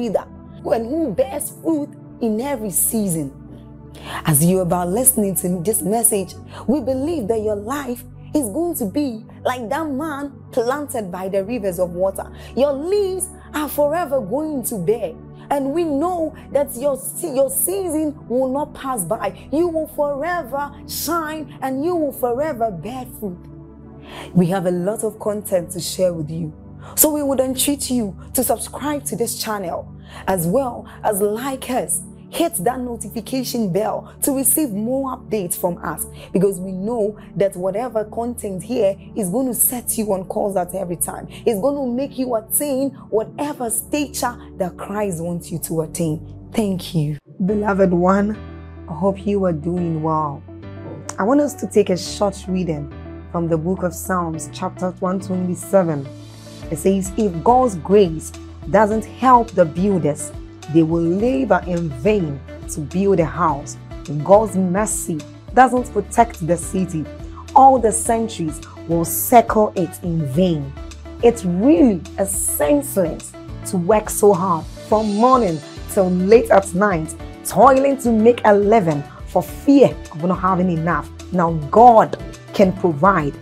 wither and who bears fruit in every season. As you're about listening to this message, we believe that your life is going to be like that man planted by the rivers of water. Your leaves are forever going to bear. And we know that your, your season will not pass by. You will forever shine and you will forever bear fruit. We have a lot of content to share with you. So we would entreat you to subscribe to this channel as well as like us hit that notification bell to receive more updates from us because we know that whatever content here is going to set you on course at every time. It's going to make you attain whatever stature that Christ wants you to attain. Thank you. Beloved one, I hope you are doing well. I want us to take a short reading from the book of Psalms, chapter 127. It says, If God's grace doesn't help the builders, they will labor in vain to build a house. If God's mercy doesn't protect the city, all the centuries will circle it in vain. It's really a senseless to work so hard from morning till late at night, toiling to make a living for fear of not having enough. Now, God can provide.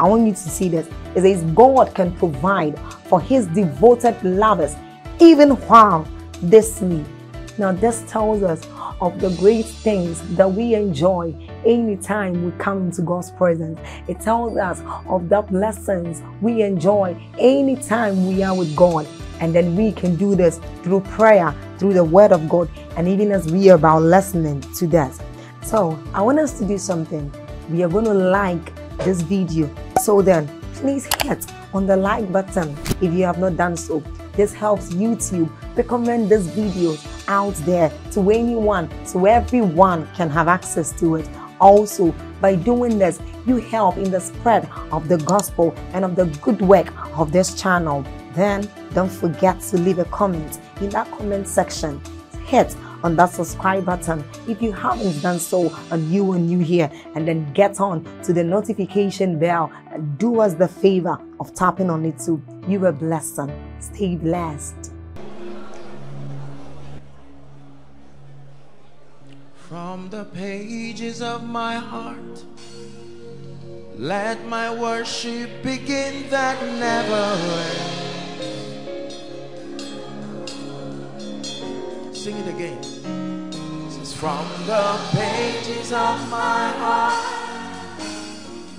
I want you to see this. It says God can provide for his devoted lovers even while they sleep. Now, this tells us of the great things that we enjoy anytime we come into God's presence. It tells us of the blessings we enjoy anytime we are with God. And then we can do this through prayer, through the Word of God, and even as we are about listening to that. So, I want us to do something. We are going to like this video. So then, please hit on the like button if you have not done so. This helps YouTube recommend this video out there to anyone so everyone can have access to it. Also, by doing this, you help in the spread of the gospel and of the good work of this channel. Then don't forget to leave a comment in that comment section. Hit on that subscribe button. If you haven't done so and you are new here and then get on to the notification bell and do us the favor of tapping on it too. You are blessed stay blessed. From the pages of my heart let my worship begin that never ends Sing it again. From the pages of my heart,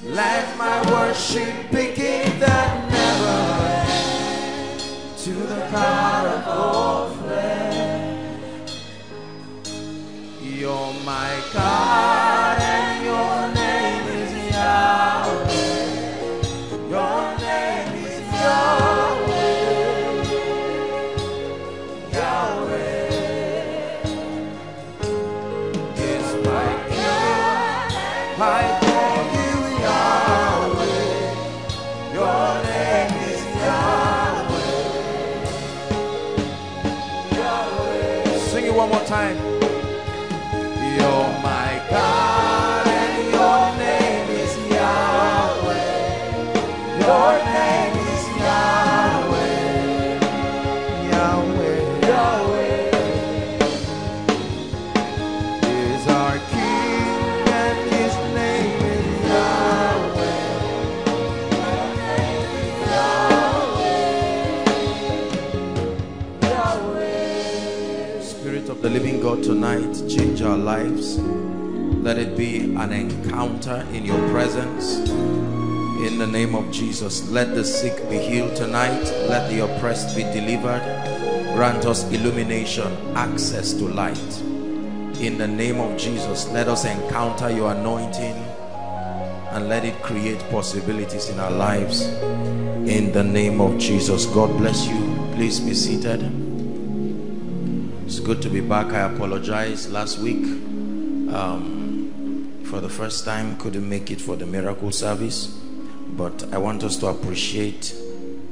let my worship begin that never ends. To the power of all flesh. You're my God tonight, change our lives. Let it be an encounter in your presence. In the name of Jesus, let the sick be healed tonight. Let the oppressed be delivered. Grant us illumination, access to light in the name of Jesus let us encounter your anointing and let it create possibilities in our lives in the name of Jesus God bless you please be seated it's good to be back I apologize last week um, for the first time couldn't make it for the miracle service but I want us to appreciate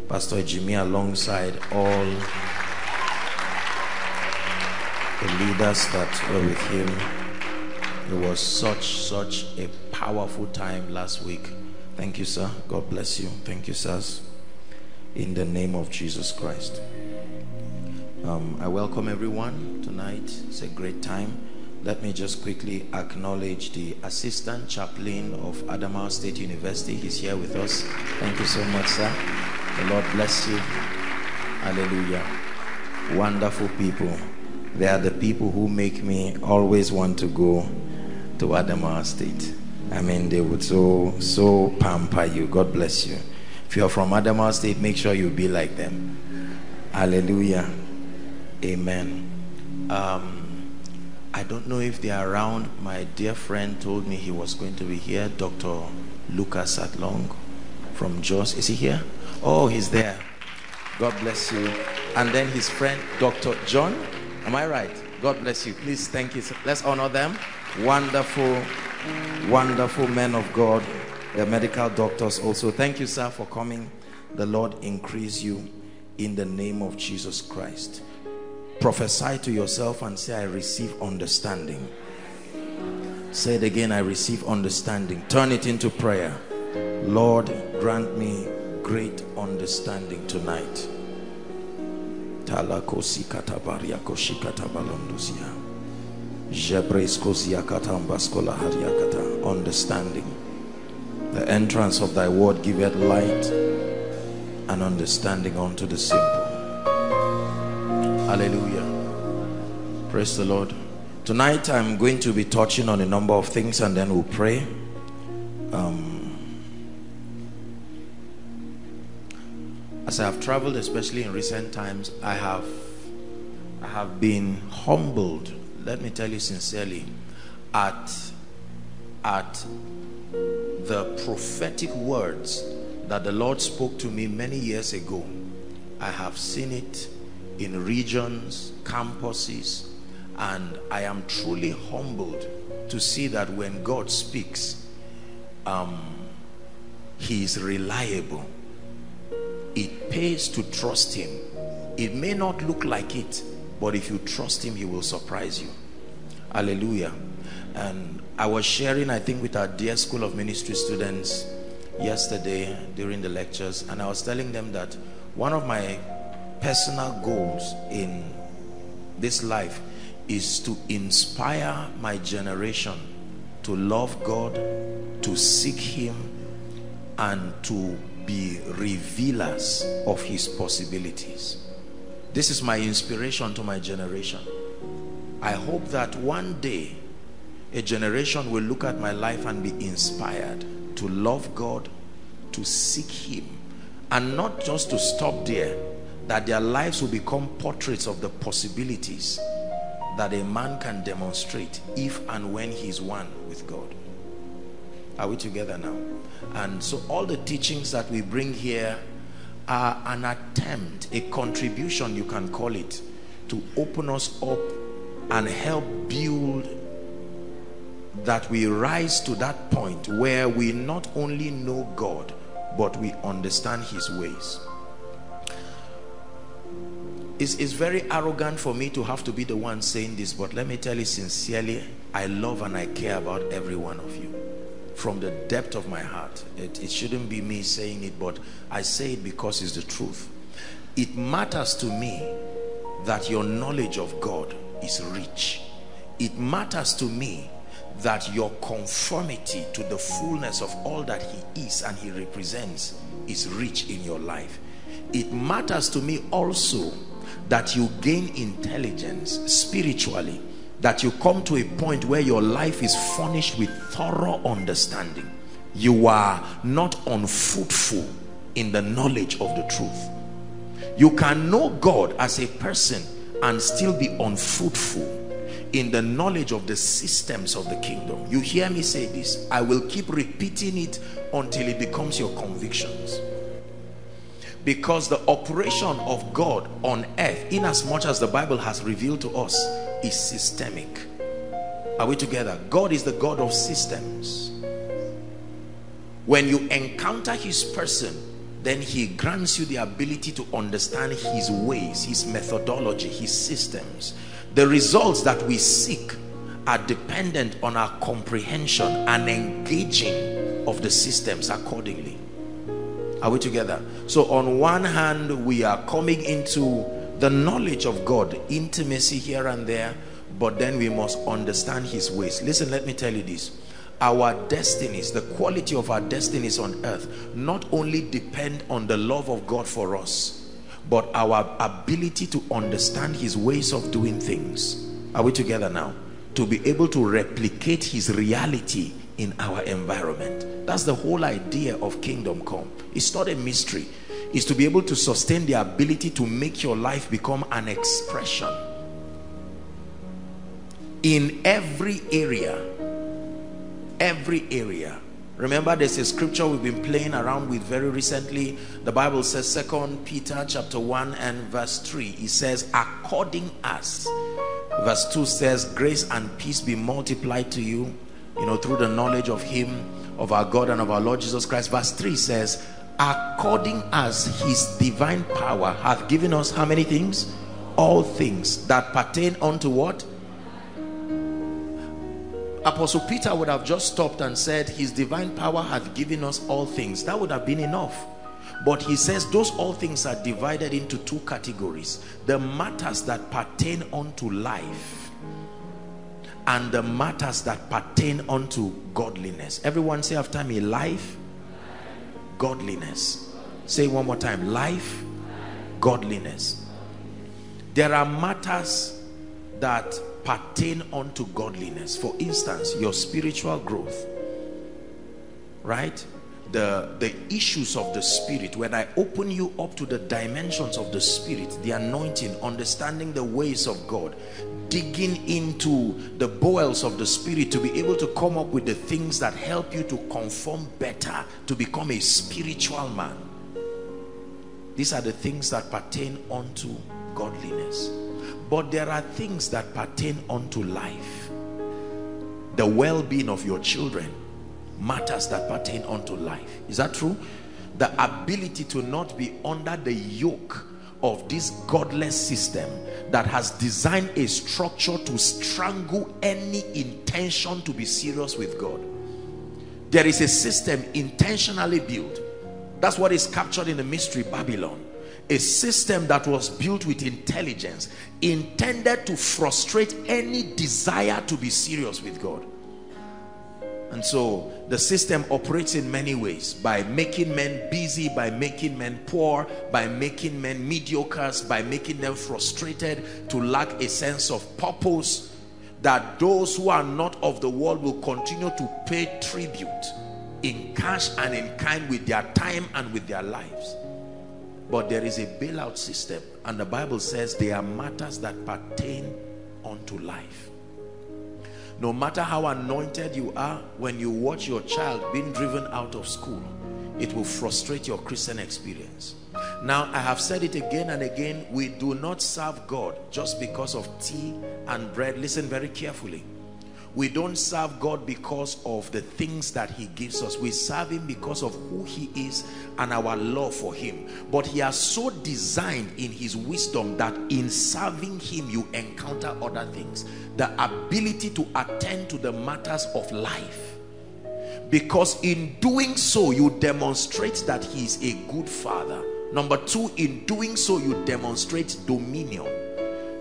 Pastor Jimmy alongside all the leaders that were with him. It was such, such a powerful time last week. Thank you, sir. God bless you. Thank you, sirs. In the name of Jesus Christ. Um, I welcome everyone tonight. It's a great time. Let me just quickly acknowledge the assistant chaplain of Adamawa State University. He's here with us. Thank you so much, sir. The Lord bless you. Hallelujah. Wonderful people. They are the people who make me always want to go to Adamawa State. I mean, they would so so pamper you. God bless you. If you're from Adamawa State, make sure you be like them. Hallelujah. Amen. Um, I don't know if they are around. My dear friend told me he was going to be here. Dr. Lucas Atlong from Jos. Is he here? Oh, he's there. God bless you. And then his friend, Dr. John. Am I right? God bless you. Please thank you. Let's honor them. Wonderful, wonderful men of God. The medical doctors also. Thank you, sir, for coming. The Lord increase you in the name of Jesus Christ prophesy to yourself and say i receive understanding. Say it again i receive understanding. Turn it into prayer. Lord grant me great understanding tonight. Understanding. The entrance of thy word giveth light and understanding unto the simple Hallelujah. Praise the Lord. Tonight I'm going to be touching on a number of things and then we'll pray. Um, as I have traveled, especially in recent times, I have I have been humbled. Let me tell you sincerely, at at the prophetic words that the Lord spoke to me many years ago. I have seen it in regions, campuses, and I am truly humbled to see that when God speaks, um, He is reliable. It pays to trust Him. It may not look like it, but if you trust Him, He will surprise you. Hallelujah. And I was sharing, I think, with our dear School of Ministry students yesterday during the lectures, and I was telling them that one of my personal goals in this life is to inspire my generation to love God, to seek Him, and to be revealers of His possibilities. This is my inspiration to my generation. I hope that one day a generation will look at my life and be inspired to love God, to seek Him, and not just to stop there that their lives will become portraits of the possibilities that a man can demonstrate if and when he's one with God. Are we together now? And so all the teachings that we bring here are an attempt, a contribution you can call it, to open us up and help build that we rise to that point where we not only know God, but we understand his ways it's, it's very arrogant for me to have to be the one saying this, but let me tell you sincerely, I love and I care about every one of you from the depth of my heart. It, it shouldn't be me saying it, but I say it because it's the truth. It matters to me that your knowledge of God is rich. It matters to me that your conformity to the fullness of all that he is and he represents is rich in your life. It matters to me also that you gain intelligence spiritually that you come to a point where your life is furnished with thorough understanding. You are not unfruitful in the knowledge of the truth. You can know God as a person and still be unfruitful in the knowledge of the systems of the kingdom. You hear me say this I will keep repeating it until it becomes your convictions because the operation of God on earth in as much as the Bible has revealed to us is systemic. Are we together? God is the God of systems. When you encounter his person then he grants you the ability to understand his ways his methodology his systems. The results that we seek are dependent on our comprehension and engaging of the systems accordingly are we together? So on one hand, we are coming into The knowledge of God, intimacy here and there, but then we must understand his ways. Listen, let me tell you this. Our destinies, the quality of our destinies on earth, not only depend on the love of God for us, but our ability to understand his ways of doing things. Are we together now? To be able to replicate his reality in our environment. That's the whole idea of kingdom come. It's not a mystery. It's to be able to sustain the ability to make your life become an expression in every area every area remember there's a scripture we've been playing around with very recently the bible says second peter chapter 1 and verse 3 it says according as verse 2 says grace and peace be multiplied to you you know through the knowledge of him of our god and of our lord jesus christ verse 3 says according as his divine power hath given us how many things all things that pertain unto what Apostle Peter would have just stopped and said, His divine power hath given us all things. That would have been enough. But he says those all things are divided into two categories. The matters that pertain unto life and the matters that pertain unto godliness. Everyone say after me, life, godliness. Say one more time, life, godliness. There are matters that pertain unto godliness for instance your spiritual growth right the the issues of the spirit when i open you up to the dimensions of the spirit the anointing understanding the ways of god digging into the bowels of the spirit to be able to come up with the things that help you to conform better to become a spiritual man these are the things that pertain unto godliness but there are things that pertain unto life. The well-being of your children matters that pertain unto life. Is that true? The ability to not be under the yoke of this godless system that has designed a structure to strangle any intention to be serious with God. There is a system intentionally built. That's what is captured in the mystery Babylon a system that was built with intelligence intended to frustrate any desire to be serious with God and so the system operates in many ways by making men busy by making men poor by making men mediocres by making them frustrated to lack a sense of purpose that those who are not of the world will continue to pay tribute in cash and in kind with their time and with their lives but there is a bailout system and the Bible says they are matters that pertain unto life. No matter how anointed you are, when you watch your child being driven out of school, it will frustrate your Christian experience. Now, I have said it again and again, we do not serve God just because of tea and bread. Listen very carefully we don't serve God because of the things that he gives us. We serve him because of who he is and our love for him. But he has so designed in his wisdom that in serving him you encounter other things. The ability to attend to the matters of life. Because in doing so you demonstrate that he is a good father. Number two in doing so you demonstrate dominion.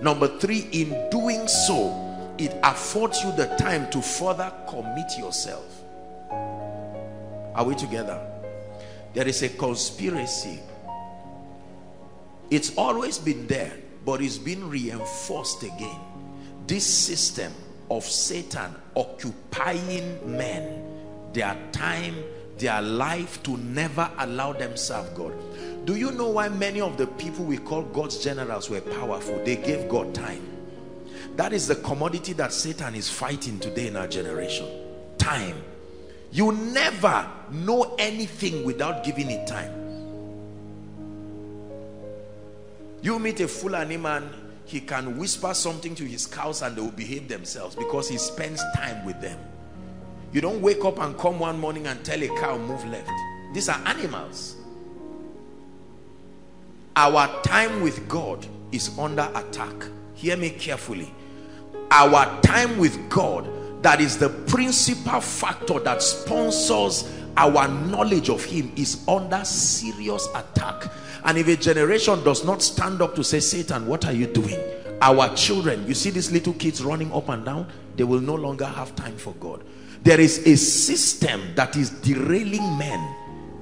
Number three in doing so it affords you the time to further commit yourself. Are we together? There is a conspiracy. It's always been there but it's been reinforced again. This system of satan occupying men their time their life to never allow them serve god. Do you know why many of the people we call god's generals were powerful? They gave god time that is the commodity that Satan is fighting today in our generation. Time. You never know anything without giving it time. You meet a Fulani man, he can whisper something to his cows and they will behave themselves because he spends time with them. You don't wake up and come one morning and tell a cow move left. These are animals. Our time with God is under attack. Hear me carefully our time with God that is the principal factor that sponsors our knowledge of him is under serious attack And if a generation does not stand up to say, Satan, what are you doing? Our children, you see these little kids running up and down, they will no longer have time for God. There is a system that is derailing men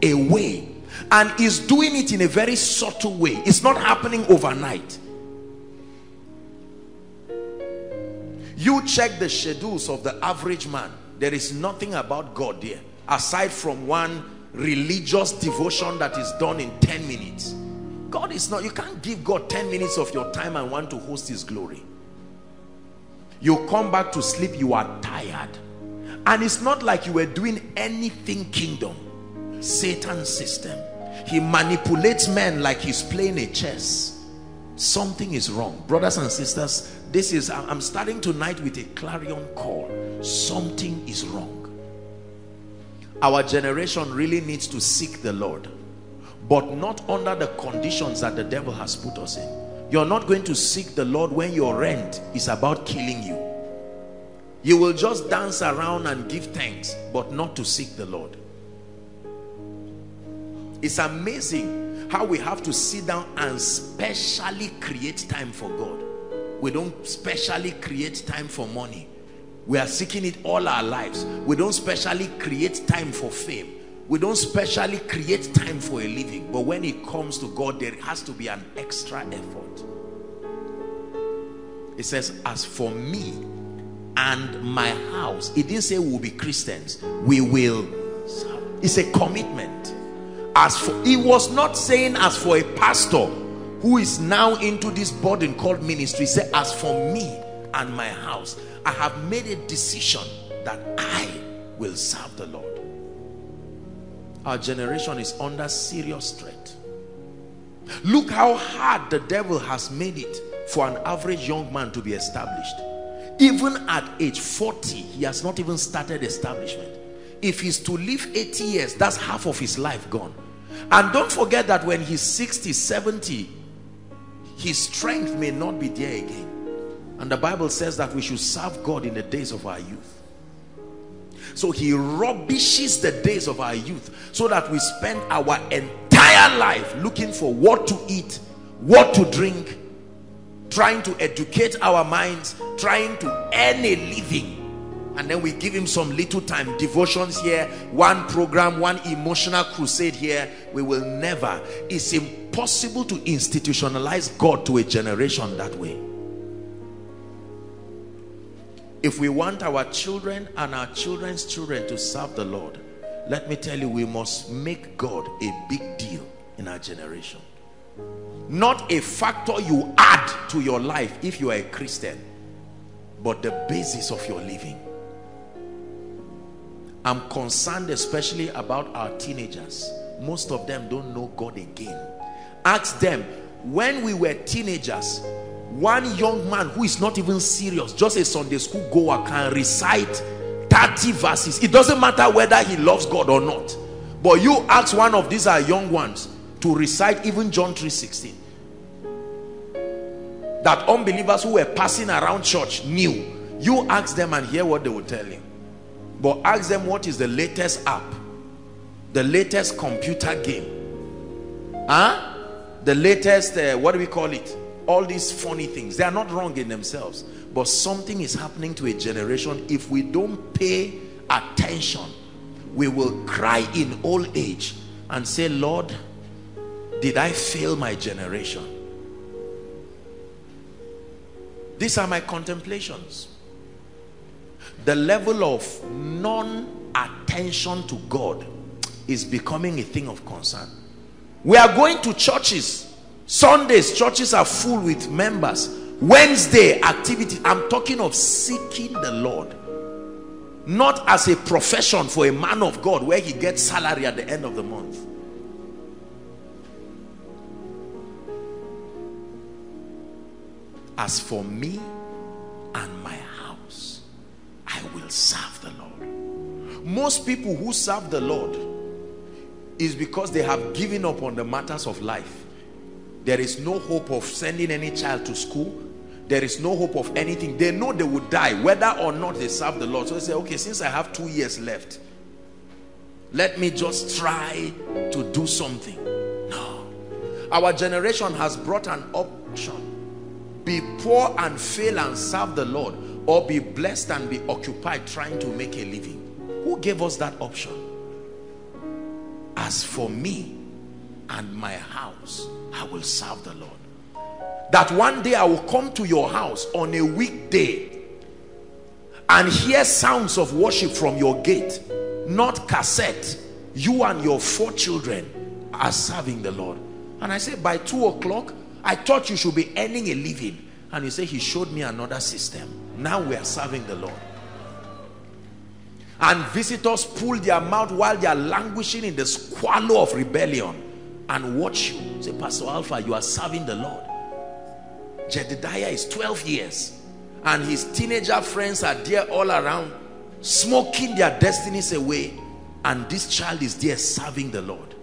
away and is doing it in a very subtle way. It's not happening overnight. You check the schedules of the average man. There is nothing about God there aside from one religious devotion that is done in 10 minutes. God is not, you can't give God 10 minutes of your time and want to host his glory. You come back to sleep, you are tired. And it's not like you were doing anything kingdom. Satan's system. He manipulates men like he's playing a chess. Something is wrong. Brothers and sisters, this is, I'm starting tonight with a clarion call. Something is wrong. Our generation really needs to seek the Lord, but not under the conditions that the devil has put us in. You're not going to seek the Lord when your rent is about killing you. You will just dance around and give thanks, but not to seek the Lord. It's amazing how we have to sit down and specially create time for God. We don't specially create time for money. We are seeking it all our lives. We don't specially create time for fame. We don't specially create time for a living. But when it comes to God, there has to be an extra effort. It says, as for me and my house, it didn't say we'll be Christians. We will. It's a commitment. As for, he was not saying as for a pastor who is now into this burden called ministry. Said, as for me and my house, I have made a decision that I will serve the Lord. Our generation is under serious threat. Look how hard the devil has made it for an average young man to be established. Even at age 40, he has not even started establishment. If he's to live 80 years, that's half of his life gone. And don't forget that when he's 60, 70, his strength may not be there again. And the Bible says that we should serve God in the days of our youth. So he rubbishes the days of our youth so that we spend our entire life looking for what to eat, what to drink, trying to educate our minds, trying to earn a living. And then we give him some little time, devotions here, one program, one emotional crusade here. We will never. It's impossible to institutionalize God to a generation that way. If we want our children and our children's children to serve the Lord, let me tell you, we must make God a big deal in our generation. Not a factor you add to your life if you are a Christian, but the basis of your living. I'm concerned especially about our teenagers. Most of them don't know God again. Ask them, when we were teenagers, one young man who is not even serious just a sunday school goer can recite 30 verses. It doesn't matter whether he loves god or not. But you ask one of these are young ones to recite even john 3:16 that unbelievers who were passing around church knew. You ask them and hear what they will tell you but ask them what is the latest app the latest computer game huh? The latest uh, what do we call it? All these funny things. They are not wrong in themselves but something is happening to a generation. If we don't pay attention we will cry in old age and say lord did i fail my generation? These are my contemplations the level of non-attention to god is becoming a thing of concern we are going to churches Sundays, churches are full with members. Wednesday, activity. I'm talking of seeking the Lord. Not as a profession for a man of God where he gets salary at the end of the month. As for me serve the Lord. Most people who serve the Lord is because they have given up on the matters of life. There is no hope of sending any child to school. There is no hope of anything. They know they would die whether or not they serve the lord. So they say okay since i have two years left let me just try to do something. No. Our generation has brought an option. Be poor and fail and serve the Lord or be blessed and be occupied trying to make a living. Who gave us that option? As for me and my house, I will serve the Lord. That one day I will come to your house on a weekday and hear sounds of worship from your gate, not cassette. You and your four children are serving the Lord. And I said, by two o'clock, I thought you should be earning a living. And he said, he showed me another system. Now we are serving the Lord. And visitors pull their mouth while they are languishing in the squalor of rebellion and watch you. Say, Pastor Alpha, you are serving the Lord. Jedediah is 12 years and his teenager friends are there all around smoking their destinies away and this child is there serving the Lord.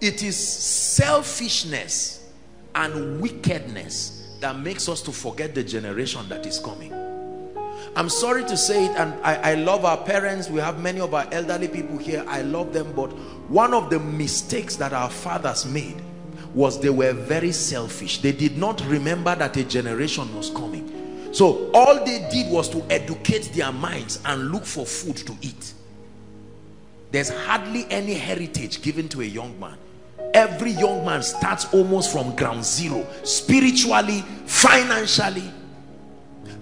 It is selfishness and wickedness that makes us to forget the generation that is coming. I'm sorry to say it, and I, I, love our parents. We have many of our elderly people here. I love them, but one of the mistakes that our fathers made was they were very selfish. They did not remember that a generation was coming. So all they did was to educate their minds and look for food to eat. There's hardly any heritage given to a young man every young man starts almost from ground zero spiritually financially.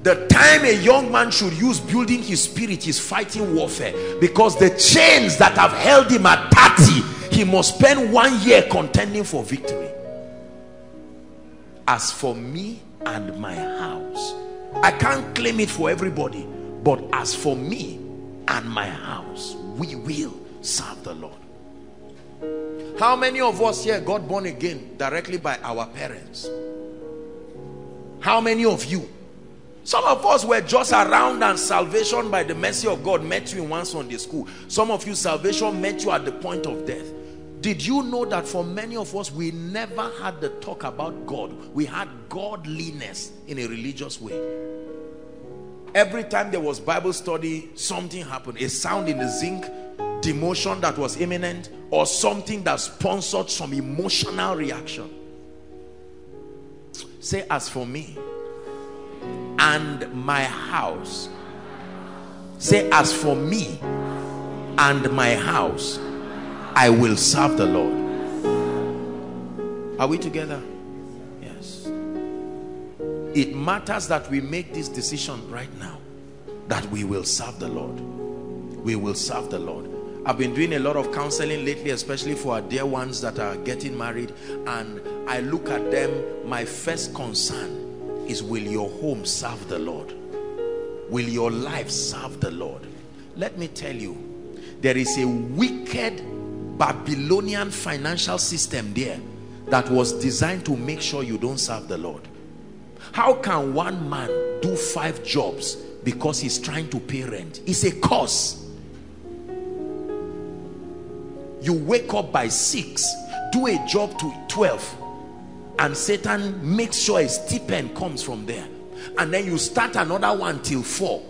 The time a young man should use building his spirit is fighting warfare because the chains that have held him at 30 he must spend one year contending for victory. As for me and my house i can't claim it for everybody but as for me and my house we will serve the lord how many of us here got born again directly by our parents? How many of you? Some of us were just around and salvation by the mercy of God met you in one Sunday school. Some of you salvation met you at the point of death. Did you know that for many of us we never had the talk about God. We had godliness in a religious way. Every time there was Bible study, something happened. A sound in the zinc, demotion that was imminent or something that sponsored some emotional reaction. Say as for me and my house say as for me and my house I will serve the Lord. Are we together? Yes. It matters that we make this decision right now that we will serve the Lord. We will serve the Lord I've been doing a lot of counseling lately, especially for our dear ones that are getting married. And I look at them, my first concern is will your home serve the Lord? Will your life serve the Lord? Let me tell you, there is a wicked Babylonian financial system there that was designed to make sure you don't serve the Lord. How can one man do five jobs because he's trying to pay rent? It's a curse you wake up by 6 do a job to 12 and Satan makes sure a stipend comes from there. And then you start another one till 4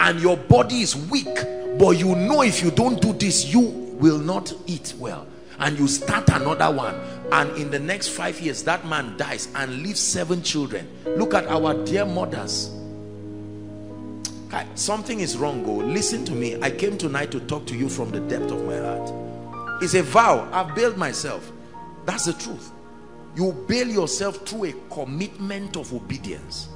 and your body is weak but you know if you don't do this you will not eat well. And you start another one. And in the next five years that man dies and leaves seven children. Look at our dear mothers. Something is wrong go listen to me. I came tonight to talk to you from the depth of my heart it's a vow. I've bailed myself. That's the truth. You bail yourself through a commitment of obedience.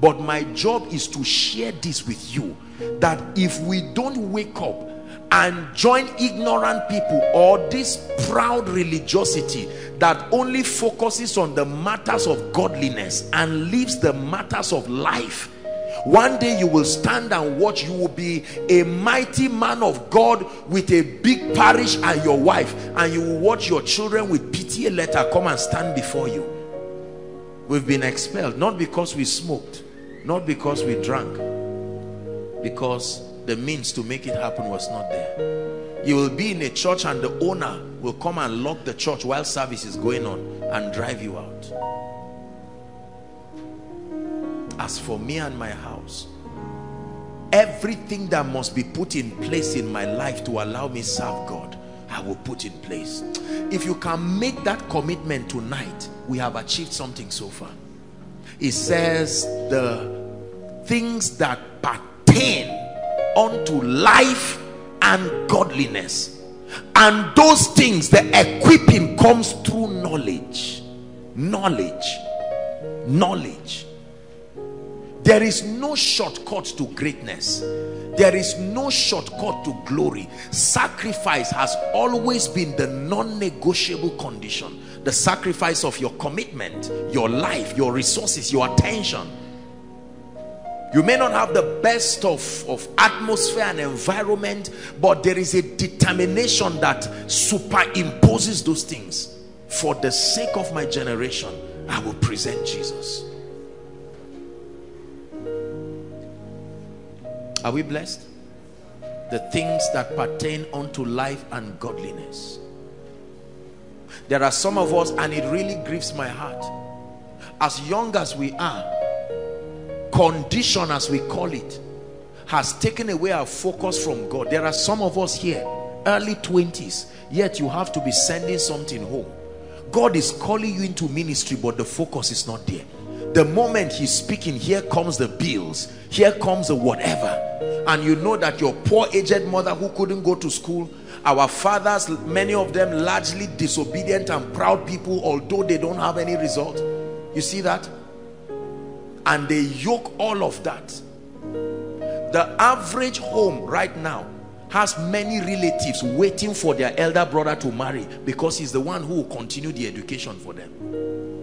But my job is to share this with you that if we don't wake up and join ignorant people or this proud religiosity that only focuses on the matters of godliness and leaves the matters of life one day you will stand and watch you will be a mighty man of God with a big parish and your wife and you will watch your children with PTA letter come and stand before you. We've been expelled not because we smoked not because we drank because the means to make it happen was not there. You will be in a church and the owner will come and lock the church while service is going on and drive you out as for me and my house everything that must be put in place in my life to allow me serve God I will put in place. If you can make that commitment tonight, we have achieved something so far. It says the things that pertain unto life and godliness. And those things, the equipping comes through knowledge. Knowledge. Knowledge. There is no shortcut to greatness. There is no shortcut to glory. Sacrifice has always been the non-negotiable condition. The sacrifice of your commitment, your life, your resources, your attention. You may not have the best of, of atmosphere and environment, but there is a determination that superimposes those things. For the sake of my generation, I will present Jesus. Are we blessed? The things that pertain unto life and godliness. There are some of us, and it really grieves my heart. As young as we are, condition as we call it, has taken away our focus from God. There are some of us here, early 20s, yet you have to be sending something home. God is calling you into ministry, but the focus is not there the moment he's speaking here comes the bills here comes the whatever. And you know that your poor aged mother who couldn't go to school our fathers many of them largely disobedient and proud people although they don't have any result. You see that? And they yoke all of that. The average home right now has many relatives waiting for their elder brother to marry because he's the one who will continue the education for them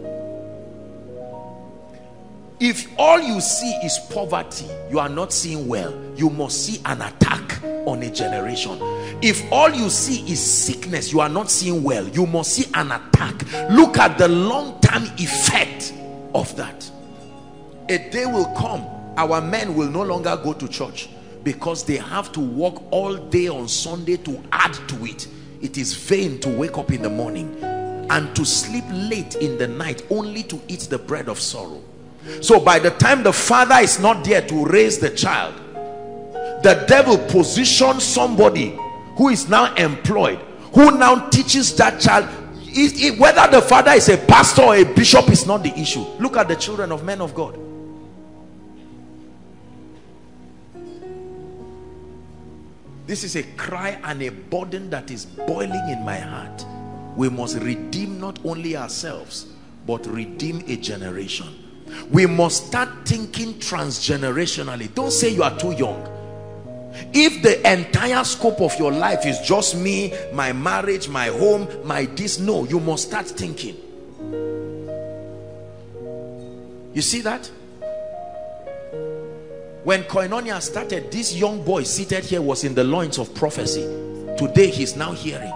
if all you see is poverty you are not seeing well. You must see an attack on a generation. If all you see is sickness you are not seeing well. You must see an attack. Look at the long-term effect of that. A day will come our men will no longer go to church because they have to work all day on Sunday to add to it. It is vain to wake up in the morning and to sleep late in the night only to eat the bread of sorrow so by the time the father is not there to raise the child the devil positions somebody who is now employed who now teaches that child. It, it, whether the father is a pastor or a bishop is not the issue. Look at the children of men of God. This is a cry and a burden that is boiling in my heart. We must redeem not only ourselves but redeem a generation we must start thinking transgenerationally. Don't say you are too young. If the entire scope of your life is just me my marriage my home my this no you must start thinking. You see that? When koinonia started this young boy seated here was in the loins of prophecy. Today he's now hearing.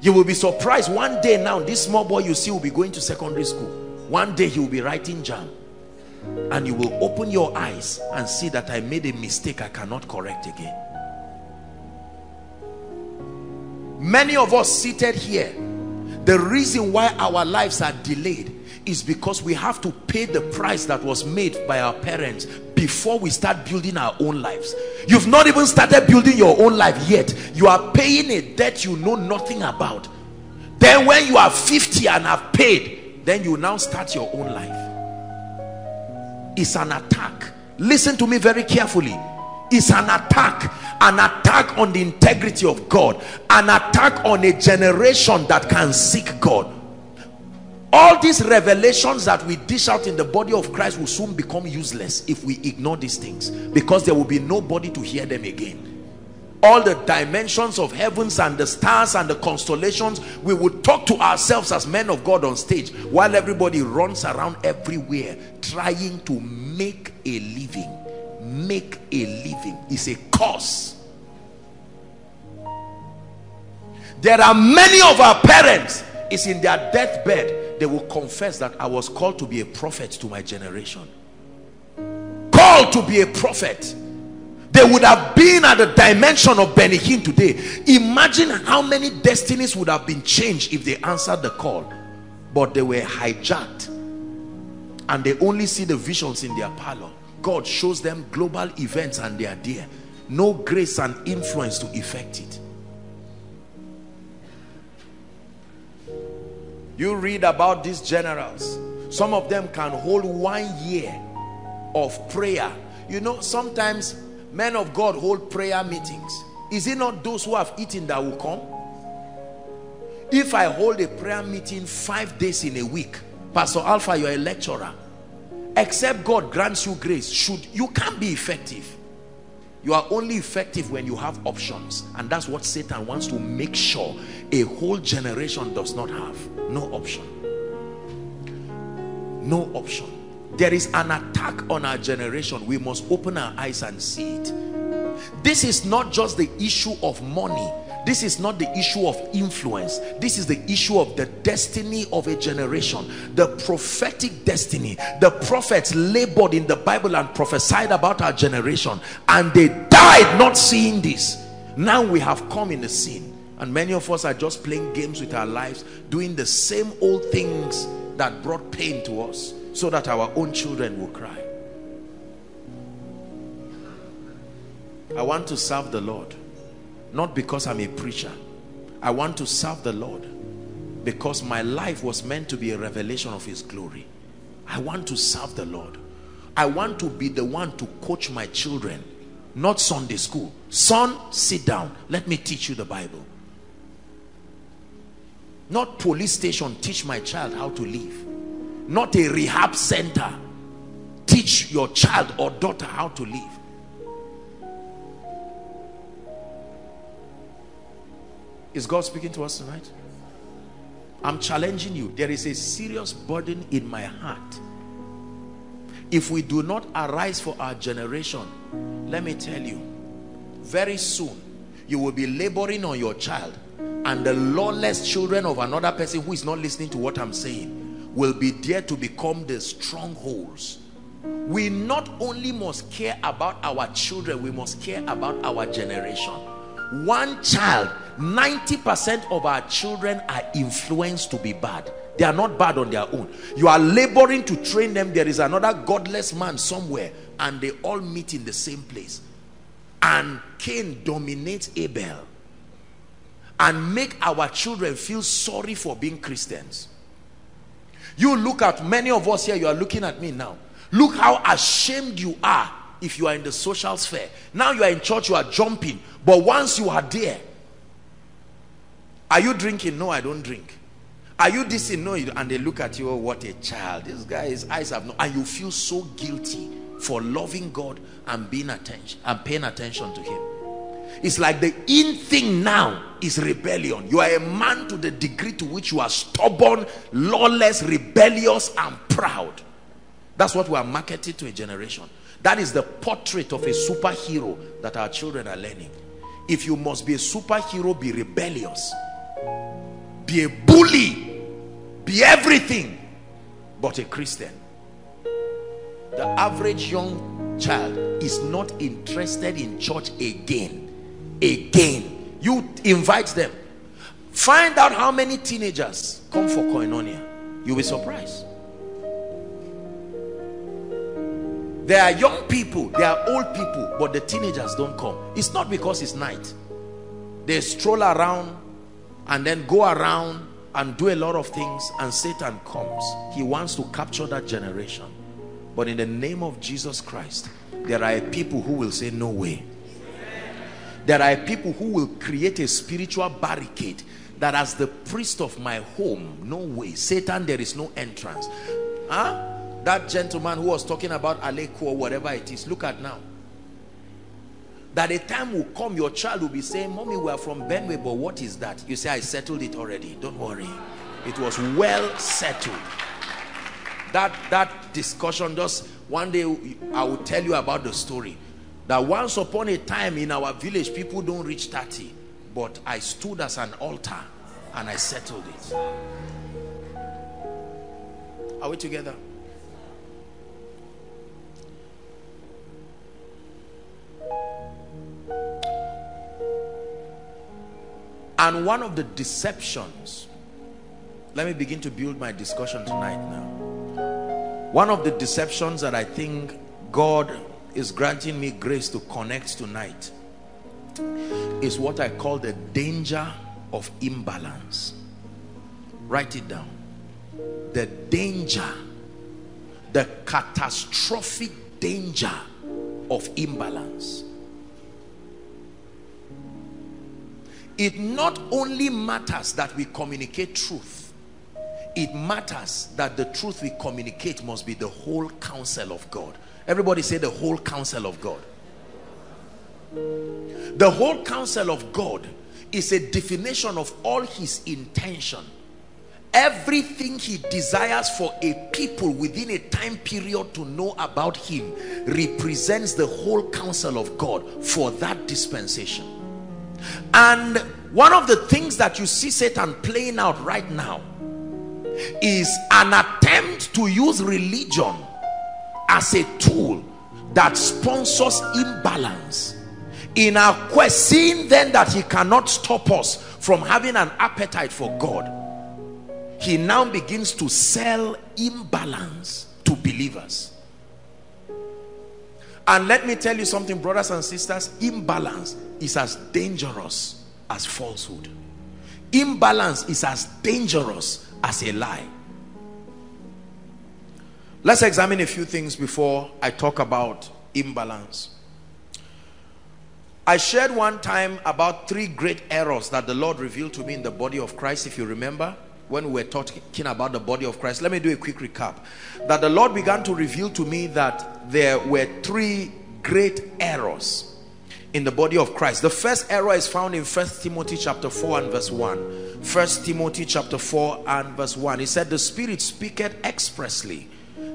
You will be surprised. One day now this small boy you see will be going to secondary school one day he will be writing JAMB and you will open your eyes and see that I made a mistake. I cannot correct again. Many of us seated here the reason why our lives are delayed is because we have to pay the price that was made by our parents before we start building our own lives. You've not even started building your own life yet. You are paying a debt you know nothing about. Then when you are 50 and have paid then you now start your own life. It's an attack. Listen to me very carefully. It's an attack. An attack on the integrity of God. An attack on a generation that can seek God. All these revelations that we dish out in the body of Christ will soon become useless if we ignore these things. Because there will be nobody to hear them again all the dimensions of heavens and the stars and the constellations we would talk to ourselves as men of God on stage while everybody runs around everywhere trying to make a living. Make a living is a cause. There are many of our parents is in their deathbed they will confess that I was called to be a prophet to my generation. Called to be a prophet they would have been at the dimension of Benny Hinn today. Imagine how many destinies would have been changed if they answered the call. But they were hijacked. And they only see the visions in their parlor. God shows them global events and they are there. No grace and influence to effect it. You read about these generals. Some of them can hold one year of prayer. You know, sometimes men of God hold prayer meetings. Is it not those who have eaten that will come? If I hold a prayer meeting five days in a week, Pastor Alpha, you're a lecturer. Except God grants you grace, should you can't be effective. You are only effective when you have options. And that's what Satan wants to make sure a whole generation does not have. No option. No option. There is an attack on our generation. We must open our eyes and see it. This is not just the issue of money this is not the issue of influence. This is the issue of the destiny of a generation. The prophetic destiny. The prophets labored in the Bible and prophesied about our generation. And they died not seeing this. Now we have come in the scene. And many of us are just playing games with our lives. Doing the same old things that brought pain to us. So that our own children will cry. I want to serve the Lord not because I'm a preacher. I want to serve the Lord because my life was meant to be a revelation of his glory. I want to serve the Lord. I want to be the one to coach my children, not Sunday school. Son, sit down. Let me teach you the Bible. Not police station, teach my child how to live. Not a rehab center, teach your child or daughter how to live. Is God speaking to us tonight? I'm challenging you. There is a serious burden in my heart. If we do not arise for our generation, let me tell you, very soon you will be laboring on your child and the lawless children of another person who is not listening to what I'm saying will be there to become the strongholds. We not only must care about our children, we must care about our generation. One child 90% of our children are influenced to be bad. They are not bad on their own. You are laboring to train them. There is another godless man somewhere and they all meet in the same place. And Cain dominates Abel and make our children feel sorry for being Christians you look at many of us here you are looking at me now. Look how ashamed you are if you are in the social sphere. Now you are in church you are jumping but once you are there are you drinking? No i don't drink. Are you this no and they look at you oh what a child. This guy his eyes have no and you feel so guilty for loving god and being attention and paying attention to him it's like the in thing now is rebellion you are a man to the degree to which you are stubborn lawless rebellious and proud that's what we are marketed to a generation that is the portrait of a superhero that our children are learning. If you must be a superhero, be rebellious. Be a bully. Be everything but a Christian. The average young child is not interested in church again. Again. You invite them. Find out how many teenagers come for koinonia. You'll be surprised. There are young people, there are old people, but the teenagers don't come. It's not because it's night. They stroll around and then go around and do a lot of things and Satan comes. He wants to capture that generation. But in the name of Jesus Christ, there are people who will say no way. There are people who will create a spiritual barricade that as the priest of my home, no way. Satan, there is no entrance. Huh? that gentleman who was talking about Aleko or whatever it is, look at now. That a time will come, your child will be saying, Mommy, we are from Benue, but what is that? You say, I settled it already. Don't worry. It was well settled. That, that discussion, just one day I will tell you about the story. That once upon a time in our village, people don't reach 30. But I stood as an altar and I settled it. Are we together? And one of the deceptions, let me begin to build my discussion tonight now. One of the deceptions that I think God is granting me grace to connect tonight is what I call the danger of imbalance. Write it down. the danger, the catastrophic danger of imbalance. It not only matters that we communicate truth, it matters that the truth we communicate must be the whole counsel of God. Everybody say the whole counsel of God. The whole counsel of God is a definition of all his intention. Everything he desires for a people within a time period to know about him represents the whole counsel of God for that dispensation. And one of the things that you see Satan playing out right now is an attempt to use religion as a tool that sponsors imbalance. In our quest seeing then that he cannot stop us from having an appetite for God he now begins to sell imbalance to believers. And let me tell you something brothers and sisters imbalance is as dangerous as falsehood. Imbalance is as dangerous as a lie let's examine a few things before I talk about imbalance I shared one time about three great errors that the Lord revealed to me in the body of Christ, if you remember, when we were talking about the body of Christ. Let me do a quick recap. That the Lord began to reveal to me that there were three great errors in the body of Christ. The first error is found in First Timothy chapter 4 and verse 1. First Timothy chapter 4 and verse 1. He said, The Spirit speaketh expressly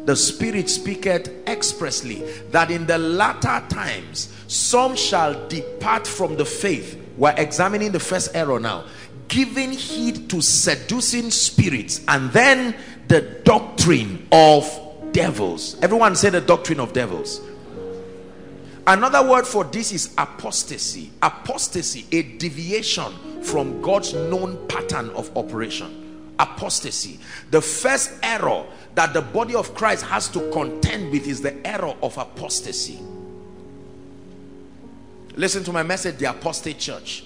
the spirit speaketh expressly that in the latter times some shall depart from the faith. We're examining the first error now. Giving heed to seducing spirits and then the doctrine of devils. Everyone say the doctrine of devils. Another word for this is apostasy. Apostasy a deviation from god's known pattern of operation. Apostasy. The first error that the body of Christ has to contend with is the error of apostasy. Listen to my message, the apostate church.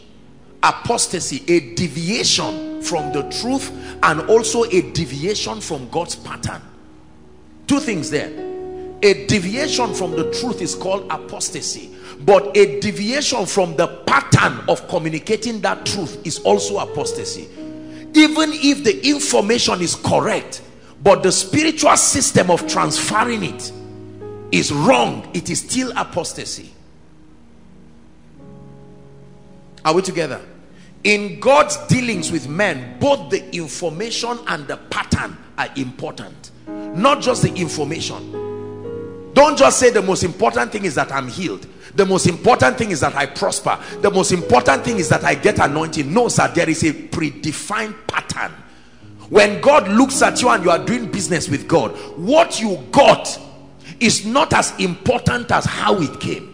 Apostasy, a deviation from the truth and also a deviation from God's pattern. Two things there. A deviation from the truth is called apostasy. But a deviation from the pattern of communicating that truth is also apostasy. Even if the information is correct, but the spiritual system of transferring it is wrong. It is still apostasy. Are we together? In God's dealings with men both the information and the pattern are important. Not just the information. Don't just say the most important thing is that I'm healed. The most important thing is that I prosper. The most important thing is that I get anointing. No sir there is a predefined pattern when God looks at you and you are doing business with God what you got is not as important as how it came.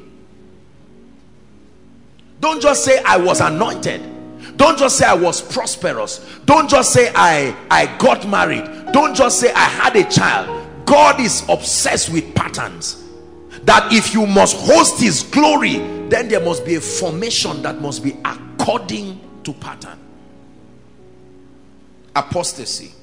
Don't just say I was anointed. Don't just say I was prosperous. Don't just say I I got married. Don't just say I had a child. God is obsessed with patterns. That if you must host his glory then there must be a formation that must be according to pattern apostasy.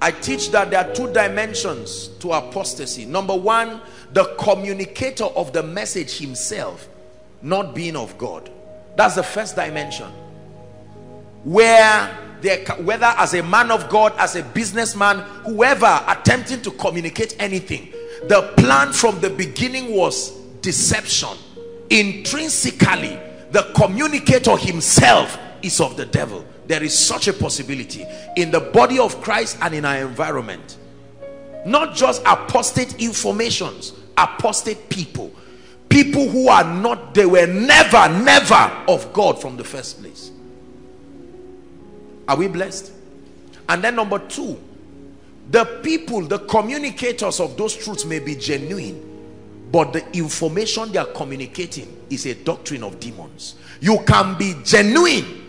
I teach that there are two dimensions to apostasy. Number one the communicator of the message himself not being of God. That's the first dimension. Where there, whether as a man of God as a businessman whoever attempting to communicate anything the plan from the beginning was deception. Intrinsically the communicator himself is of the devil. There is such a possibility in the body of Christ and in our environment. Not just apostate informations apostate people. People who are not they were never never of God from the first place. Are we blessed? And then number two the people the communicators of those truths may be genuine but the information they are communicating is a doctrine of demons. You can be genuine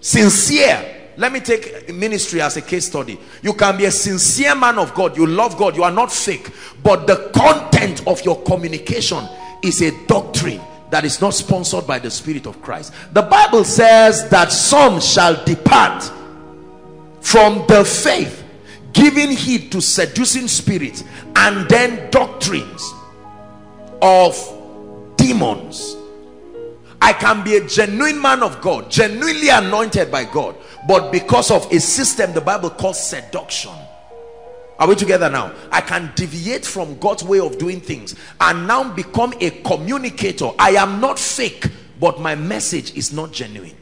sincere. Let me take ministry as a case study. You can be a sincere man of God. You love God. You are not fake. But the content of your communication is a doctrine that is not sponsored by the Spirit of Christ. The Bible says that some shall depart from the faith, giving heed to seducing spirits and then doctrines of demons. I can be a genuine man of God, genuinely anointed by God, but because of a system the Bible calls seduction are we together now? I can deviate from God's way of doing things and now become a communicator. I am not fake, but my message is not genuine.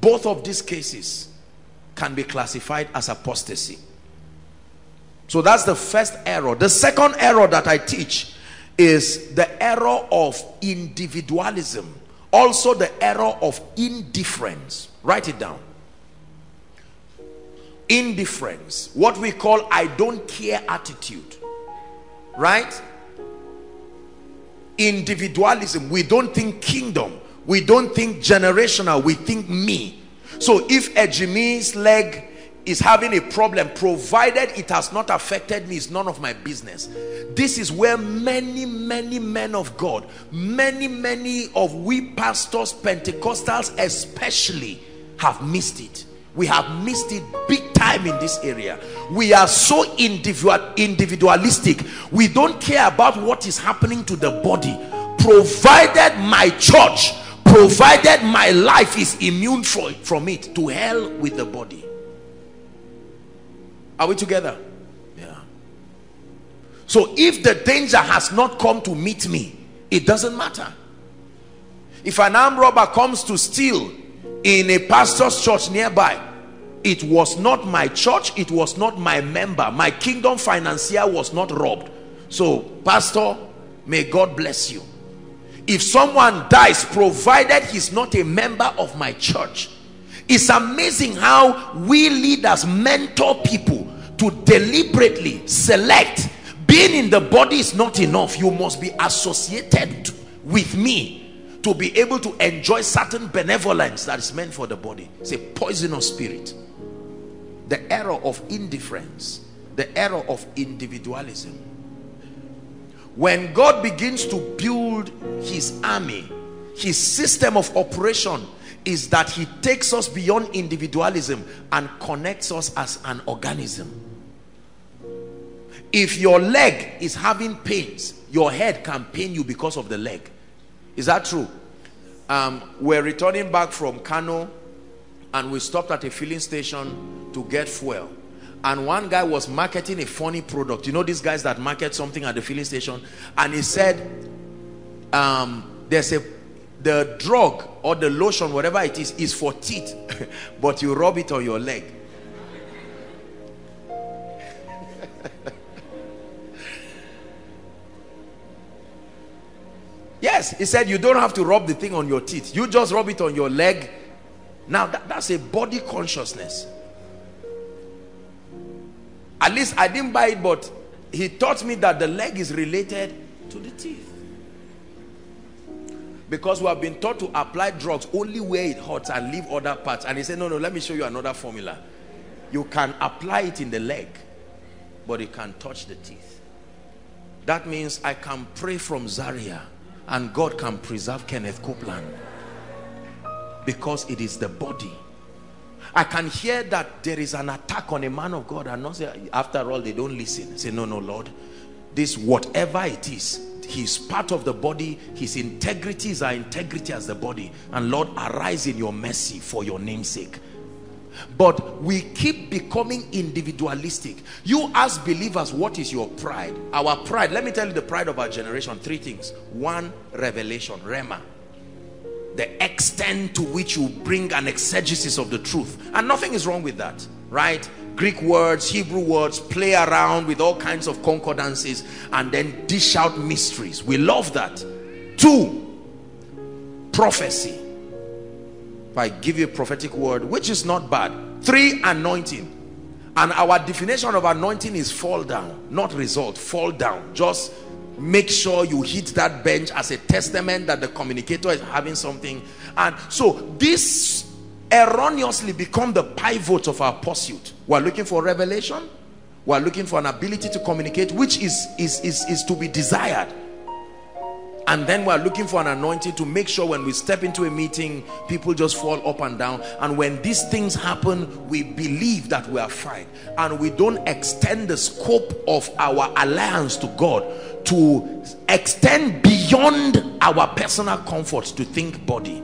Both of these cases can be classified as apostasy. So that's the first error. The second error that I teach is the error of individualism. Also the error of indifference. Write it down indifference what we call i don't care attitude right individualism we don't think kingdom we don't think generational we think me so if Ejimi's leg is having a problem provided it has not affected me it's none of my business. This is where many many men of god many many of we pastors pentecostals especially have missed it. We have missed it big time in this area. We are so individual individualistic. We don't care about what is happening to the body. Provided my church provided my life is immune from it to hell with the body are we together? Yeah. So if the danger has not come to meet me it doesn't matter. If an armed robber comes to steal in a pastor's church nearby it was not my church it was not my member. My kingdom financier was not robbed. So pastor may god bless you. If someone dies provided he's not a member of my church it's amazing how we leaders mentor people to deliberately select. Being in the body is not enough. You must be associated with me to be able to enjoy certain benevolence that is meant for the body. It's a poisonous spirit. The error of indifference the error of individualism. When God begins to build his army his system of operation is that he takes us beyond individualism and connects us as an organism. If your leg is having pains your head can pain you because of the leg. Is that true? Um, we're returning back from Kano and we stopped at a filling station to get fuel. And one guy was marketing a funny product. You know these guys that market something at the filling station? And he said um, there's a the drug or the lotion whatever it is is for teeth but you rub it on your leg. Yes he said you don't have to rub the thing on your teeth. You just rub it on your leg. Now that, that's a body consciousness. At least i didn't buy it but he taught me that the leg is related to the teeth because we have been taught to apply drugs only where it hurts and leave other parts. And he said no no let me show you another formula. You can apply it in the leg but it can touch the teeth. That means i can pray from zaria and god can preserve kenneth copeland because it is the body. I can hear that there is an attack on a man of God and not say after all they don't listen. Say no no Lord this whatever it is he's part of the body. His integrity is our integrity as the body. And Lord arise in your mercy for your namesake. But we keep becoming individualistic. You as believers what is your pride? Our pride. Let me tell you the pride of our generation. Three things. One revelation rhema the extent to which you bring an exegesis of the truth. And nothing is wrong with that right greek words hebrew words play around with all kinds of concordances and then dish out mysteries. We love that. Two prophecy. If i give you a prophetic word which is not bad three anointing. And our definition of anointing is fall down not result fall down. Just make sure you hit that bench as a testament that the communicator is having something. And so this erroneously become the pivot of our pursuit. We're looking for revelation. We're looking for an ability to communicate which is is is, is to be desired. And then we're looking for an anointing to make sure when we step into a meeting people just fall up and down. And when these things happen we believe that we are fine. And we don't extend the scope of our alliance to God to extend beyond our personal comforts to think body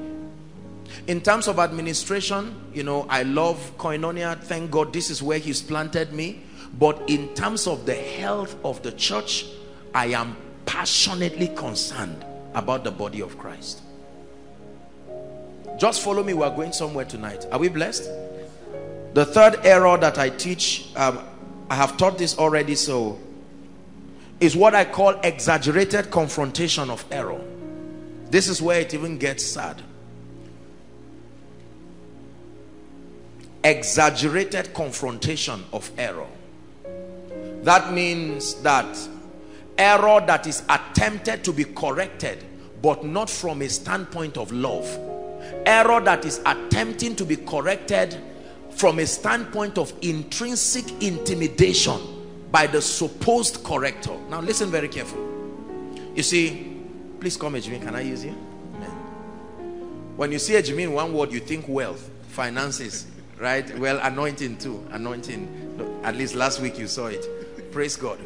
in terms of administration you know I love Koinonia thank God this is where he's planted me but in terms of the health of the church I am passionately concerned about the body of Christ. Just follow me. We're going somewhere tonight. Are we blessed? The third error that I teach, um, I have taught this already, so is what I call exaggerated confrontation of error. This is where it even gets sad. Exaggerated confrontation of error. That means that error that is attempted to be corrected but not from a standpoint of love. Error that is attempting to be corrected from a standpoint of intrinsic intimidation by the supposed corrector. Now listen very carefully you see please come Ejimi can I use you? Amen. when you see Ejimi in one word you think wealth finances right? Well anointing too anointing. At least last week you saw it. Praise God.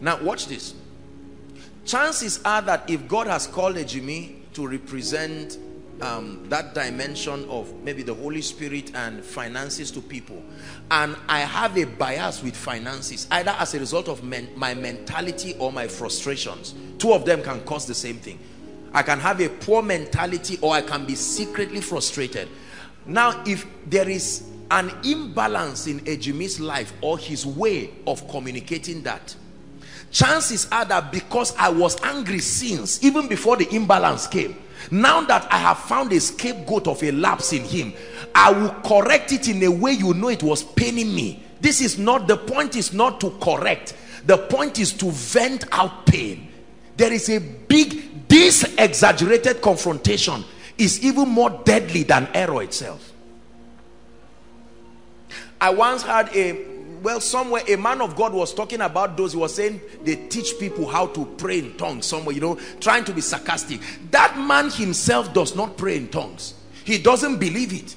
Now watch this. Chances are that if God has called Ejimi to represent um, that dimension of maybe the Holy Spirit and finances to people and I have a bias with finances either as a result of men my mentality or my frustrations two of them can cause the same thing. I can have a poor mentality or I can be secretly frustrated now if there is an imbalance in Ejimi's life or his way of communicating that chances are that because I was angry since even before the imbalance came now that I have found a scapegoat of a lapse in him I will correct it in a way you know it was paining me. This is not the point is not to correct. The point is to vent out pain. There is a big this exaggerated confrontation is even more deadly than error itself. I once had a well somewhere a man of God was talking about those he was saying they teach people how to pray in tongues somewhere you know trying to be sarcastic. That man himself does not pray in tongues. He doesn't believe it.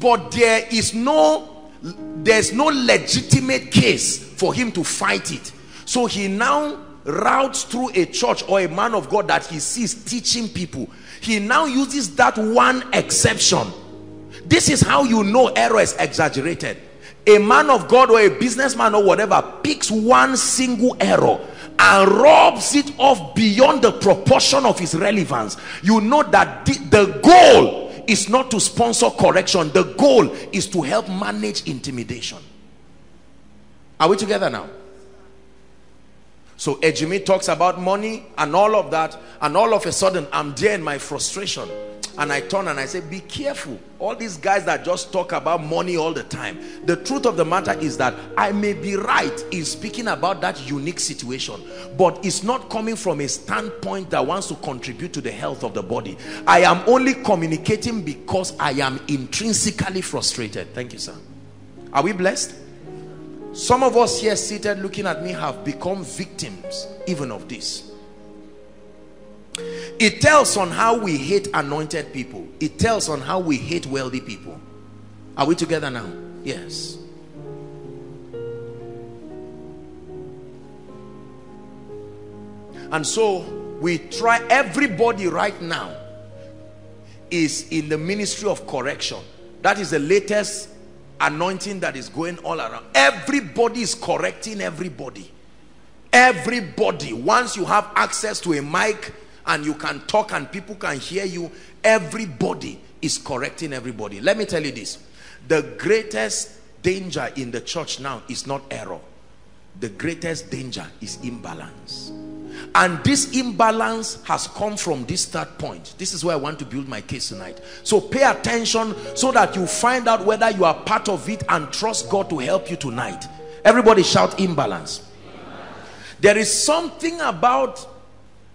But there is no there's no legitimate case for him to fight it. So he now routes through a church or a man of God that he sees teaching people he now uses that one exception. This is how you know error is exaggerated. A man of God or a businessman or whatever picks one single error and robs it off beyond the proportion of its relevance. You know that the, the goal is not to sponsor correction. The goal is to help manage intimidation. Are we together now so Ejimi talks about money and all of that and all of a sudden I'm there in my frustration. And I turn and I say be careful. All these guys that just talk about money all the time. The truth of the matter is that I may be right in speaking about that unique situation but it's not coming from a standpoint that wants to contribute to the health of the body. I am only communicating because I am intrinsically frustrated. Thank you sir. Are we blessed some of us here seated looking at me have become victims even of this. It tells on how we hate anointed people. It tells on how we hate wealthy people. Are we together now? Yes. And so we try everybody right now is in the ministry of correction. That is the latest anointing that is going all around. Everybody is correcting everybody. Everybody. Once you have access to a mic and you can talk and people can hear you everybody is correcting everybody. Let me tell you this. The greatest danger in the church now is not error. The greatest danger is imbalance and this imbalance has come from this third point. This is where i want to build my case tonight. So pay attention so that you find out whether you are part of it and trust god to help you tonight. Everybody shout imbalance. There is something about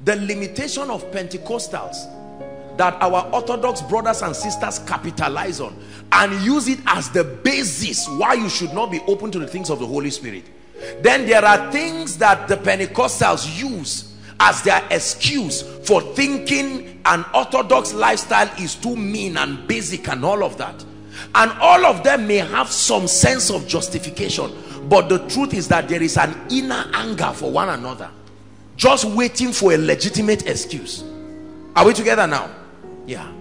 the limitation of pentecostals that our orthodox brothers and sisters capitalize on and use it as the basis why you should not be open to the things of the holy spirit then there are things that the pentecostals use as their excuse for thinking an orthodox lifestyle is too mean and basic and all of that. And all of them may have some sense of justification but the truth is that there is an inner anger for one another just waiting for a legitimate excuse. Are we together now? Yeah.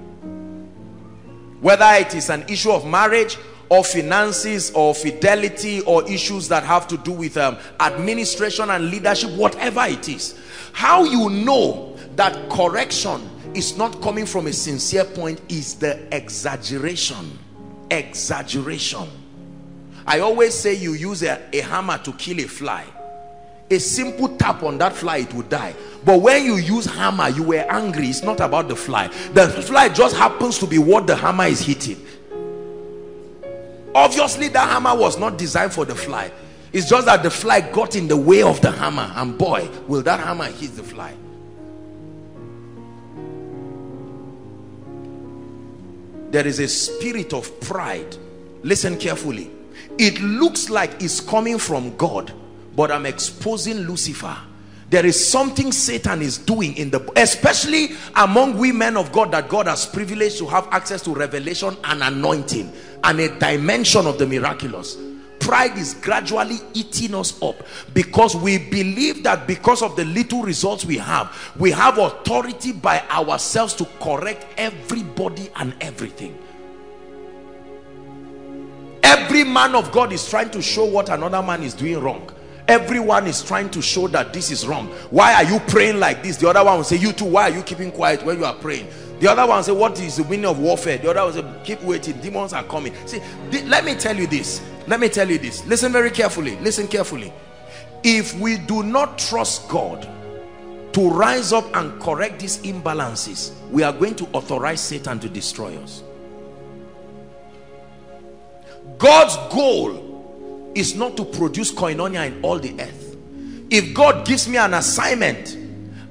Whether it is an issue of marriage or finances or fidelity or issues that have to do with um, administration and leadership whatever it is. How you know that correction is not coming from a sincere point is the exaggeration. Exaggeration. I always say you use a, a hammer to kill a fly. A simple tap on that fly it would die. But when you use hammer you were angry. It's not about the fly. The fly just happens to be what the hammer is hitting obviously that hammer was not designed for the fly. It's just that the fly got in the way of the hammer and boy will that hammer hit the fly. There is a spirit of pride. Listen carefully. It looks like it's coming from God but I'm exposing Lucifer there is something Satan is doing in the especially among women of God that God has privileged to have access to revelation and anointing and a dimension of the miraculous. Pride is gradually eating us up because we believe that because of the little results we have we have authority by ourselves to correct everybody and everything. Every man of God is trying to show what another man is doing wrong everyone is trying to show that this is wrong. Why are you praying like this? The other one will say you too why are you keeping quiet when you are praying? The other one say what is the meaning of warfare? The other one say keep waiting demons are coming. See let me tell you this. Let me tell you this. Listen very carefully. Listen carefully. If we do not trust god to rise up and correct these imbalances we are going to authorize satan to destroy us. God's goal is not to produce koinonia in all the earth. If god gives me an assignment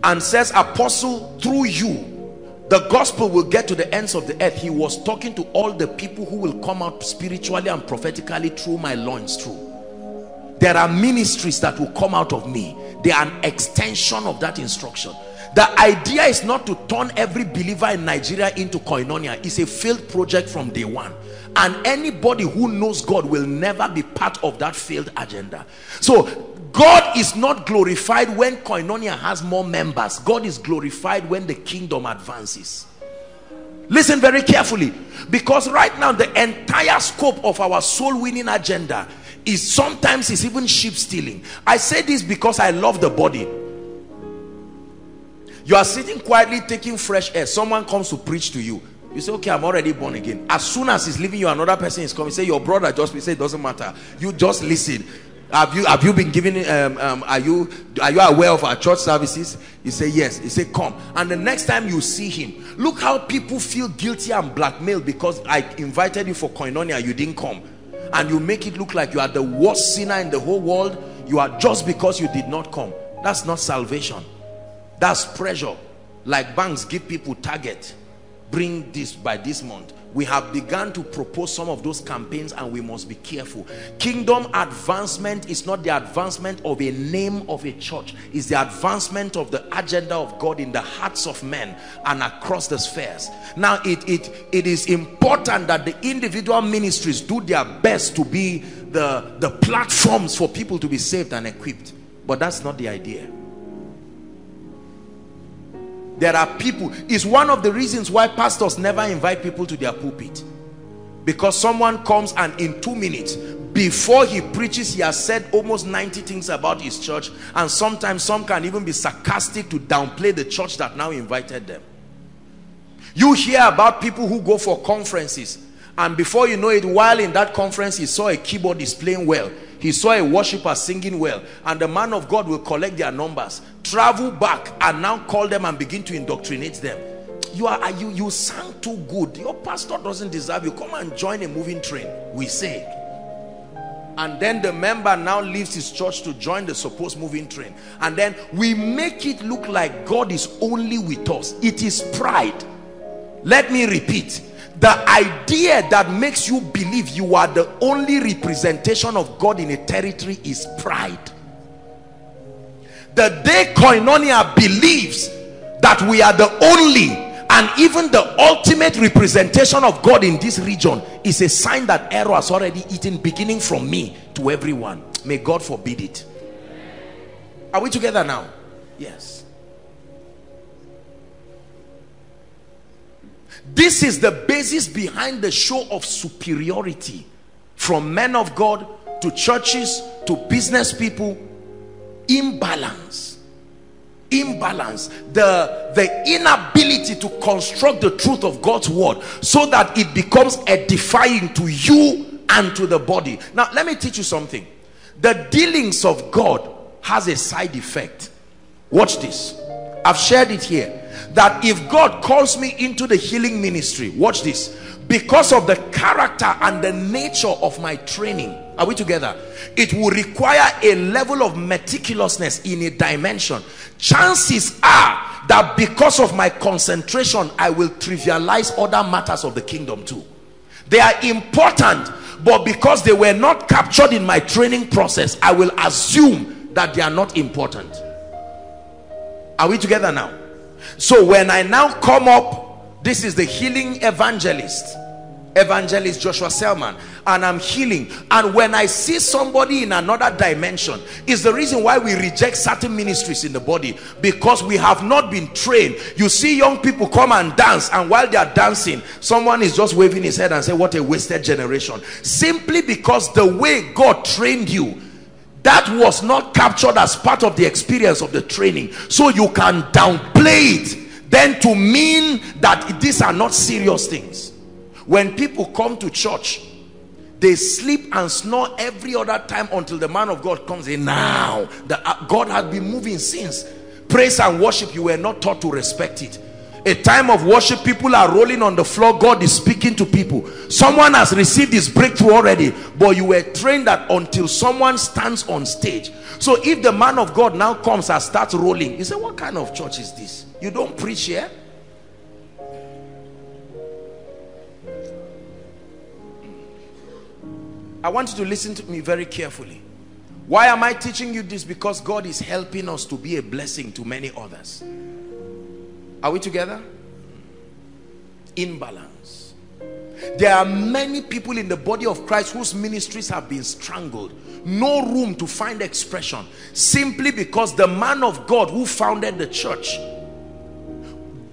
and says apostle through you the gospel will get to the ends of the earth he was talking to all the people who will come out spiritually and prophetically through my loins through. There are ministries that will come out of me. They are an extension of that instruction. The idea is not to turn every believer in Nigeria into koinonia. It's a failed project from day one and anybody who knows God will never be part of that failed agenda so God is not glorified when koinonia has more members. God is glorified when the kingdom advances. Listen very carefully because right now the entire scope of our soul winning agenda is sometimes is even sheep stealing. I say this because I love the body. You are sitting quietly taking fresh air. Someone comes to preach to you. You say, okay, I'm already born again. As soon as he's leaving you, another person is coming. Say, your brother just, say, it doesn't matter. You just listen. Have you have you been given um, um, are you are you aware of our church services? You say yes. You say come. And the next time you see him look how people feel guilty and blackmailed because i invited you for koinonia you didn't come. And you make it look like you are the worst sinner in the whole world. You are just because you did not come. That's not salvation. That's pressure. Like banks give people target bring this by this month we have begun to propose some of those campaigns and we must be careful. Kingdom advancement is not the advancement of a name of a church. It's the advancement of the agenda of God in the hearts of men and across the spheres. Now it it it is important that the individual ministries do their best to be the the platforms for people to be saved and equipped. But that's not the idea there are people is one of the reasons why pastors never invite people to their pulpit. Because someone comes and in two minutes before he preaches he has said almost 90 things about his church. And sometimes some can even be sarcastic to downplay the church that now invited them. You hear about people who go for conferences. And before you know it while in that conference he saw a keyboard displaying well he saw a worshiper singing well and the man of God will collect their numbers travel back and now call them and begin to indoctrinate them. You are you you sang too good. Your pastor doesn't deserve you. Come and join a moving train we say. And then the member now leaves his church to join the supposed moving train. And then we make it look like God is only with us. It is pride. Let me repeat the idea that makes you believe you are the only representation of God in a territory is pride The day Koinonia believes that we are the only and even the ultimate representation of God in this region is a sign that error has already eaten beginning from me to everyone. May God forbid it. Are we together now? Yes. This is the basis behind the show of superiority from men of God to churches to business people. Imbalance. Imbalance. The, the inability to construct the truth of God's word so that it becomes edifying to you and to the body. Now, let me teach you something. The dealings of God has a side effect. Watch this. I've shared it here. That if God calls me into the healing ministry, watch this. Because of the character and the nature of my training, are we together? It will require a level of meticulousness in a dimension. Chances are that because of my concentration, I will trivialize other matters of the kingdom too. They are important, but because they were not captured in my training process, I will assume that they are not important. Are we together now? So when I now come up, this is the healing evangelist evangelist Joshua Selman and I'm healing. And when I see somebody in another dimension is the reason why we reject certain ministries in the body because we have not been trained. You see young people come and dance and while they are dancing someone is just waving his head and say what a wasted generation. Simply because the way God trained you that was not captured as part of the experience of the training. So you can downplay it then to mean that these are not serious things. When people come to church they sleep and snore every other time until the man of God comes in. Now the, uh, God had been moving since. Praise and worship you were not taught to respect it a time of worship people are rolling on the floor God is speaking to people someone has received his breakthrough already but you were trained that until someone stands on stage so if the man of God now comes and starts rolling you say what kind of church is this you don't preach here I want you to listen to me very carefully. Why am I teaching you this? Because God is helping us to be a blessing to many others. Are we together? Imbalance. There are many people in the body of Christ whose ministries have been strangled. No room to find expression. Simply because the man of God who founded the church,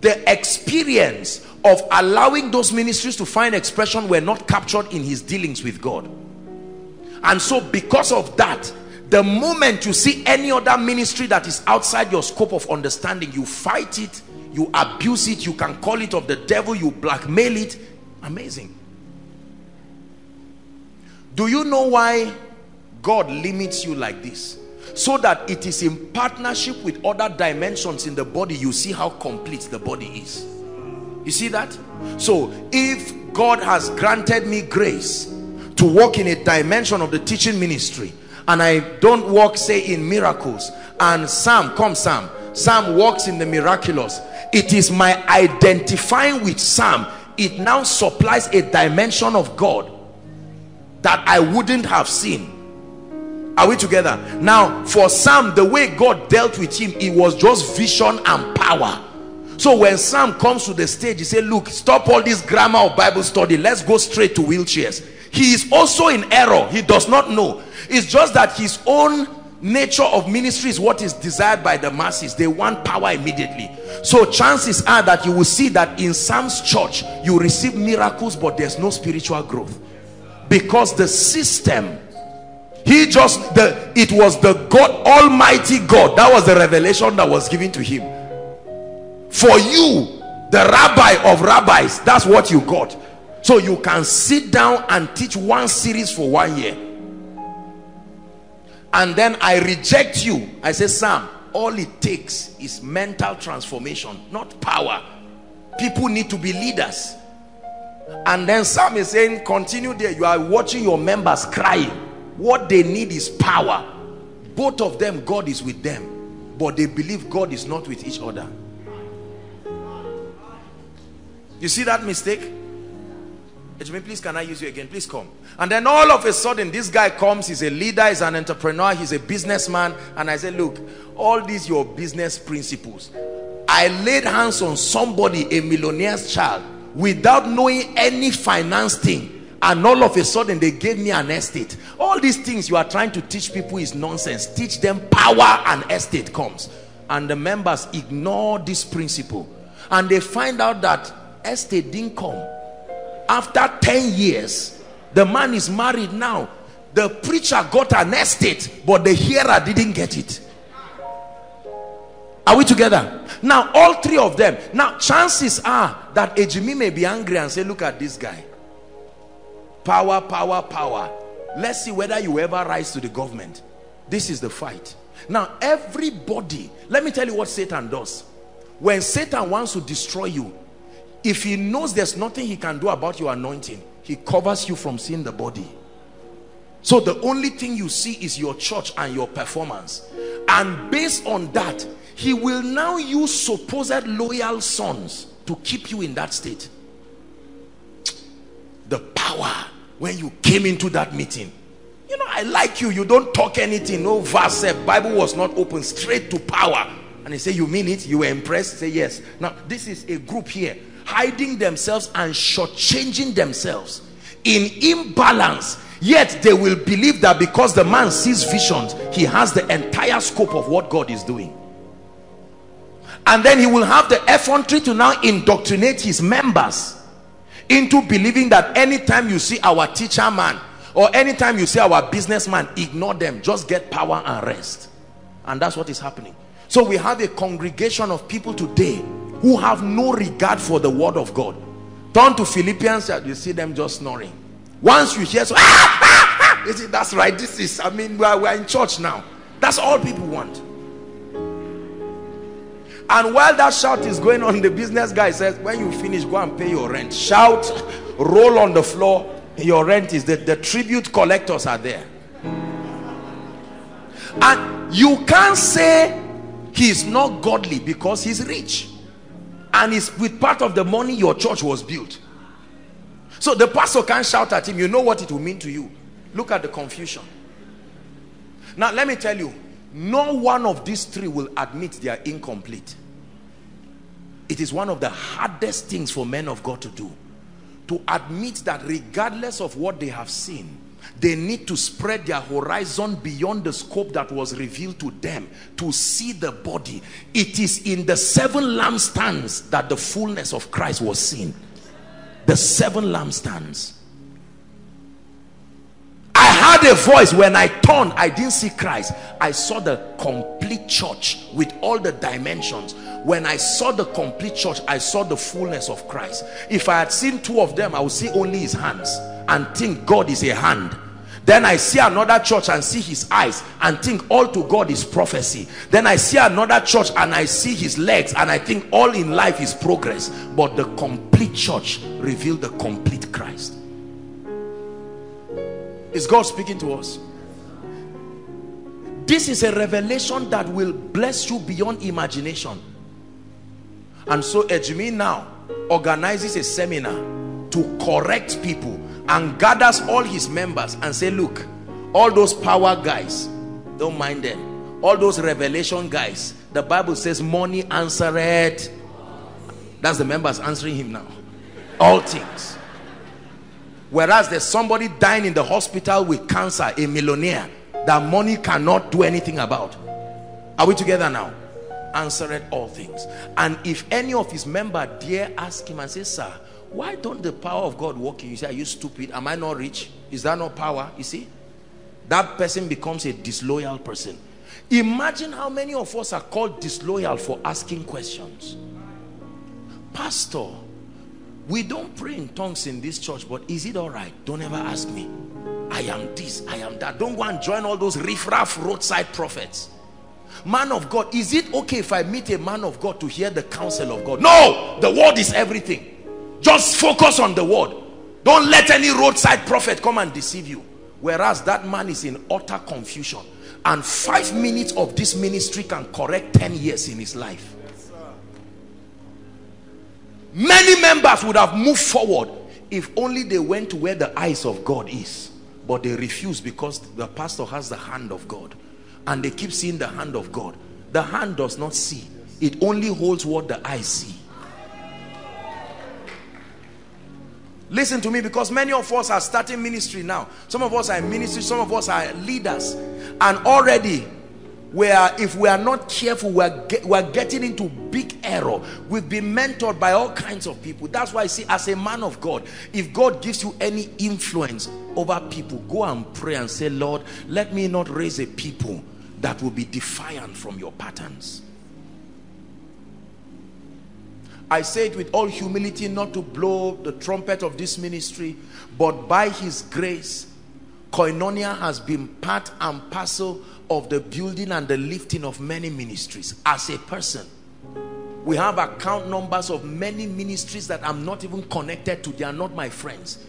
the experience of allowing those ministries to find expression were not captured in his dealings with God and so because of that the moment you see any other ministry that is outside your scope of understanding you fight it you abuse it you can call it of the devil you blackmail it. Amazing. Do you know why God limits you like this? So that it is in partnership with other dimensions in the body you see how complete the body is. You see that? So if God has granted me grace to walk in a dimension of the teaching ministry and I don't walk say in miracles and Sam come Sam. Sam walks in the miraculous it is my identifying with Sam. It now supplies a dimension of God that I wouldn't have seen. Are we together? Now for Sam the way God dealt with him it was just vision and power. So when Sam comes to the stage he said look stop all this grammar of Bible study. Let's go straight to wheelchairs. He is also in error. He does not know. It's just that his own nature of ministry is what is desired by the masses. They want power immediately. So chances are that you will see that in Sam's church you receive miracles but there's no spiritual growth. Because the system he just the it was the God almighty God. That was the revelation that was given to him. For you the rabbi of rabbis that's what you got. So you can sit down and teach one series for one year and then i reject you. I say sam all it takes is mental transformation not power. People need to be leaders. And then sam is saying continue there. You are watching your members crying what they need is power. Both of them god is with them but they believe god is not with each other. You see that mistake? Ejimi, please can I use you again? Please come. And then all of a sudden, this guy comes, he's a leader, he's an entrepreneur, he's a businessman. And I said, look, all these your business principles. I laid hands on somebody, a millionaire's child, without knowing any finance thing. And all of a sudden, they gave me an estate. All these things you are trying to teach people is nonsense. Teach them power and estate comes. And the members ignore this principle. And they find out that estate didn't come after 10 years the man is married now. The preacher got an estate but the hearer didn't get it. Are we together? Now all three of them. Now chances are that ejimi may be angry and say look at this guy. Power power power. Let's see whether you ever rise to the government. This is the fight. Now everybody let me tell you what satan does. When satan wants to destroy you if he knows there's nothing he can do about your anointing he covers you from seeing the body. So the only thing you see is your church and your performance. And based on that he will now use supposed loyal sons to keep you in that state. The power when you came into that meeting. You know i like you. You don't talk anything. No verse bible was not open straight to power. And he said you mean it? You were impressed? Say yes. Now this is a group here hiding themselves and shortchanging themselves in imbalance. Yet they will believe that because the man sees visions he has the entire scope of what God is doing. And then he will have the effrontery to now indoctrinate his members into believing that anytime you see our teacher man or anytime you see our businessman ignore them just get power and rest. And that's what is happening. So we have a congregation of people today who have no regard for the word of God. Turn to Philippians, and you see them just snoring. Once you hear so, ah, ah, ah, that's right. This is, I mean, we are, we are in church now. That's all people want. And while that shout is going on, the business guy says, when you finish, go and pay your rent. Shout, roll on the floor. Your rent is the, the tribute collectors are there. And you can't say he's not godly because he's rich and it's with part of the money your church was built. So the pastor can't shout at him. You know what it will mean to you. Look at the confusion. Now let me tell you no one of these three will admit they are incomplete. It is one of the hardest things for men of God to do. To admit that regardless of what they have seen they need to spread their horizon beyond the scope that was revealed to them to see the body. It is in the seven lampstands that the fullness of Christ was seen. The seven lampstands. I heard a voice. When I turned I didn't see Christ. I saw the complete church with all the dimensions. When I saw the complete church I saw the fullness of Christ. If I had seen two of them I would see only his hands and think God is a hand then I see another church and see his eyes and think all to God is prophecy. Then I see another church and I see his legs and I think all in life is progress. But the complete church revealed the complete Christ. Is God speaking to us? This is a revelation that will bless you beyond imagination. And so Ejimi now organizes a seminar to correct people and gathers all his members and say look all those power guys don't mind them. All those revelation guys the bible says money answered. That's the members answering him now. All things. Whereas there's somebody dying in the hospital with cancer a millionaire that money cannot do anything about. Are we together now? Answered all things. And if any of his member dare ask him and say sir why don't the power of God work in you? say, are you stupid? Am I not rich? Is that not power? You see? That person becomes a disloyal person. Imagine how many of us are called disloyal for asking questions. Pastor, we don't pray in tongues in this church, but is it all right? Don't ever ask me. I am this, I am that. Don't go and join all those riffraff roadside prophets. Man of God, is it okay if I meet a man of God to hear the counsel of God? No, the word is everything. Just focus on the word. Don't let any roadside prophet come and deceive you. Whereas that man is in utter confusion. And five minutes of this ministry can correct 10 years in his life. Many members would have moved forward if only they went to where the eyes of God is but they refuse because the pastor has the hand of God and they keep seeing the hand of God the hand does not see it only holds what the eyes see listen to me because many of us are starting ministry now. Some of us are in ministry some of us are leaders. And already we are if we are not careful we are, get, we are getting into big error. We've been mentored by all kinds of people. That's why I see as a man of God if God gives you any influence over people go and pray and say Lord let me not raise a people that will be defiant from your patterns I say it with all humility not to blow the trumpet of this ministry but by his grace koinonia has been part and parcel of the building and the lifting of many ministries. As a person we have account numbers of many ministries that I'm not even connected to. They are not my friends.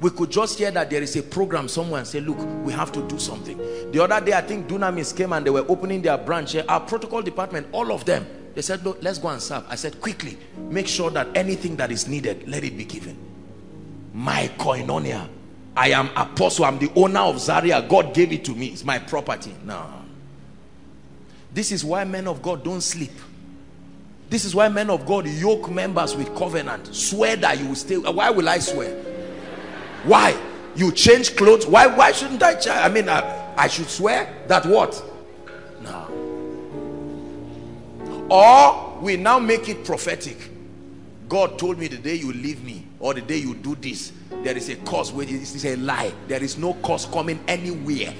We could just hear that there is a program somewhere and say look we have to do something. The other day I think Dunamis came and they were opening their branch. Here our protocol department all of them they said, no, let's go and serve. I said, quickly, make sure that anything that is needed, let it be given. My koinonia. I am apostle. I'm the owner of Zaria. God gave it to me. It's my property. No. This is why men of God don't sleep. This is why men of God yoke members with covenant. Swear that you will stay. Why will I swear? Why? You change clothes. Why, why shouldn't I? I mean, I, I should swear that what? Or we now make it prophetic. God told me the day you leave me or the day you do this there is a cause where this is a lie. There is no cause coming anywhere.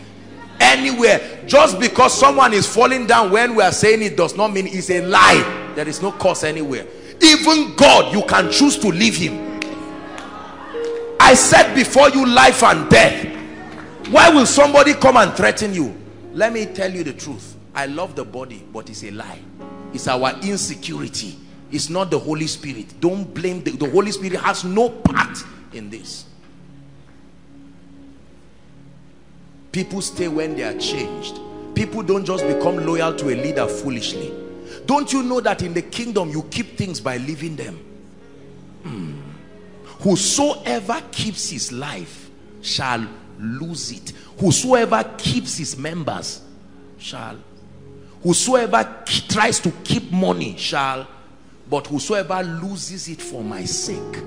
Anywhere. Just because someone is falling down when we are saying it does not mean it's a lie. There is no cause anywhere. Even God you can choose to leave him. I said before you life and death why will somebody come and threaten you? Let me tell you the truth. I love the body but it's a lie it's our insecurity. It's not the Holy Spirit. Don't blame the, the Holy Spirit has no part in this. People stay when they are changed. People don't just become loyal to a leader foolishly. Don't you know that in the kingdom you keep things by leaving them? Hmm. whosoever keeps his life shall lose it. Whosoever keeps his members shall whosoever tries to keep money shall but whosoever loses it for my sake.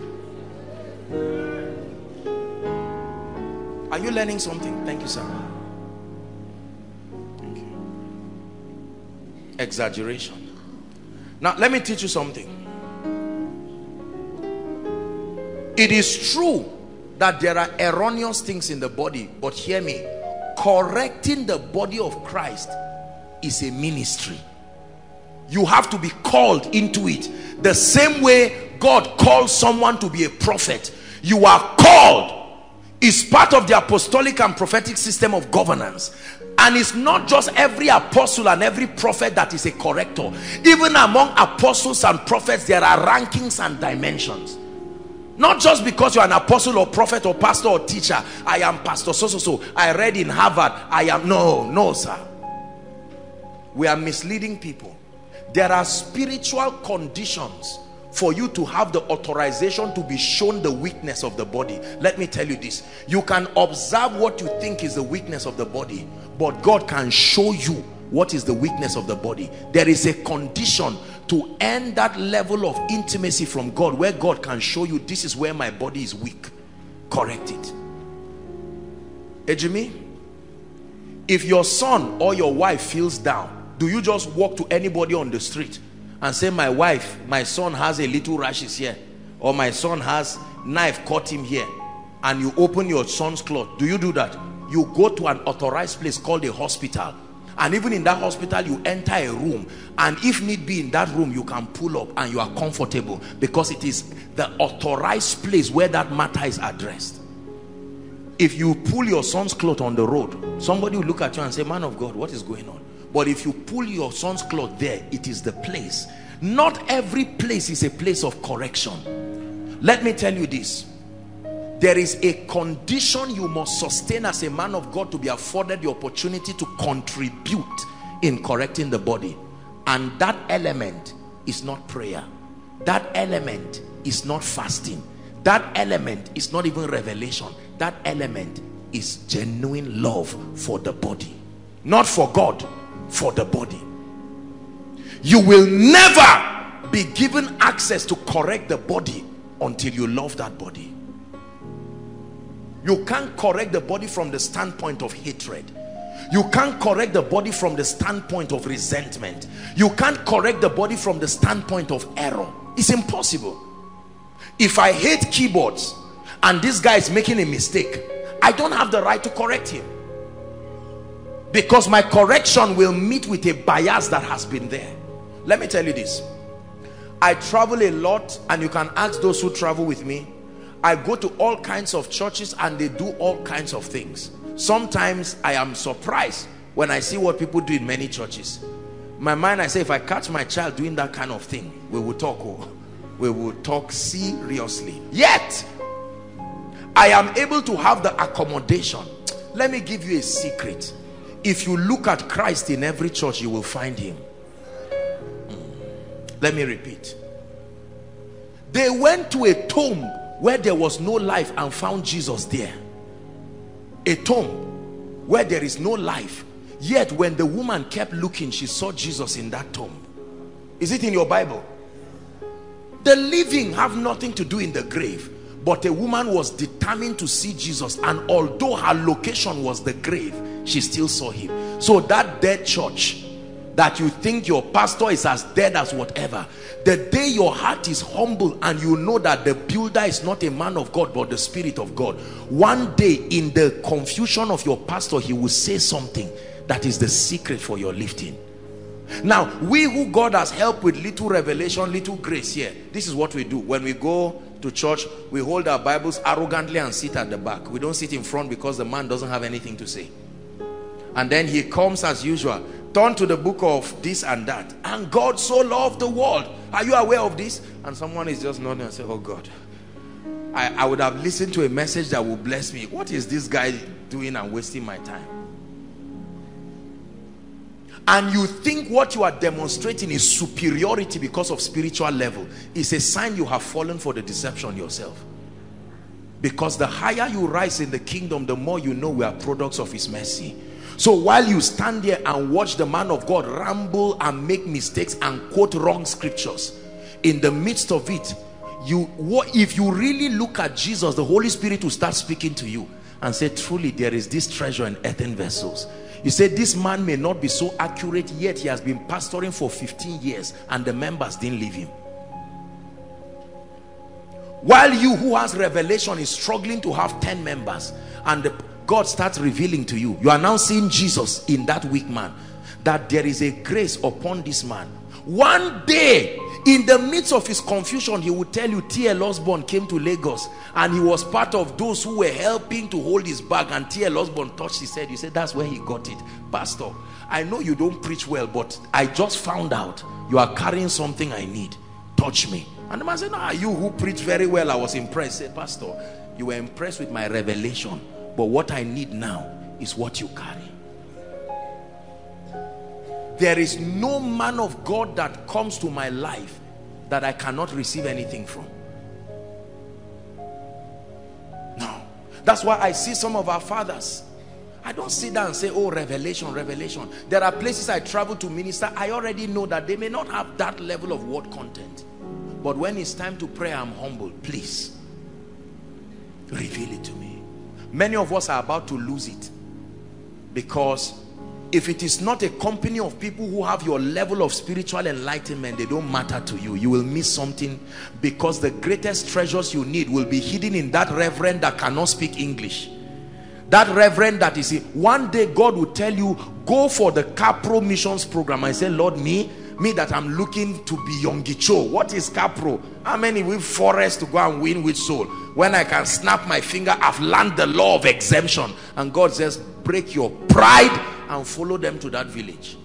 Are you learning something? Thank you sir. Thank you. Exaggeration. Now let me teach you something. It is true that there are erroneous things in the body but hear me. Correcting the body of Christ is a ministry. You have to be called into it. The same way God calls someone to be a prophet you are called. Is part of the apostolic and prophetic system of governance. And it's not just every apostle and every prophet that is a corrector. Even among apostles and prophets there are rankings and dimensions. Not just because you're an apostle or prophet or pastor or teacher. I am pastor so so so. I read in harvard. I am no no sir we are misleading people. There are spiritual conditions for you to have the authorization to be shown the weakness of the body. Let me tell you this. You can observe what you think is the weakness of the body but God can show you what is the weakness of the body. There is a condition to end that level of intimacy from God where God can show you this is where my body is weak. Correct it. Ejimi if your son or your wife feels down do you just walk to anybody on the street and say my wife my son has a little rashes here or my son has knife caught him here and you open your son's cloth? Do you do that? You go to an authorized place called a hospital and even in that hospital you enter a room and if need be in that room you can pull up and you are comfortable because it is the authorized place where that matter is addressed. If you pull your son's cloth on the road somebody will look at you and say man of God what is going on but if you pull your son's cloth there it is the place. Not every place is a place of correction. Let me tell you this. There is a condition you must sustain as a man of God to be afforded the opportunity to contribute in correcting the body. And that element is not prayer. That element is not fasting. That element is not even revelation. That element is genuine love for the body. Not for God for the body. You will never be given access to correct the body until you love that body. You can't correct the body from the standpoint of hatred. You can't correct the body from the standpoint of resentment. You can't correct the body from the standpoint of error. It's impossible. If I hate keyboards and this guy is making a mistake I don't have the right to correct him because my correction will meet with a bias that has been there. Let me tell you this. I travel a lot and you can ask those who travel with me. I go to all kinds of churches and they do all kinds of things. Sometimes I am surprised when I see what people do in many churches. My mind I say if I catch my child doing that kind of thing we will talk oh, we will talk seriously. Yet I am able to have the accommodation. Let me give you a secret if you look at Christ in every church you will find him. Hmm. let me repeat. They went to a tomb where there was no life and found Jesus there. A tomb where there is no life. Yet when the woman kept looking she saw Jesus in that tomb. Is it in your Bible? The living have nothing to do in the grave but a woman was determined to see Jesus. And although her location was the grave she still saw him. So that dead church that you think your pastor is as dead as whatever the day your heart is humble and you know that the builder is not a man of God but the spirit of God one day in the confusion of your pastor he will say something that is the secret for your lifting. Now we who God has helped with little revelation little grace here this is what we do. When we go to church we hold our Bibles arrogantly and sit at the back. We don't sit in front because the man doesn't have anything to say and then he comes as usual. Turn to the book of this and that. And God so loved the world. Are you aware of this? And someone is just nodding and say oh God. I, I would have listened to a message that will bless me. What is this guy doing and wasting my time? And you think what you are demonstrating is superiority because of spiritual level. Is a sign you have fallen for the deception yourself. Because the higher you rise in the kingdom the more you know we are products of his mercy so while you stand there and watch the man of God ramble and make mistakes and quote wrong scriptures, in the midst of it, you if you really look at Jesus, the Holy Spirit will start speaking to you and say, truly there is this treasure in earthen vessels. You say this man may not be so accurate yet he has been pastoring for 15 years and the members didn't leave him while you who has revelation is struggling to have 10 members and the God starts revealing to you you are now seeing Jesus in that weak man that there is a grace upon this man. One day in the midst of his confusion he would tell you T.L. Osborn came to Lagos and he was part of those who were helping to hold his bag and T.L. Osborn touched his head. You said that's where he got it pastor. I know you don't preach well but I just found out you are carrying something I need. Touch me. And the man said no you who preach very well I was impressed. Said pastor you were impressed with my revelation but what I need now is what you carry. There is no man of God that comes to my life that I cannot receive anything from. No. That's why I see some of our fathers. I don't sit down and say, oh, revelation, revelation. There are places I travel to minister. I already know that they may not have that level of word content. But when it's time to pray, I'm humble. Please, reveal it to me many of us are about to lose it. Because if it is not a company of people who have your level of spiritual enlightenment they don't matter to you. You will miss something because the greatest treasures you need will be hidden in that reverend that cannot speak english. That reverend that is one day god will tell you go for the capro missions program. I say lord me me that i'm looking to be Yonggi Cho what is capro? How many will forest to go and win with soul? When I can snap my finger I've learned the law of exemption. And God says break your pride and follow them to that village.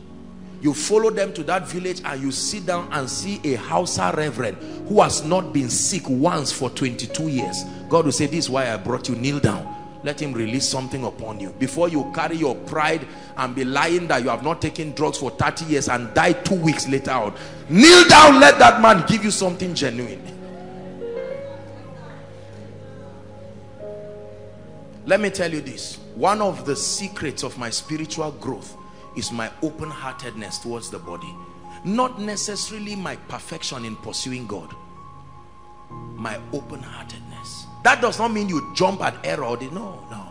You follow them to that village and you sit down and see a Hausa reverend who has not been sick once for 22 years. God will say this is why I brought you. Kneel down let him release something upon you. Before you carry your pride and be lying that you have not taken drugs for 30 years and die two weeks later out kneel down let that man give you something genuine. Let me tell you this. One of the secrets of my spiritual growth is my open-heartedness towards the body. Not necessarily my perfection in pursuing God. My open-heartedness that does not mean you jump at error no no.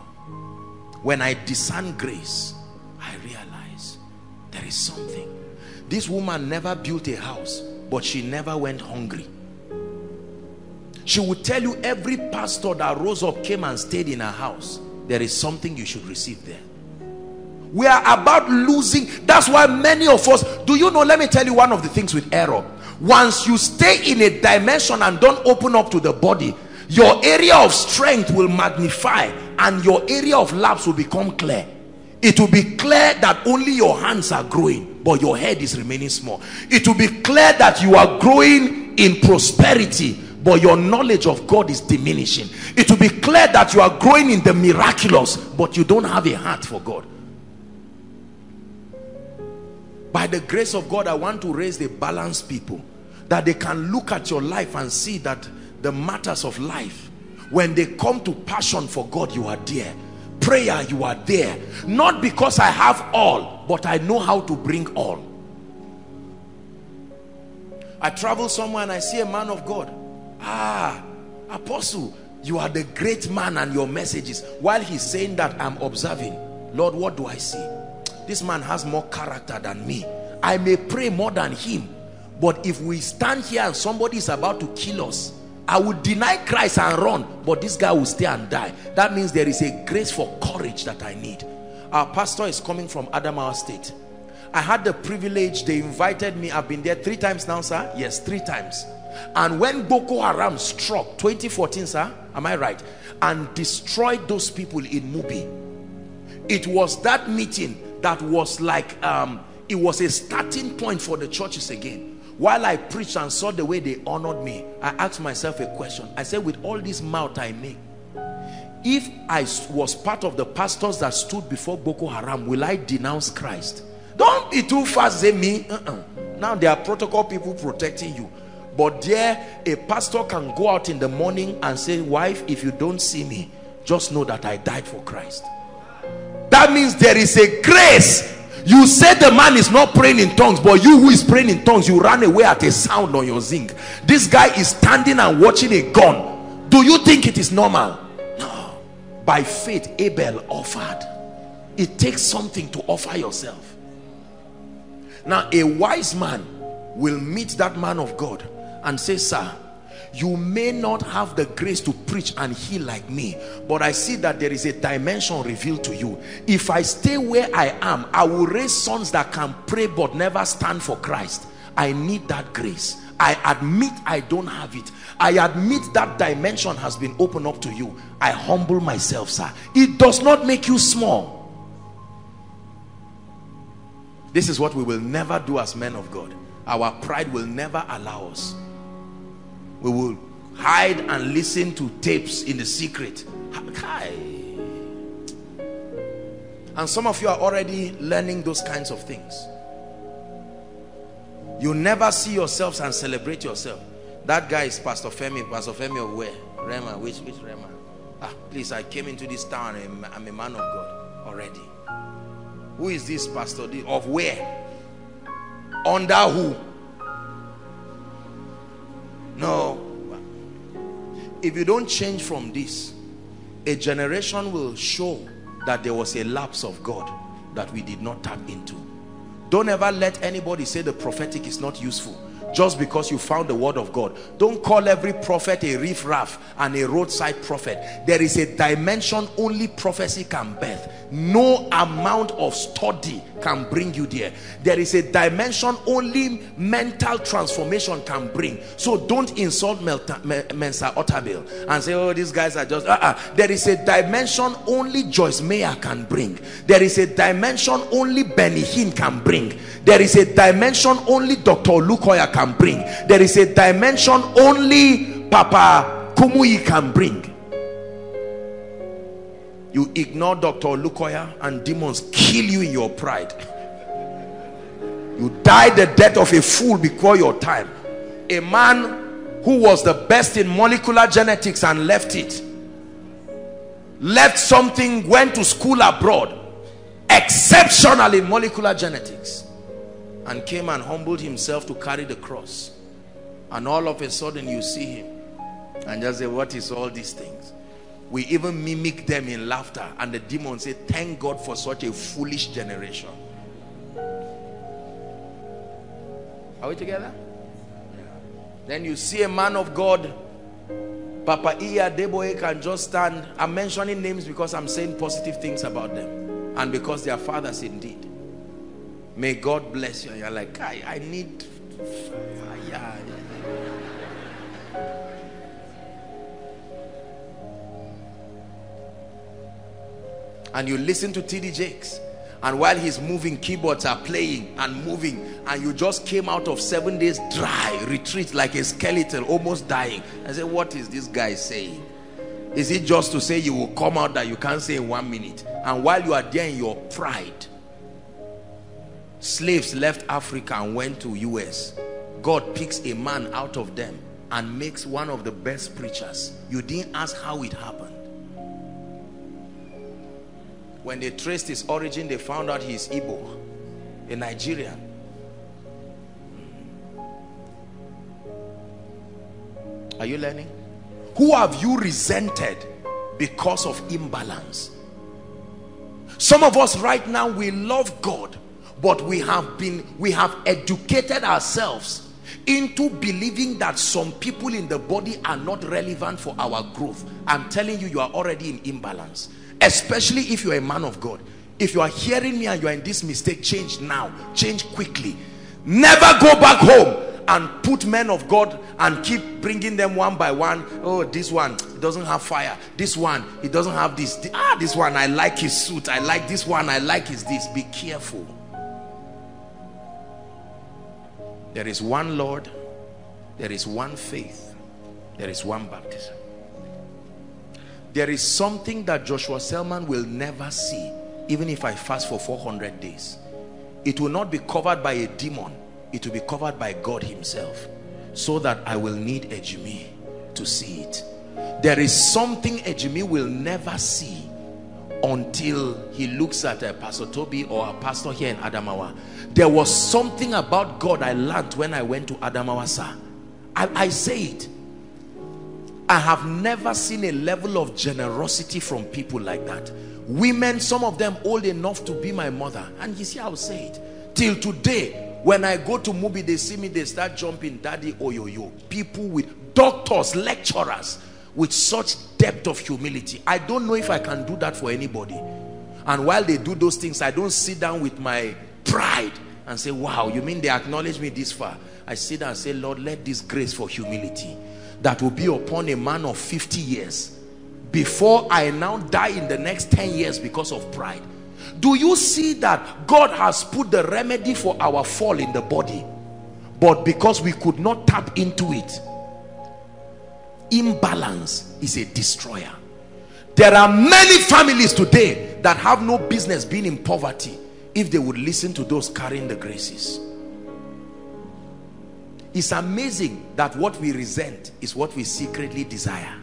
When I discern grace I realize there is something. This woman never built a house but she never went hungry. She would tell you every pastor that rose up came and stayed in her house there is something you should receive there. We are about losing. That's why many of us do you know let me tell you one of the things with error. Once you stay in a dimension and don't open up to the body your area of strength will magnify and your area of lapse will become clear. It will be clear that only your hands are growing but your head is remaining small. It will be clear that you are growing in prosperity but your knowledge of God is diminishing. It will be clear that you are growing in the miraculous but you don't have a heart for God. By the grace of God I want to raise the balanced people that they can look at your life and see that the matters of life. When they come to passion for God you are there. Prayer you are there. Not because I have all but I know how to bring all. I travel somewhere and I see a man of God. Ah apostle you are the great man and your messages while he's saying that I'm observing. Lord what do I see? This man has more character than me. I may pray more than him but if we stand here and somebody is about to kill us I would deny Christ and run, but this guy will stay and die. That means there is a grace for courage that I need. Our pastor is coming from Adamawa State. I had the privilege, they invited me. I've been there three times now, sir. Yes, three times. And when Boko Haram struck, 2014, sir, am I right? And destroyed those people in Mubi. It was that meeting that was like, um, it was a starting point for the churches again while I preached and saw the way they honored me, I asked myself a question. I said, with all this mouth I make, if I was part of the pastors that stood before Boko Haram, will I denounce Christ? Don't be too fast, say me. Uh -uh. Now there are protocol people protecting you. But there, a pastor can go out in the morning and say, wife, if you don't see me, just know that I died for Christ. That means there is a grace you say the man is not praying in tongues but you who is praying in tongues you run away at a sound on your zinc this guy is standing and watching a gun. Do you think it is normal? No. By faith abel offered. It takes something to offer yourself. Now a wise man will meet that man of god and say sir you may not have the grace to preach and heal like me but i see that there is a dimension revealed to you. If i stay where i am i will raise sons that can pray but never stand for christ. I need that grace. I admit i don't have it. I admit that dimension has been opened up to you. I humble myself sir. It does not make you small. This is what we will never do as men of god. Our pride will never allow us we will hide and listen to tapes in the secret. And some of you are already learning those kinds of things. You never see yourselves and celebrate yourself. That guy is pastor femi pastor femi of where rhema which which rhema? Ah please i came into this town and i'm a man of god already. Who is this pastor? Of where? Under who no. If you don't change from this, a generation will show that there was a lapse of God that we did not tap into. Don't ever let anybody say the prophetic is not useful just because you found the word of God. Don't call every prophet a riff raff and a roadside prophet. There is a dimension only prophecy can birth. No amount of study can bring you there. There is a dimension only mental transformation can bring. So don't insult Mensa Otabil and say, oh, these guys are just... Uh -uh. There is a dimension only Joyce Meyer can bring. There is a dimension only Benny Hinn can bring. There is a dimension only Dr. Olukoya can bring. There is a dimension only Papa Kumuyi can bring. You ignore Dr. Olukoya and demons kill you in your pride. You die the death of a fool before your time. A man who was the best in molecular genetics and left it left something, went to school abroad, exceptional in molecular genetics, and came and humbled himself to carry the cross. And all of a sudden you see him and just say, what is all these things? We even mimic them in laughter and the demons say, thank God for such a foolish generation. Are we together? Then you see a man of God Papa Adeboye can just stand. I'm mentioning names because I'm saying positive things about them. And because they are fathers indeed. May God bless you. And you're like, I, I need fire. And you listen to TD Jakes. And while he's moving keyboards are playing and moving. And you just came out of seven days dry retreat like a skeleton almost dying. I said what is this guy saying? Is it just to say you will come out that you can't say in one minute? And while you are there in your pride slaves left Africa and went to US God picks a man out of them and makes one of the best preachers. You didn't ask how it happened when they traced his origin, they found out he's Igbo, a Nigerian. Are you learning? Who have you resented because of imbalance? Some of us right now, we love God, but we have been, we have educated ourselves into believing that some people in the body are not relevant for our growth. I'm telling you, you are already in imbalance especially if you're a man of God. If you are hearing me and you are in this mistake change now. Change quickly. Never go back home and put men of God and keep bringing them one by one. Oh this one doesn't have fire. This one he doesn't have this. Ah this one I like his suit. I like this one I like his this. Be careful. There is one Lord. There is one faith. There is one baptism there is something that Joshua Selman will never see even if I fast for 400 days. It will not be covered by a demon. It will be covered by God himself so that I will need Ejimi to see it. There is something Ejimi will never see until he looks at a Pastor Toby or a pastor here in Adamawa. There was something about God I learned when I went to Adamawa sir. I, I say it I have never seen a level of generosity from people like that. Women, some of them old enough to be my mother. And you see, I'll say it. Till today, when I go to Mubi, they see me, they start jumping, daddy oyoyo. People with doctors, lecturers, with such depth of humility. I don't know if I can do that for anybody. And while they do those things, I don't sit down with my pride and say, wow, you mean they acknowledge me this far? I sit down and say, Lord, let this grace for humility that will be upon a man of 50 years before I now die in the next 10 years because of pride. Do you see that God has put the remedy for our fall in the body, but because we could not tap into it, imbalance is a destroyer. There are many families today that have no business being in poverty if they would listen to those carrying the graces. It's amazing that what we resent is what we secretly desire.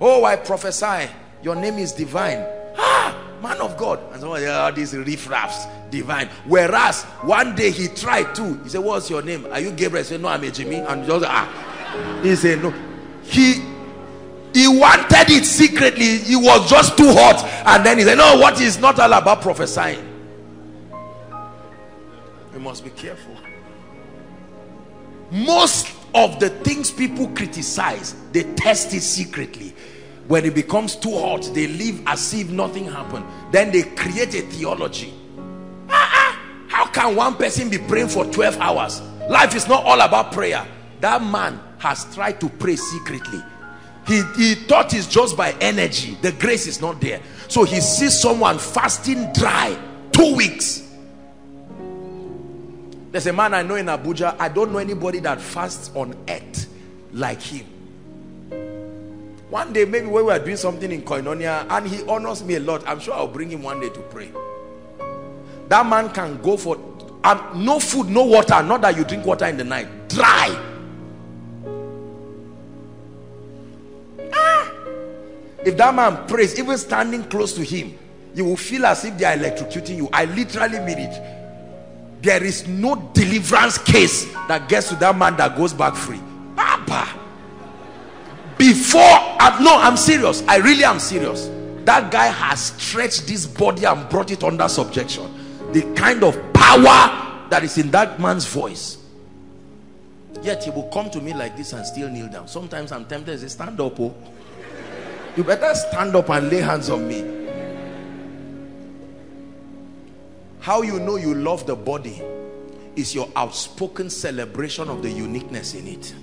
Oh, I prophesy, your name is divine. Ah, man of God. And so oh, these riffraffs, divine. Whereas one day he tried to. He said, What's your name? Are you Gabriel? He said, No, I'm Ejimi. And just ah. He said, No. He he wanted it secretly. He was just too hot. And then he said, No, what is not all about prophesying must be careful. Most of the things people criticize, they test it secretly. When it becomes too hot, they leave as if nothing happened. Then they create a theology. Ah, ah, how can one person be praying for 12 hours? Life is not all about prayer. That man has tried to pray secretly. He, he thought it's just by energy. The grace is not there. So he sees someone fasting dry two weeks there's a man I know in Abuja. I don't know anybody that fasts on earth like him. One day, maybe when we are doing something in Koinonia, and he honors me a lot, I'm sure I'll bring him one day to pray. That man can go for um, no food, no water. Not that you drink water in the night. Dry. Ah, If that man prays, even standing close to him, you will feel as if they are electrocuting you. I literally mean it. There is no deliverance case that gets to that man that goes back free. Papa. Before, I, no, I'm serious. I really am serious. That guy has stretched this body and brought it under subjection. The kind of power that is in that man's voice. Yet he will come to me like this and still kneel down. Sometimes I'm tempted to say, stand up, oh. You better stand up and lay hands on me. How you know you love the body is your outspoken celebration of the uniqueness in it.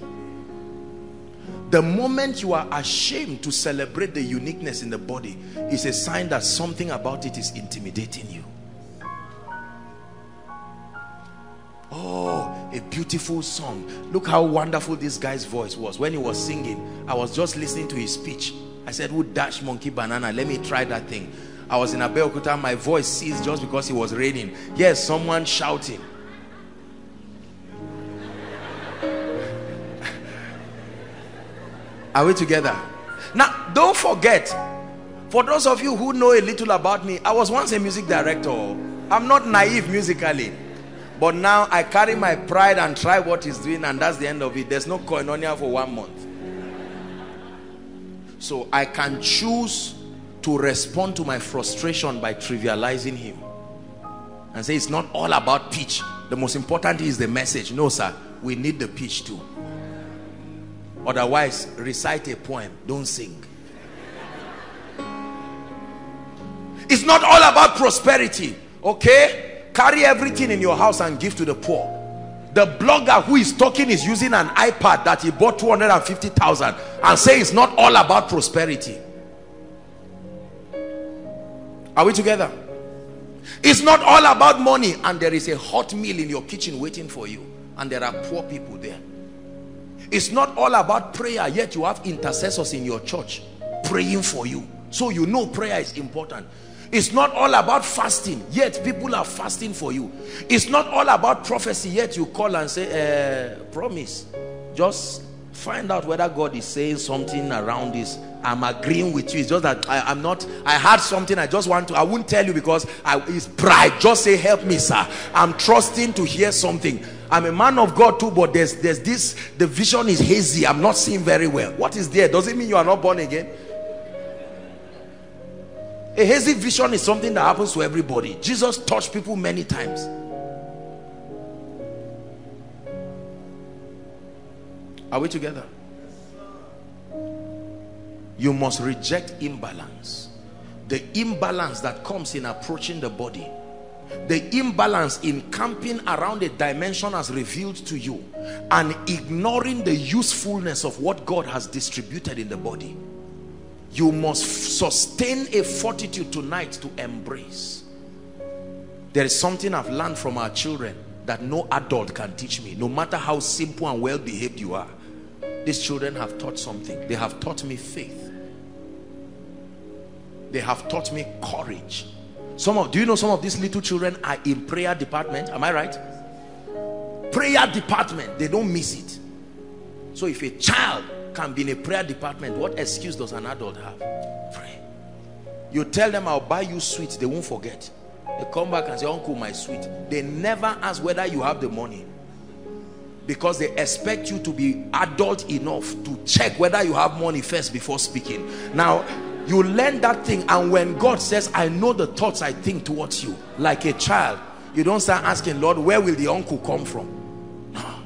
The moment you are ashamed to celebrate the uniqueness in the body is a sign that something about it is intimidating you. Oh, a beautiful song. Look how wonderful this guy's voice was. When he was singing, I was just listening to his speech. I said, who dash monkey banana? Let me try that thing. I was in Abeokuta. My voice ceased just because it was raining. Yes, someone shouting. Are we together? Now, don't forget, for those of you who know a little about me, I was once a music director. I'm not naive musically. But now I carry my pride and try what he's doing and that's the end of it. There's no koinonia for one month. So I can choose to respond to my frustration by trivializing him. And say it's not all about pitch. The most important is the message. No sir, we need the pitch too. Otherwise, recite a poem. Don't sing. It's not all about prosperity. Okay? carry everything in your house and give to the poor the blogger who is talking is using an ipad that he bought 250,000 and say it's not all about prosperity are we together? It's not all about money. And there is a hot meal in your kitchen waiting for you. And there are poor people there. It's not all about prayer. Yet you have intercessors in your church praying for you. So you know prayer is important. It's not all about fasting, yet people are fasting for you. It's not all about prophecy, yet you call and say, uh, promise. Just find out whether God is saying something around this. I'm agreeing with you. It's just that I, am not, I had something I just want to, I won't tell you because I, it's pride. Just say, help me, sir. I'm trusting to hear something. I'm a man of God too, but there's, there's this, the vision is hazy. I'm not seeing very well. What is there? Does it mean you are not born again? A hazy vision is something that happens to everybody. Jesus touched people many times. Are we together? You must reject imbalance. The imbalance that comes in approaching the body. The imbalance in camping around a dimension as revealed to you and ignoring the usefulness of what God has distributed in the body you must sustain a fortitude tonight to embrace there is something I've learned from our children that no adult can teach me no matter how simple and well behaved you are these children have taught something. They have taught me faith. They have taught me courage. Some of do you know some of these little children are in prayer department? Am I right? Prayer department. They don't miss it. So if a child can be in a prayer department what excuse does an adult have? Pray. You tell them i'll buy you sweets they won't forget. They come back and say uncle my sweet. They never ask whether you have the money because they expect you to be adult enough to check whether you have money first before speaking. Now you learn that thing and when god says i know the thoughts i think towards you like a child you don't start asking lord where will the uncle come from? No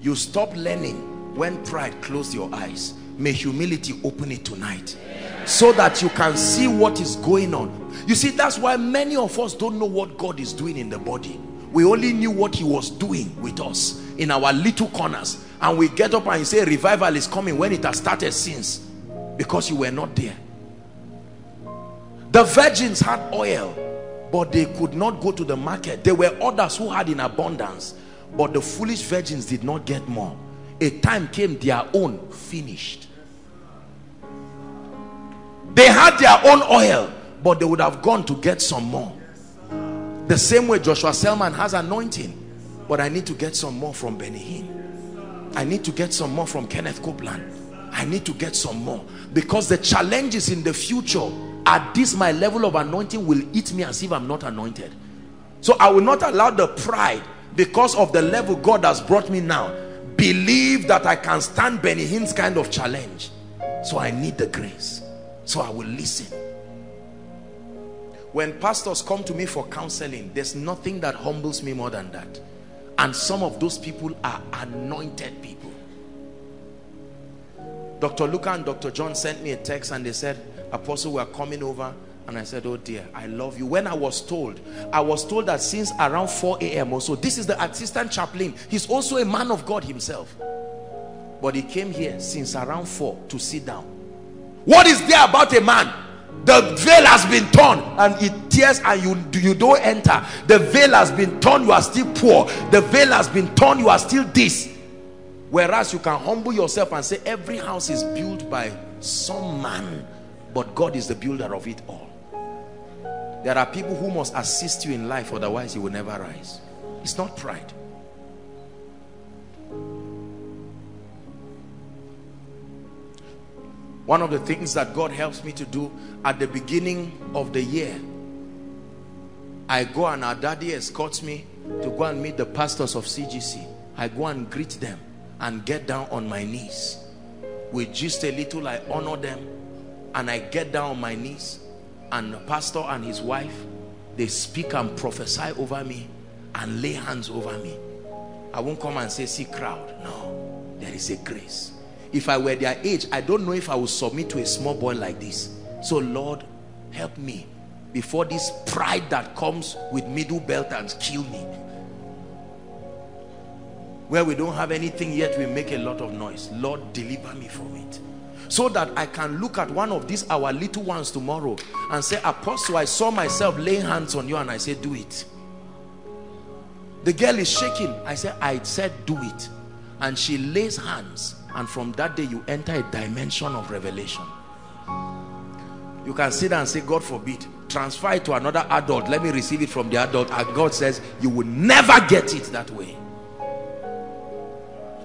you stop learning when pride closed your eyes. May humility open it tonight so that you can see what is going on. You see that's why many of us don't know what God is doing in the body we only knew what he was doing with us in our little corners. And we get up and say revival is coming when it has started since. Because you were not there. The virgins had oil but they could not go to the market. There were others who had in abundance but the foolish virgins did not get more. A time came their own finished. They had their own oil but they would have gone to get some more the same way Joshua Selman has anointing but I need to get some more from Benny Hinn. I need to get some more from Kenneth Copeland. I need to get some more because the challenges in the future at this my level of anointing will eat me as if I'm not anointed. So I will not allow the pride because of the level God has brought me now. Believe that I can stand Benny Hinn's kind of challenge. So I need the grace. So I will listen when pastors come to me for counseling there's nothing that humbles me more than that and some of those people are anointed people Dr. Luca and Dr. John sent me a text and they said apostle we are coming over and I said oh dear I love you when I was told I was told that since around 4 a.m. also this is the assistant chaplain he's also a man of God himself but he came here since around 4 to sit down what is there about a man the veil has been torn. And it tears and you you don't enter. The veil has been torn you are still poor. The veil has been torn you are still this. Whereas you can humble yourself and say every house is built by some man but God is the builder of it all. There are people who must assist you in life otherwise you will never rise. It's not pride one of the things that God helps me to do at the beginning of the year I go and our daddy escorts me to go and meet the pastors of CGC I go and greet them and get down on my knees. With just a little I honor them and I get down on my knees and the pastor and his wife they speak and prophesy over me and lay hands over me. I won't come and say see crowd. No there is a grace if I were their age I don't know if I would submit to a small boy like this. So Lord help me. Before this pride that comes with middle belt and kill me. Where we don't have anything yet we make a lot of noise. Lord deliver me from it. So that I can look at one of these our little ones tomorrow and say apostle I saw myself laying hands on you and I said do it. The girl is shaking. I said I said do it. And she lays hands and from that day you enter a dimension of revelation. You can sit and say God forbid transfer it to another adult. Let me receive it from the adult. And God says you will never get it that way.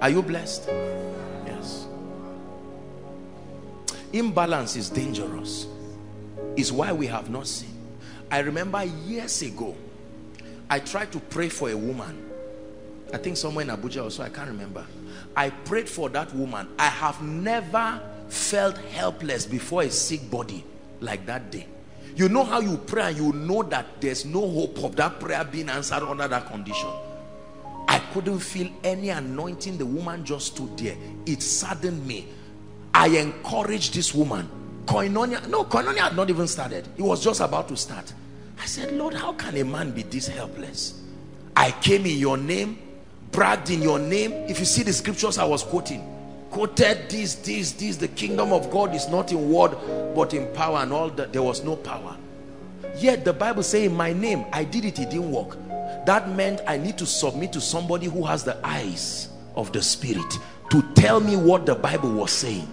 Are you blessed? Yes. Imbalance is dangerous. Is why we have not seen. I remember years ago I tried to pray for a woman. I think somewhere in Abuja also I can't remember I prayed for that woman. I have never felt helpless before a sick body like that day. You know how you pray and you know that there's no hope of that prayer being answered under that condition. I couldn't feel any anointing the woman just stood there. It saddened me. I encouraged this woman. Koinonia no koinonia had not even started. It was just about to start. I said Lord how can a man be this helpless? I came in your name bragged in your name. If you see the scriptures I was quoting quoted this this this the kingdom of God is not in word but in power and all that there was no power. Yet the Bible say in my name I did it it didn't work. That meant I need to submit to somebody who has the eyes of the spirit to tell me what the Bible was saying.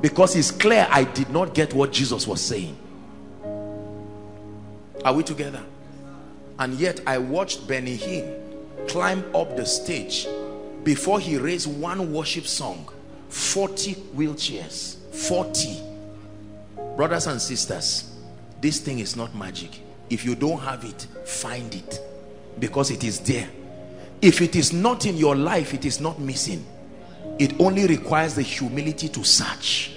Because it's clear I did not get what Jesus was saying. Are we together? And yet I watched Benny Hinn climb up the stage. Before he raised one worship song 40 wheelchairs 40 brothers and sisters this thing is not magic. If you don't have it find it because it is there. If it is not in your life it is not missing. It only requires the humility to search.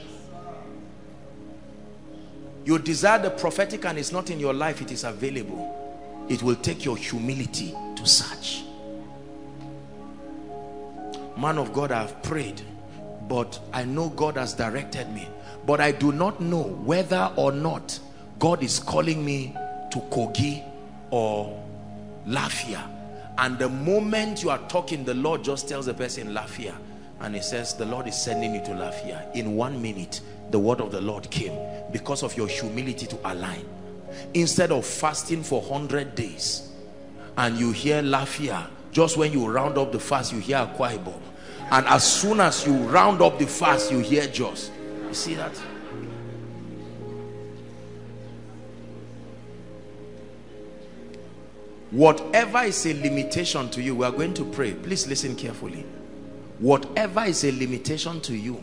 You desire the prophetic and it's not in your life it is available. It will take your humility to search man of God I have prayed but I know God has directed me. But I do not know whether or not God is calling me to Kogi or Lafia. And the moment you are talking the Lord just tells the person Lafia. And he says the Lord is sending you to Lafia. In one minute the word of the Lord came because of your humility to align. Instead of fasting for 100 days and you hear Lafia just when you round up the fast you hear Akwa and as soon as you round up the fast you hear Jos you see that? Whatever is a limitation to you we are going to pray. Please listen carefully. Whatever is a limitation to you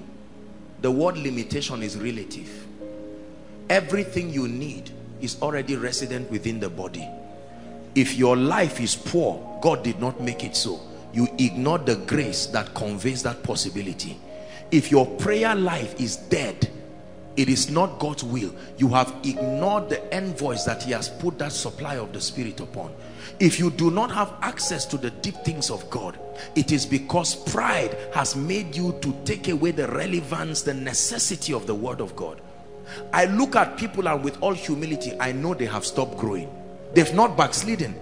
the word limitation is relative. Everything you need is already resident within the body. If your life is poor God did not make it so you ignore the grace that conveys that possibility. If your prayer life is dead it is not God's will. You have ignored the envoys that he has put that supply of the spirit upon. If you do not have access to the deep things of God it is because pride has made you to take away the relevance the necessity of the word of God. I look at people and with all humility I know they have stopped growing. They've not backslidden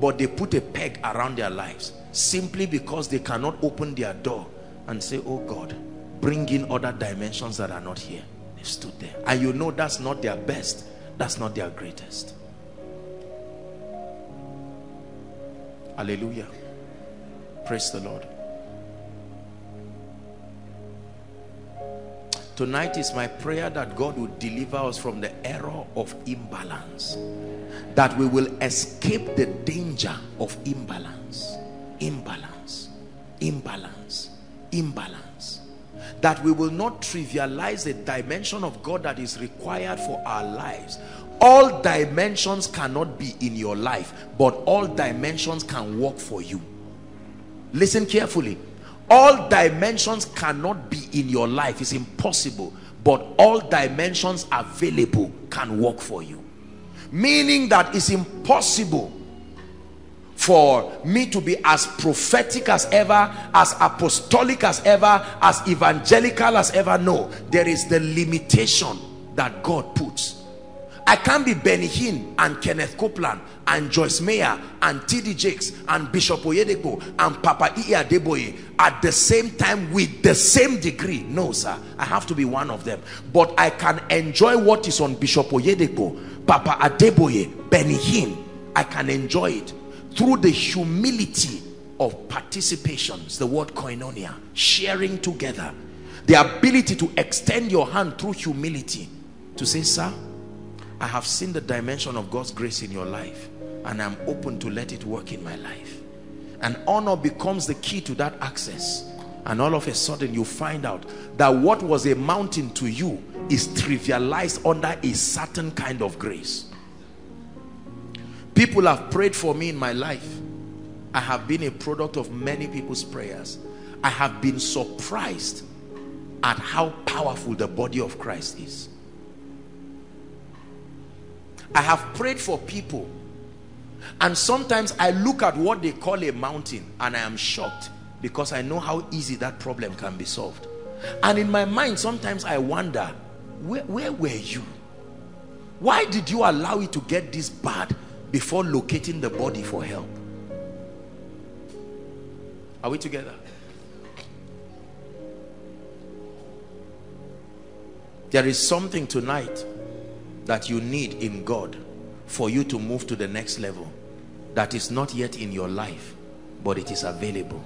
but they put a peg around their lives simply because they cannot open their door and say oh God bring in other dimensions that are not here. They've stood there. And you know that's not their best that's not their greatest. Hallelujah. Praise the Lord. Tonight is my prayer that God will deliver us from the error of imbalance that we will escape the danger of imbalance imbalance imbalance imbalance. That we will not trivialize the dimension of God that is required for our lives. All dimensions cannot be in your life but all dimensions can work for you. Listen carefully. All dimensions cannot be in your life. It's impossible but all dimensions available can work for you. Meaning that it's impossible for me to be as prophetic as ever as apostolic as ever as evangelical as ever no there is the limitation that God puts I can't be Benny Hinn and Kenneth Copeland and Joyce Meyer and T.D. Jakes and Bishop Oyedepo and Papa E.A. Adeboye at the same time with the same degree. No, sir. I have to be one of them. But I can enjoy what is on Bishop Oyedepo, Papa Adeboye, Benny Hinn. I can enjoy it through the humility of participations, the word koinonia, sharing together. The ability to extend your hand through humility to say, sir, I have seen the dimension of God's grace in your life and I'm open to let it work in my life. And honor becomes the key to that access. And all of a sudden you find out that what was a mountain to you is trivialized under a certain kind of grace. People have prayed for me in my life. I have been a product of many people's prayers. I have been surprised at how powerful the body of Christ is. I have prayed for people and sometimes I look at what they call a mountain and I am shocked because I know how easy that problem can be solved. And in my mind, sometimes I wonder, where, where were you? Why did you allow it to get this bad before locating the body for help? Are we together? There is something tonight that you need in God for you to move to the next level that is not yet in your life but it is available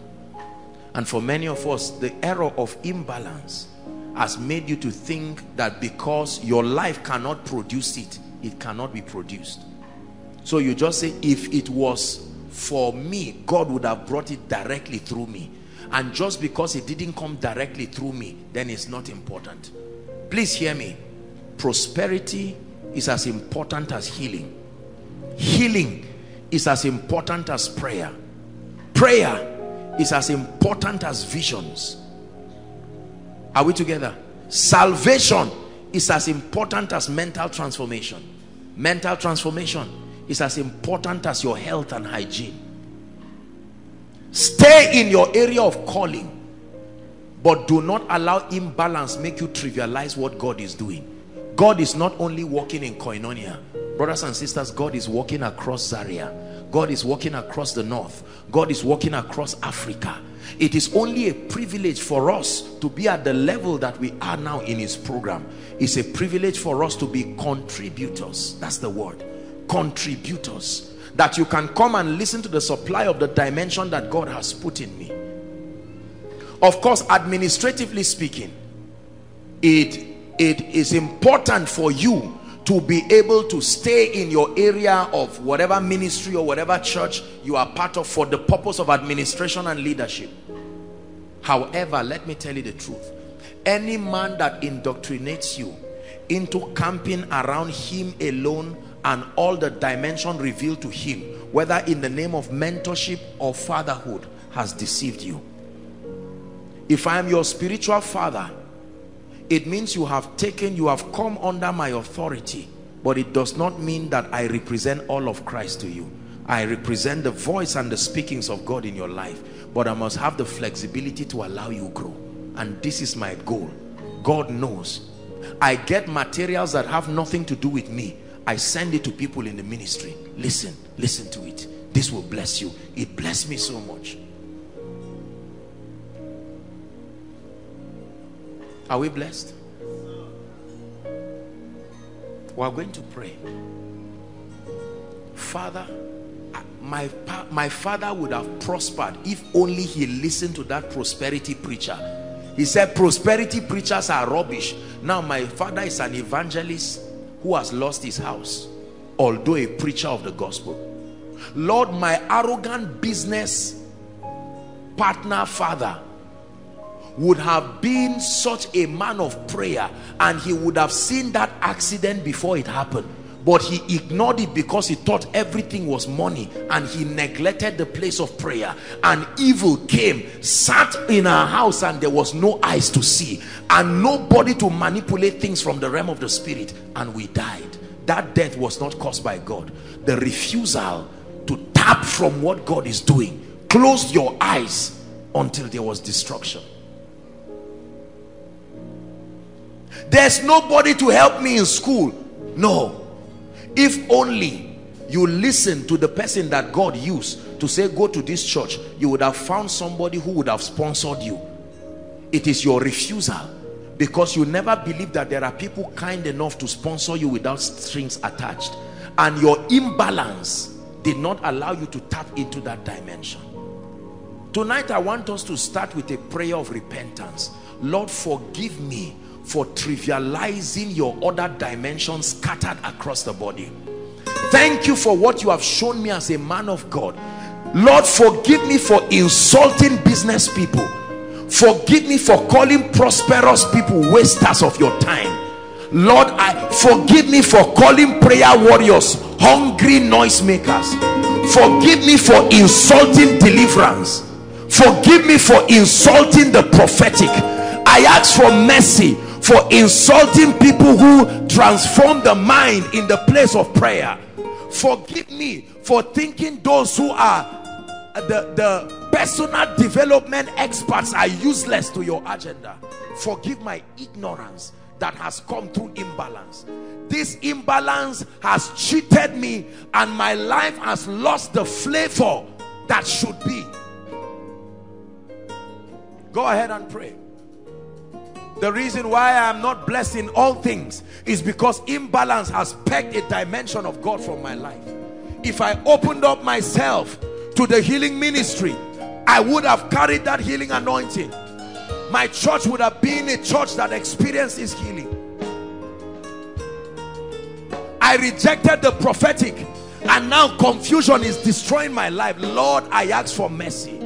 and for many of us the error of imbalance has made you to think that because your life cannot produce it it cannot be produced so you just say if it was for me God would have brought it directly through me. And just because it didn't come directly through me then it's not important. Please hear me. Prosperity is as important as healing. Healing is as important as prayer. Prayer is as important as visions. Are we together? Salvation is as important as mental transformation. Mental transformation is as important as your health and hygiene. Stay in your area of calling but do not allow imbalance make you trivialize what God is doing. God is not only walking in koinonia. Brothers and sisters God is walking across Zaria. God is walking across the north. God is walking across Africa. It is only a privilege for us to be at the level that we are now in his program. It's a privilege for us to be contributors. That's the word contributors that you can come and listen to the supply of the dimension that God has put in me. Of course administratively speaking it it is important for you to be able to stay in your area of whatever ministry or whatever church you are part of for the purpose of administration and leadership. However let me tell you the truth. Any man that indoctrinates you into camping around him alone and all the dimension revealed to him whether in the name of mentorship or fatherhood has deceived you. If I am your spiritual father it means you have taken you have come under my authority but it does not mean that I represent all of Christ to you. I represent the voice and the speakings of God in your life but I must have the flexibility to allow you grow. And this is my goal. God knows. I get materials that have nothing to do with me I send it to people in the ministry. Listen listen to it. This will bless you. It blessed me so much. Are we blessed? We are going to pray. Father uh, my my father would have prospered if only he listened to that prosperity preacher. He said prosperity preachers are rubbish. Now my father is an evangelist who has lost his house although a preacher of the gospel. Lord my arrogant business partner father would have been such a man of prayer and he would have seen that accident before it happened but he ignored it because he thought everything was money and he neglected the place of prayer. And evil came sat in our house and there was no eyes to see and nobody to manipulate things from the realm of the spirit and we died. That death was not caused by God. The refusal to tap from what God is doing closed your eyes until there was destruction. There's nobody to help me in school. No if only you listen to the person that God used to say go to this church you would have found somebody who would have sponsored you. It is your refusal because you never believe that there are people kind enough to sponsor you without strings attached and your imbalance did not allow you to tap into that dimension. Tonight I want us to start with a prayer of repentance. Lord forgive me for trivializing your other dimensions scattered across the body. Thank you for what you have shown me as a man of God. Lord forgive me for insulting business people. Forgive me for calling prosperous people wasters of your time. Lord I forgive me for calling prayer warriors hungry noisemakers forgive me for insulting deliverance. Forgive me for insulting the prophetic. I ask for mercy for insulting people who transform the mind in the place of prayer. Forgive me for thinking those who are uh, the the personal development experts are useless to your agenda. Forgive my ignorance that has come through imbalance. This imbalance has cheated me and my life has lost the flavor that should be. Go ahead and pray the reason why I am not blessed in all things is because imbalance has pegged a dimension of God from my life. If I opened up myself to the healing ministry, I would have carried that healing anointing. My church would have been a church that experiences healing. I rejected the prophetic and now confusion is destroying my life. Lord, I ask for mercy.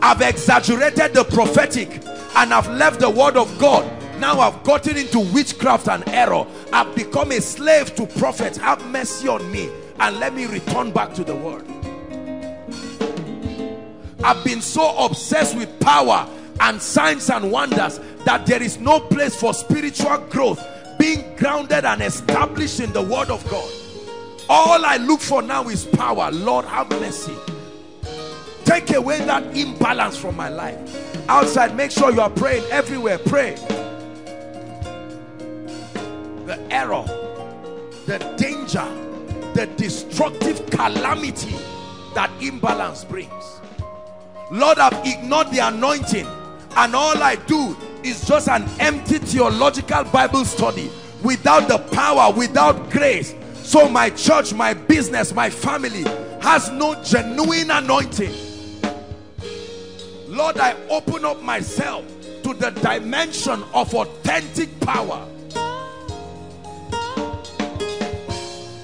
I've exaggerated the prophetic and I've left the word of God. Now I've gotten into witchcraft and error. I've become a slave to prophets. Have mercy on me and let me return back to the word. I've been so obsessed with power and signs and wonders that there is no place for spiritual growth being grounded and established in the word of God. All I look for now is power. Lord have mercy take away that imbalance from my life. Outside make sure you are praying everywhere. Pray. The error the danger the destructive calamity that imbalance brings. Lord i've ignored the anointing and all i do is just an empty theological bible study without the power without grace. So my church my business my family has no genuine anointing Lord, I open up myself to the dimension of authentic power.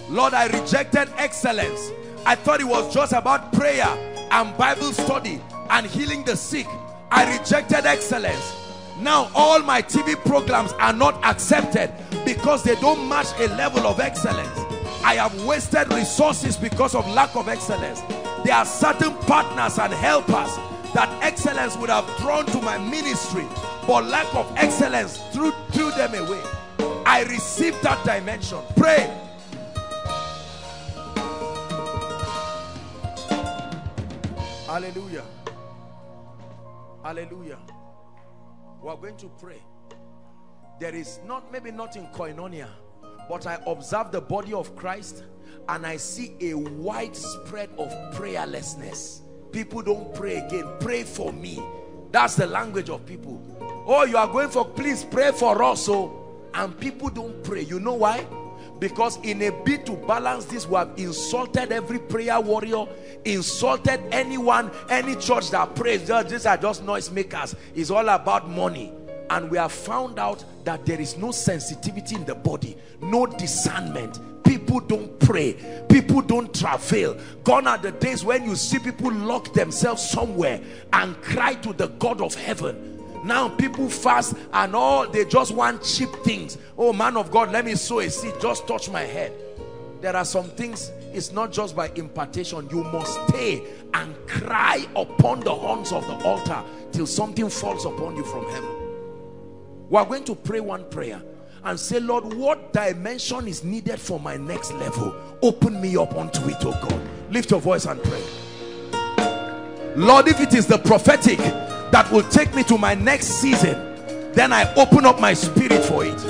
Lord, I rejected excellence. I thought it was just about prayer and Bible study and healing the sick. I rejected excellence. Now all my TV programs are not accepted because they don't match a level of excellence. I have wasted resources because of lack of excellence. There are certain partners and helpers that excellence would have drawn to my ministry, but lack of excellence threw, threw them away. I received that dimension. Pray. Hallelujah. Hallelujah. We are going to pray. There is not, maybe not in koinonia, but I observe the body of Christ and I see a widespread of prayerlessness. People don't pray again. Pray for me. That's the language of people. Oh, you are going for, please pray for us. So, oh. and people don't pray. You know why? Because in a bid to balance this, we have insulted every prayer warrior, insulted anyone, any church that prays. These are just noisemakers. It's all about money and we have found out that there is no sensitivity in the body no discernment people don't pray people don't travail. Gone are the days when you see people lock themselves somewhere and cry to the god of heaven. Now people fast and all they just want cheap things. Oh man of god let me sow a seed. Just touch my head. There are some things it's not just by impartation. You must stay and cry upon the horns of the altar till something falls upon you from heaven. We are going to pray one prayer and say, Lord, what dimension is needed for my next level? Open me up onto it, oh God. Lift your voice and pray. Lord, if it is the prophetic that will take me to my next season, then I open up my spirit for it.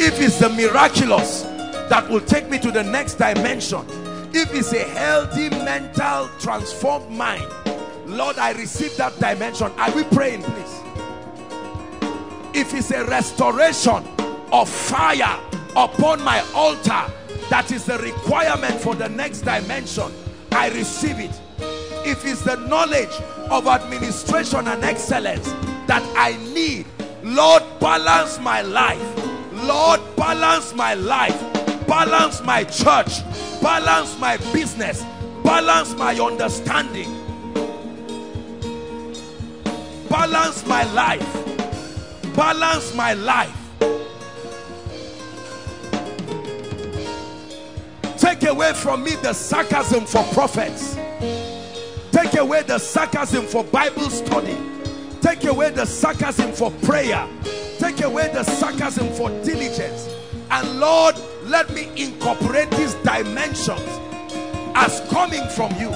If it's the miraculous that will take me to the next dimension, if it's a healthy, mental, transformed mind, Lord, I receive that dimension. Are we praying, please? if it's a restoration of fire upon my altar that is the requirement for the next dimension I receive it. If it's the knowledge of administration and excellence that I need. Lord balance my life. Lord balance my life. Balance my church. Balance my business. Balance my understanding. Balance my life. Balance my life. Take away from me the sarcasm for prophets. Take away the sarcasm for Bible study. Take away the sarcasm for prayer. Take away the sarcasm for diligence. And Lord, let me incorporate these dimensions as coming from you.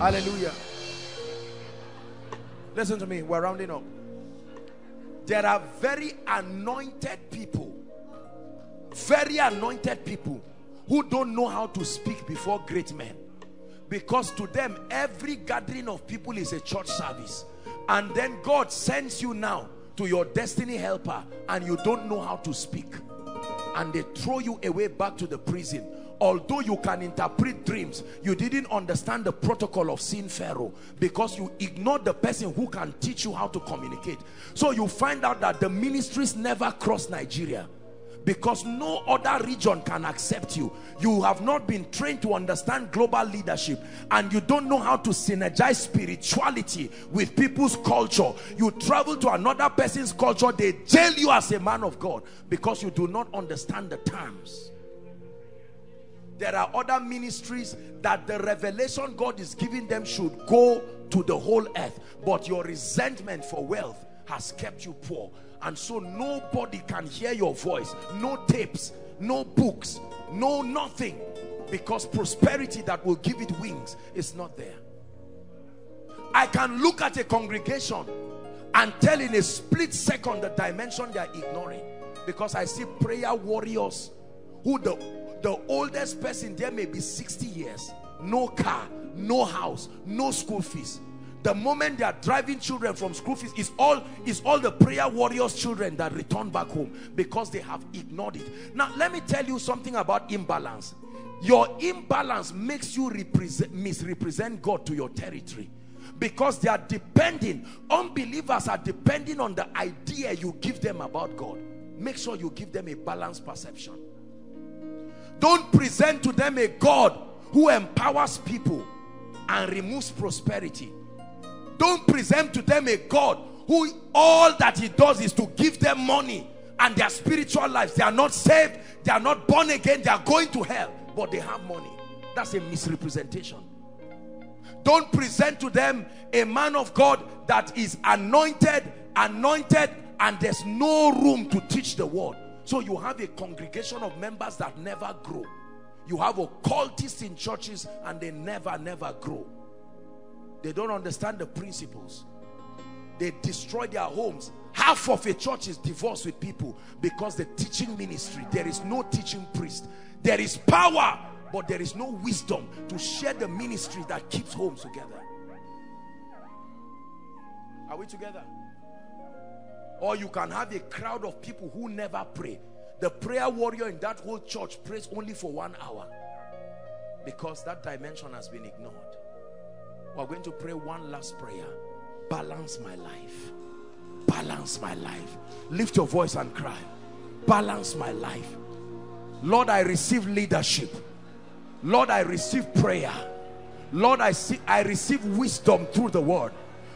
Hallelujah. Listen to me, we're rounding up. There are very anointed people, very anointed people who don't know how to speak before great men. Because to them, every gathering of people is a church service. And then God sends you now to your destiny helper and you don't know how to speak and they throw you away back to the prison although you can interpret dreams you didn't understand the protocol of seeing pharaoh because you ignored the person who can teach you how to communicate. So you find out that the ministries never cross nigeria because no other region can accept you. You have not been trained to understand global leadership and you don't know how to synergize spirituality with people's culture. You travel to another person's culture they jail you as a man of God because you do not understand the terms there are other ministries that the revelation God is giving them should go to the whole earth. But your resentment for wealth has kept you poor. And so nobody can hear your voice. No tapes no books no nothing. Because prosperity that will give it wings is not there. I can look at a congregation and tell in a split second the dimension they are ignoring. Because I see prayer warriors who the the oldest person there may be 60 years. No car no house no school fees. The moment they are driving children from school fees is all is all the prayer warriors children that return back home because they have ignored it. Now let me tell you something about imbalance. Your imbalance makes you represent misrepresent god to your territory because they are depending unbelievers are depending on the idea you give them about god. Make sure you give them a balanced perception Don't present to them a God who empowers people and removes prosperity. Don't present to them a God who all that he does is to give them money and their spiritual lives. They are not saved, they are not born again, they are going to hell, but they have money. That's a misrepresentation. Don't present to them a man of God that is anointed, anointed, and there's no room to teach the word. So you have a congregation of members that never grow. You have occultists in churches and they never, never grow. They don't understand the principles. They destroy their homes. Half of a church is divorced with people because the teaching ministry, there is no teaching priest. There is power, but there is no wisdom to share the ministry that keeps homes together. Are we together? Or you can have a crowd of people who never pray. The prayer warrior in that whole church prays only for one hour because that dimension has been ignored. We're going to pray one last prayer. Balance my life. Balance my life. Lift your voice and cry. Balance my life. Lord, I receive leadership. Lord, I receive prayer. Lord, I see I receive wisdom through the word.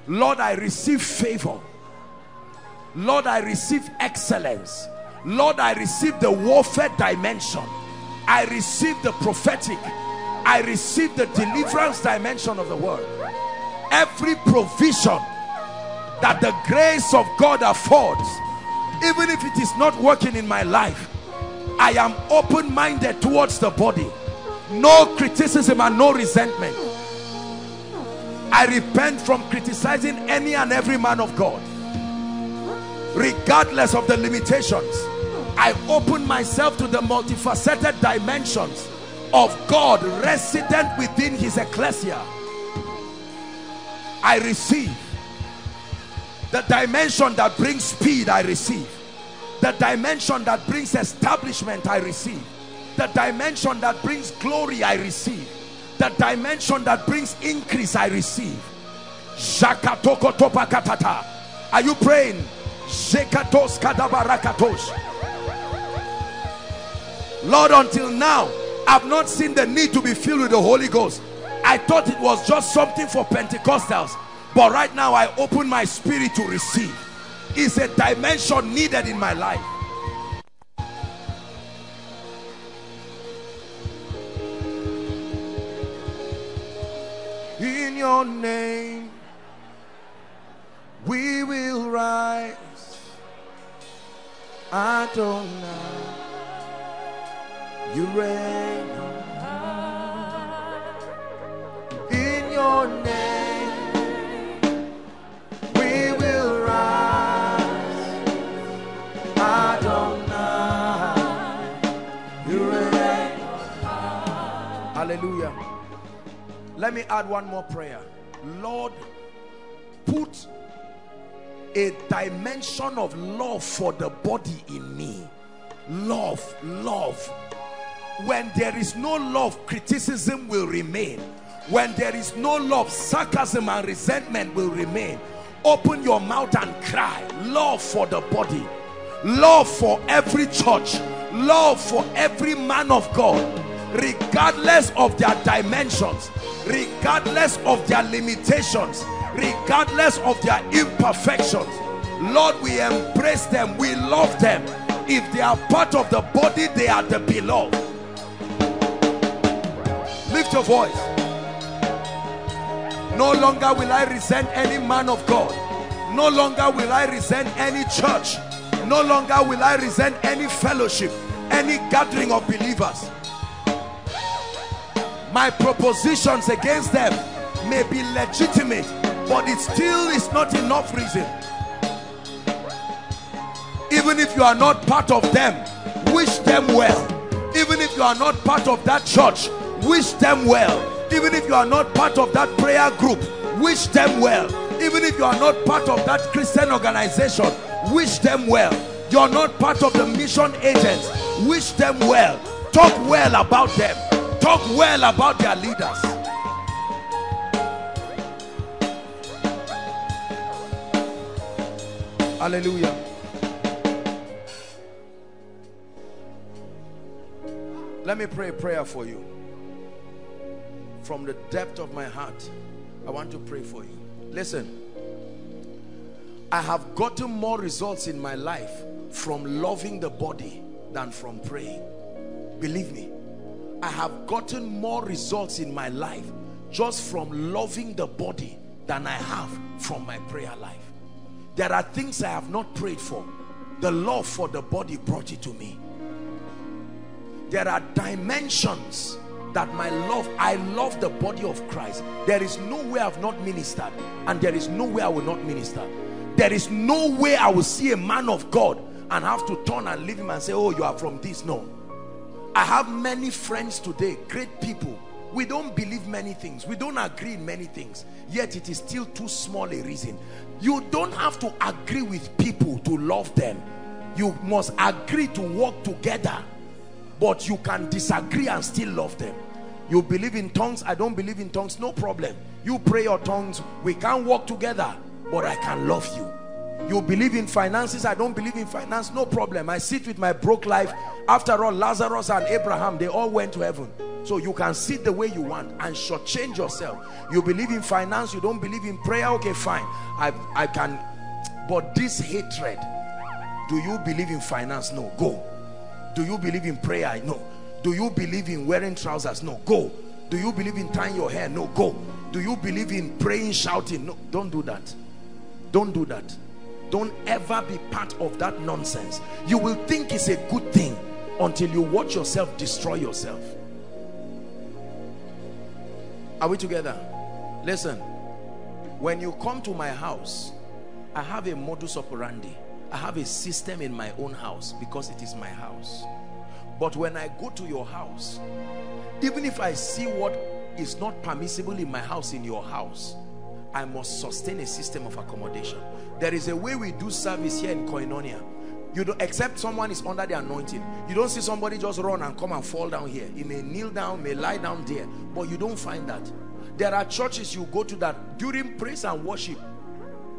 Lord, I receive favor. Lord, I receive excellence. Lord, I receive the warfare dimension. I receive the prophetic. I receive the deliverance dimension of the word. Every provision that the grace of God affords, even if it is not working in my life, I am open-minded towards the body. No criticism and no resentment. I repent from criticizing any and every man of God. Regardless of the limitations. I open myself to the multifaceted dimensions of God resident within his ecclesia. I receive. The dimension that brings speed I receive. The dimension that brings establishment I receive. The dimension that brings glory I receive. The dimension that brings increase I receive. Are you praying Lord until now I've not seen the need to be filled with the Holy Ghost. I thought it was just something for Pentecostals but right now I open my spirit to receive. It's a dimension needed in my life. In your name we will rise Adonai you reign in your name. We will rise. Adonai you reign. Hallelujah. Let me add one more prayer. Lord put a dimension of love for the body in me. Love love. When there is no love criticism will remain. When there is no love sarcasm and resentment will remain. Open your mouth and cry. Love for the body. Love for every church. Love for every man of God. Regardless of their dimensions. Regardless of their limitations regardless of their imperfections. Lord we embrace them. We love them. If they are part of the body they are the beloved. Lift your voice. No longer will I resent any man of God. No longer will I resent any church. No longer will I resent any fellowship any gathering of believers. My propositions against them may be legitimate but it still is not enough reason. Even if you are not part of them wish them well. Even if you are not part of that church wish them well. Even if you are not part of that prayer group wish them well. Even if you are not part of that christian organization wish them well. You're not part of the mission agents wish them well. Talk well about them. Talk well about their leaders hallelujah Let me pray a prayer for you. From the depth of my heart, I want to pray for you. Listen, I have gotten more results in my life from loving the body than from praying. Believe me, I have gotten more results in my life just from loving the body than I have from my prayer life. There are things I have not prayed for. The love for the body brought it to me. There are dimensions that my love, I love the body of Christ. There is no way I've not ministered and there is no way I will not minister. There is no way I will see a man of God and have to turn and leave him and say, oh, you are from this. No. I have many friends today, great people. We don't believe many things. We don't agree in many things. Yet it is still too small a reason. You don't have to agree with people to love them. You must agree to work together. But you can disagree and still love them. You believe in tongues. I don't believe in tongues. No problem. You pray your tongues. We can't work together. But I can love you you believe in finances i don't believe in finance no problem. I sit with my broke life. After all lazarus and abraham they all went to heaven. So you can sit the way you want and change yourself. You believe in finance you don't believe in prayer okay fine. I i can but this hatred do you believe in finance? No go. Do you believe in prayer? No. Do you believe in wearing trousers? No go. Do you believe in tying your hair? No go. Do you believe in praying shouting? No don't do that. Don't do that don't ever be part of that nonsense. You will think it's a good thing until you watch yourself destroy yourself. Are we together? Listen when you come to my house i have a modus operandi. I have a system in my own house because it is my house. But when i go to your house even if i see what is not permissible in my house in your house I must sustain a system of accommodation. There is a way we do service here in Koinonia. You don't accept someone is under the anointing. You don't see somebody just run and come and fall down here. He may kneel down, may lie down there, but you don't find that. There are churches you go to that during praise and worship,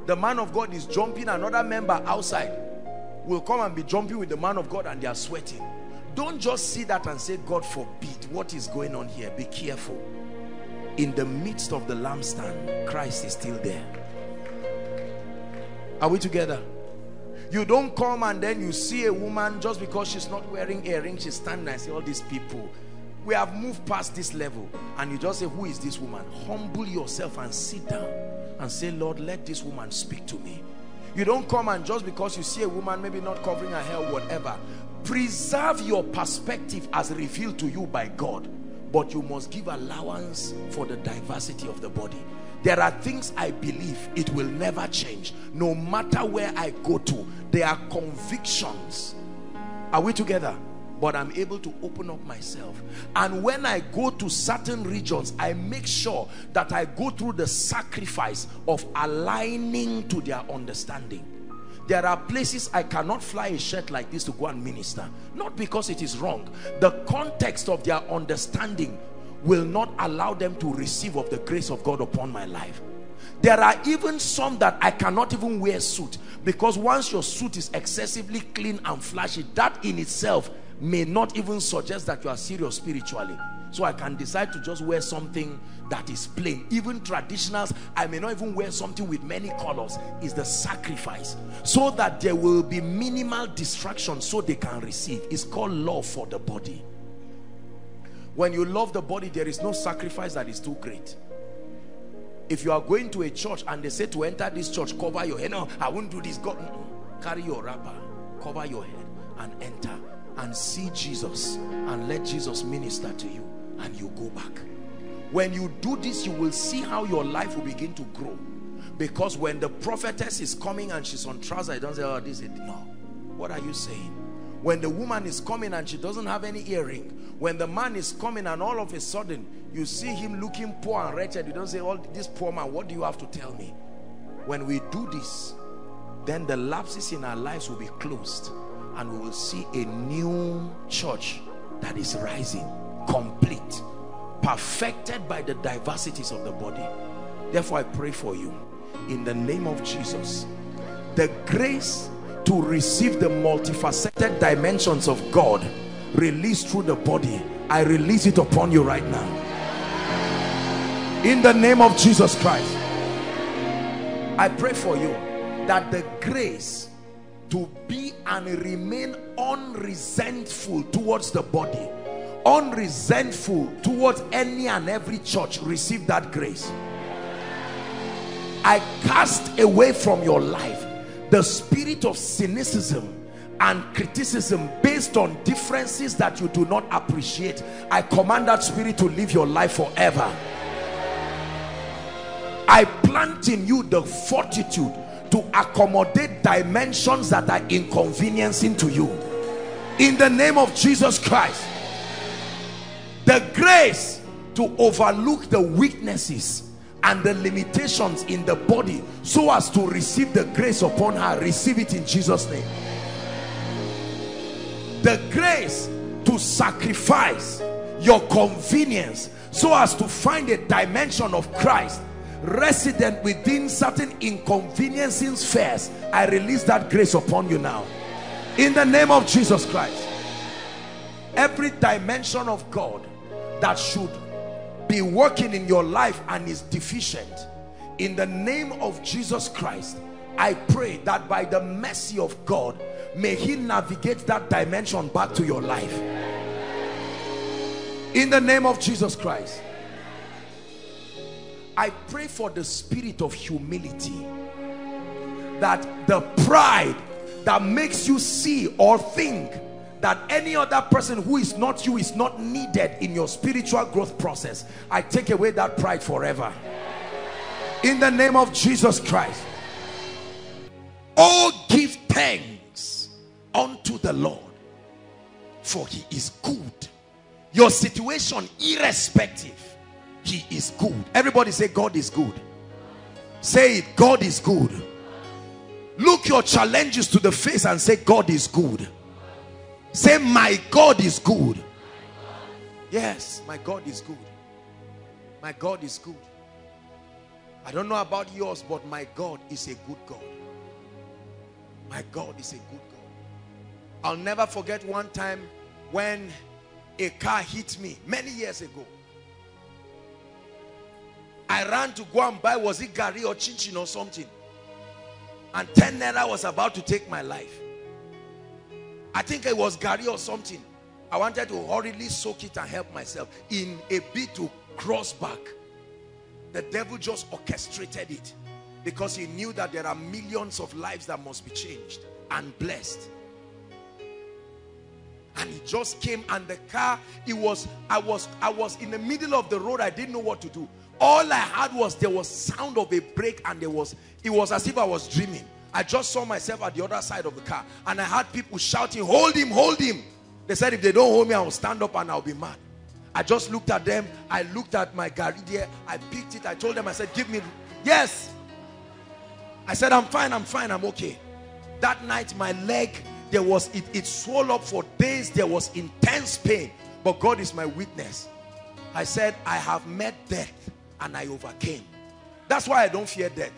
the man of God is jumping, another member outside will come and be jumping with the man of God and they are sweating. Don't just see that and say, God forbid, what is going on here? Be careful in the midst of the lampstand Christ is still there. Are we together? You don't come and then you see a woman just because she's not wearing earrings she's standing and see all these people we have moved past this level. And you just say who is this woman? Humble yourself and sit down and say lord let this woman speak to me. You don't come and just because you see a woman maybe not covering her hair whatever preserve your perspective as revealed to you by god but you must give allowance for the diversity of the body. There are things I believe it will never change. No matter where I go to there are convictions. Are we together? But I'm able to open up myself. And when I go to certain regions I make sure that I go through the sacrifice of aligning to their understanding there are places I cannot fly a shirt like this to go and minister. Not because it is wrong. The context of their understanding will not allow them to receive of the grace of God upon my life. There are even some that I cannot even wear suit because once your suit is excessively clean and flashy, that in itself may not even suggest that you are serious spiritually. So I can decide to just wear something that is plain. Even traditionals I may not even wear something with many colors is the sacrifice. So that there will be minimal distraction so they can receive. It's called love for the body. When you love the body there is no sacrifice that is too great. If you are going to a church and they say to enter this church cover your head. No I won't do this. God carry your wrapper cover your head and enter and see Jesus and let Jesus minister to you and you go back. When you do this you will see how your life will begin to grow. Because when the prophetess is coming and she's on trousers I don't say oh this is no. What are you saying? When the woman is coming and she doesn't have any earring when the man is coming and all of a sudden you see him looking poor and wretched you don't say oh this poor man what do you have to tell me? When we do this then the lapses in our lives will be closed and we will see a new church that is rising complete perfected by the diversities of the body therefore I pray for you in the name of Jesus the grace to receive the multifaceted dimensions of God released through the body I release it upon you right now. In the name of Jesus Christ. I pray for you that the grace to be and remain unresentful towards the body. Unresentful towards any and every church. Receive that grace. I cast away from your life the spirit of cynicism and criticism based on differences that you do not appreciate. I command that spirit to live your life forever. I plant in you the fortitude to accommodate dimensions that are inconveniencing to you. In the name of Jesus Christ the grace to overlook the weaknesses and the limitations in the body so as to receive the grace upon her receive it in Jesus name. The grace to sacrifice your convenience so as to find a dimension of Christ resident within certain inconveniencing spheres I release that grace upon you now. In the name of Jesus Christ every dimension of God that should be working in your life and is deficient in the name of Jesus Christ I pray that by the mercy of God may he navigate that dimension back to your life. In the name of Jesus Christ I pray for the spirit of humility. That the pride that makes you see or think that any other person who is not you is not needed in your spiritual growth process. I take away that pride forever. In the name of Jesus Christ. Oh give thanks unto the Lord for he is good. Your situation irrespective he is good. Everybody say God is good. Say it God is good. Look your challenges to the face and say God is good. Say my God is good. Yes my God is good. My God is good. I don't know about yours but my God is a good God. My God is a good God. I'll never forget one time when a car hit me many years ago I ran to go and buy was it gari or Chinchin or something? And 10 naira was about to take my life. I think it was gari or something. I wanted to hurriedly soak it and help myself. In a bit to cross back the devil just orchestrated it because he knew that there are millions of lives that must be changed and blessed. And he just came and the car it was i was i was in the middle of the road. I didn't know what to do all i had was there was sound of a brake and there was it was as if i was dreaming. I just saw myself at the other side of the car and i had people shouting hold him hold him. They said if they don't hold me i'll stand up and i'll be mad. I just looked at them. I looked at my gari there. I picked it. I told them i said give me yes. I said i'm fine i'm fine i'm okay. That night my leg there was it, it swelled up for days. There was intense pain but god is my witness. I said i have met death and i overcame. That's why i don't fear death.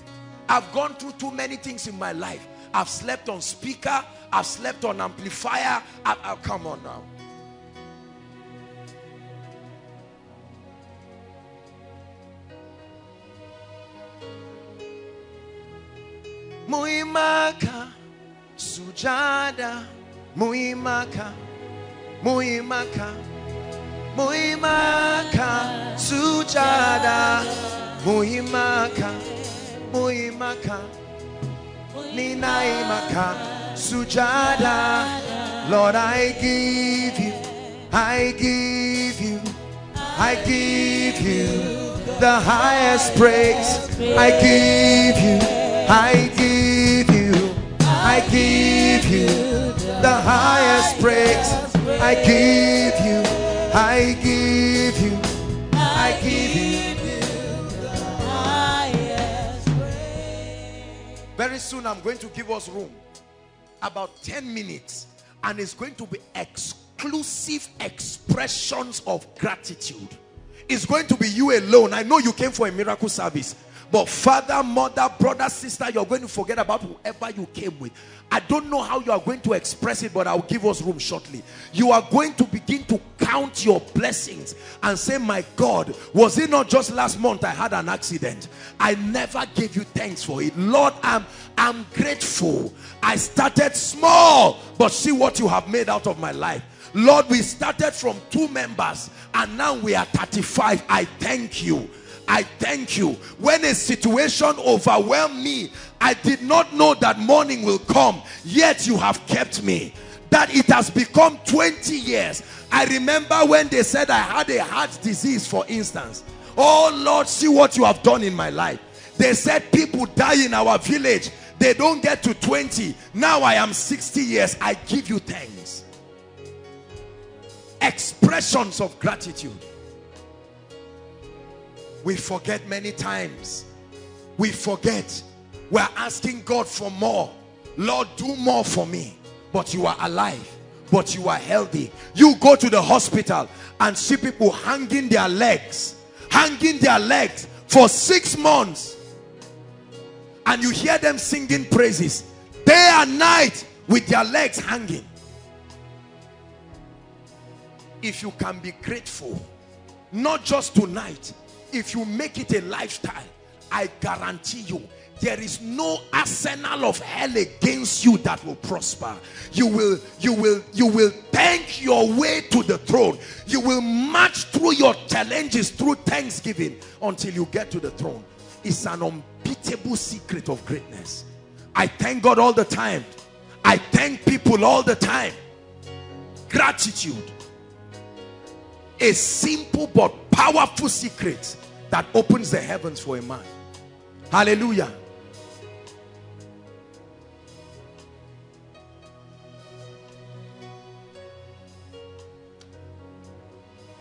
I've gone through too many things in my life. I've slept on speaker. I've slept on amplifier. I, I, come on now. Muimaka sujada. Muimaka muimaka muimaka sujada. Muimaka muimaka ninaimaka sujada. Lord i give you i give you i give you the highest praise. I give you i give you I give you the highest praise. I give you, I give you, I give you the highest praise. Very soon I'm going to give us room. About 10 minutes. And it's going to be exclusive expressions of gratitude. It's going to be you alone. I know you came for a miracle service. But father, mother, brother, sister, you're going to forget about whoever you came with. I don't know how you are going to express it, but I'll give us room shortly. You are going to begin to count your blessings and say, My God, was it not just last month I had an accident? I never gave you thanks for it. Lord, I'm, I'm grateful. I started small, but see what you have made out of my life. Lord, we started from two members and now we are 35. I thank you. I thank you. When a situation overwhelmed me, I did not know that morning will come, yet you have kept me. That it has become 20 years. I remember when they said I had a heart disease, for instance. Oh Lord, see what you have done in my life. They said people die in our village. They don't get to 20. Now I am 60 years. I give you thanks. Expressions of gratitude. We forget many times. We forget. We're asking God for more. Lord, do more for me. But you are alive. But you are healthy. You go to the hospital and see people hanging their legs. Hanging their legs for six months. And you hear them singing praises. Day and night with their legs hanging. If you can be grateful, not just tonight, if you make it a lifestyle i guarantee you there is no arsenal of hell against you that will prosper. You will you will you will thank your way to the throne. You will march through your challenges through thanksgiving until you get to the throne. It's an unbeatable secret of greatness. I thank god all the time. I thank people all the time. Gratitude a simple but powerful secret that opens the heavens for a man. Hallelujah.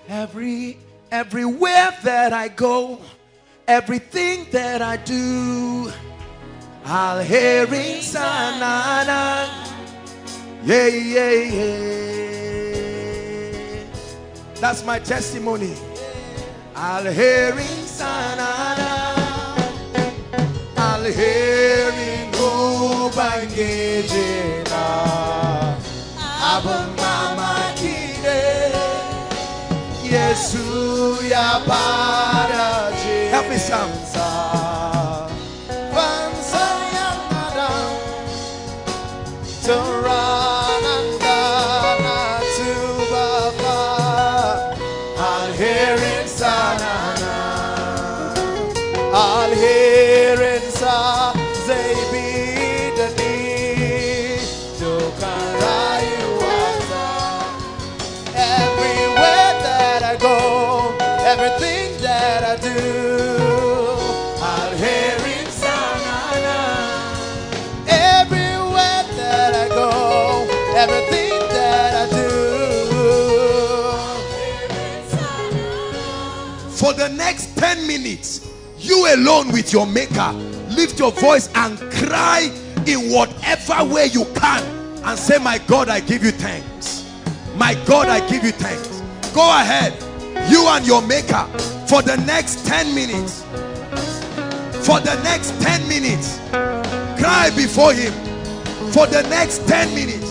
Every everywhere that i go everything that i do i'll hear in sanana yeah yeah yeah that's my testimony. I'll hear in Sanana. I'll hear in Ubangijina. Abba Mama Kide. Yesu ya Help me, Sam. You alone with your maker. Lift your voice and cry in whatever way you can and say my god i give you thanks. My god i give you thanks. Go ahead. You and your maker. For the next 10 minutes. For the next 10 minutes. Cry before him. For the next 10 minutes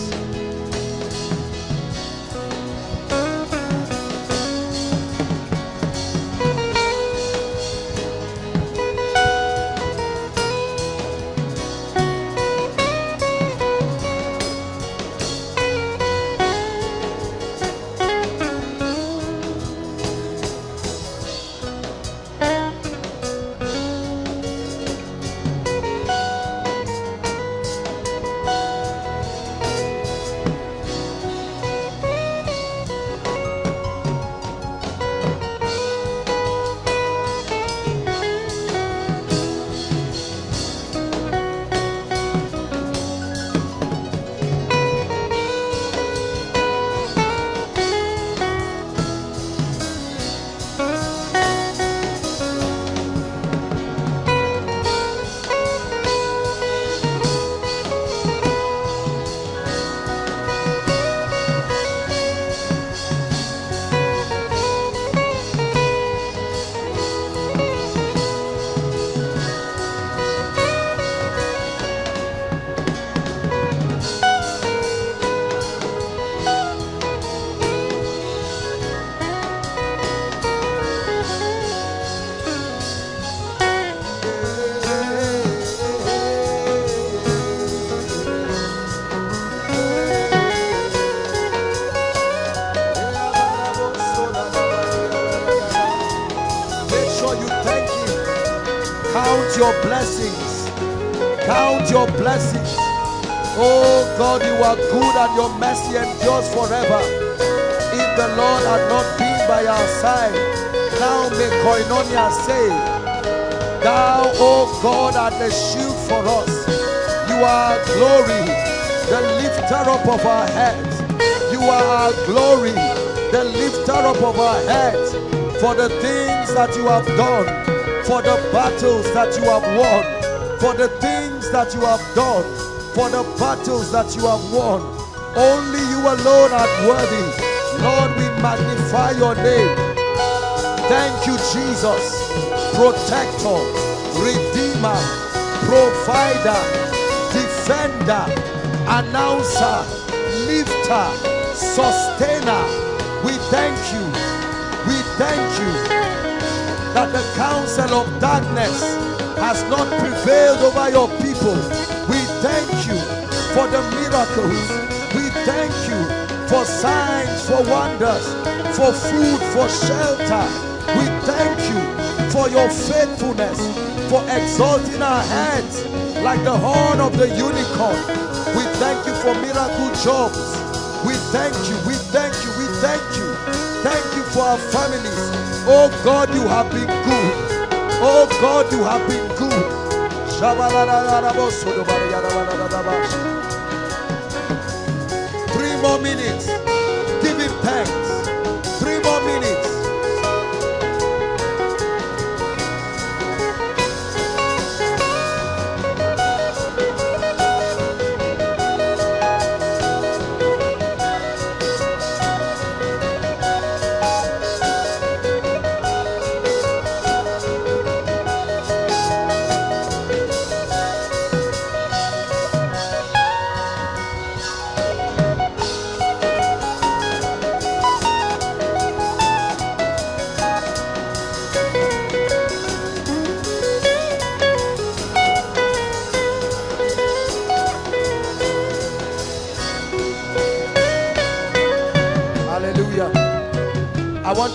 your mercy endures forever. If the Lord had not been by our side, now may Koinonia say, Thou, O God, art the shield for us. You are glory, the lifter up of our heads. You are our glory, the lifter up of our heads for the things that you have done, for the battles that you have won, for the things that you have done, for the battles that you have won. Only you alone are worthy. Lord, we magnify your name. Thank you, Jesus. Protector, Redeemer, Provider, Defender, Announcer, Lifter, Sustainer. We thank you. We thank you that the counsel of darkness has not prevailed over your people. We thank you for the miracles. Thank you for signs, for wonders, for food, for shelter. We thank you for your faithfulness, for exalting our heads like the horn of the unicorn. We thank you for miracle jobs. We thank you, we thank you, we thank you. Thank you for our families. Oh God, you have been good. Oh God, you have been good. More minutes. Give him thanks. Three more minutes.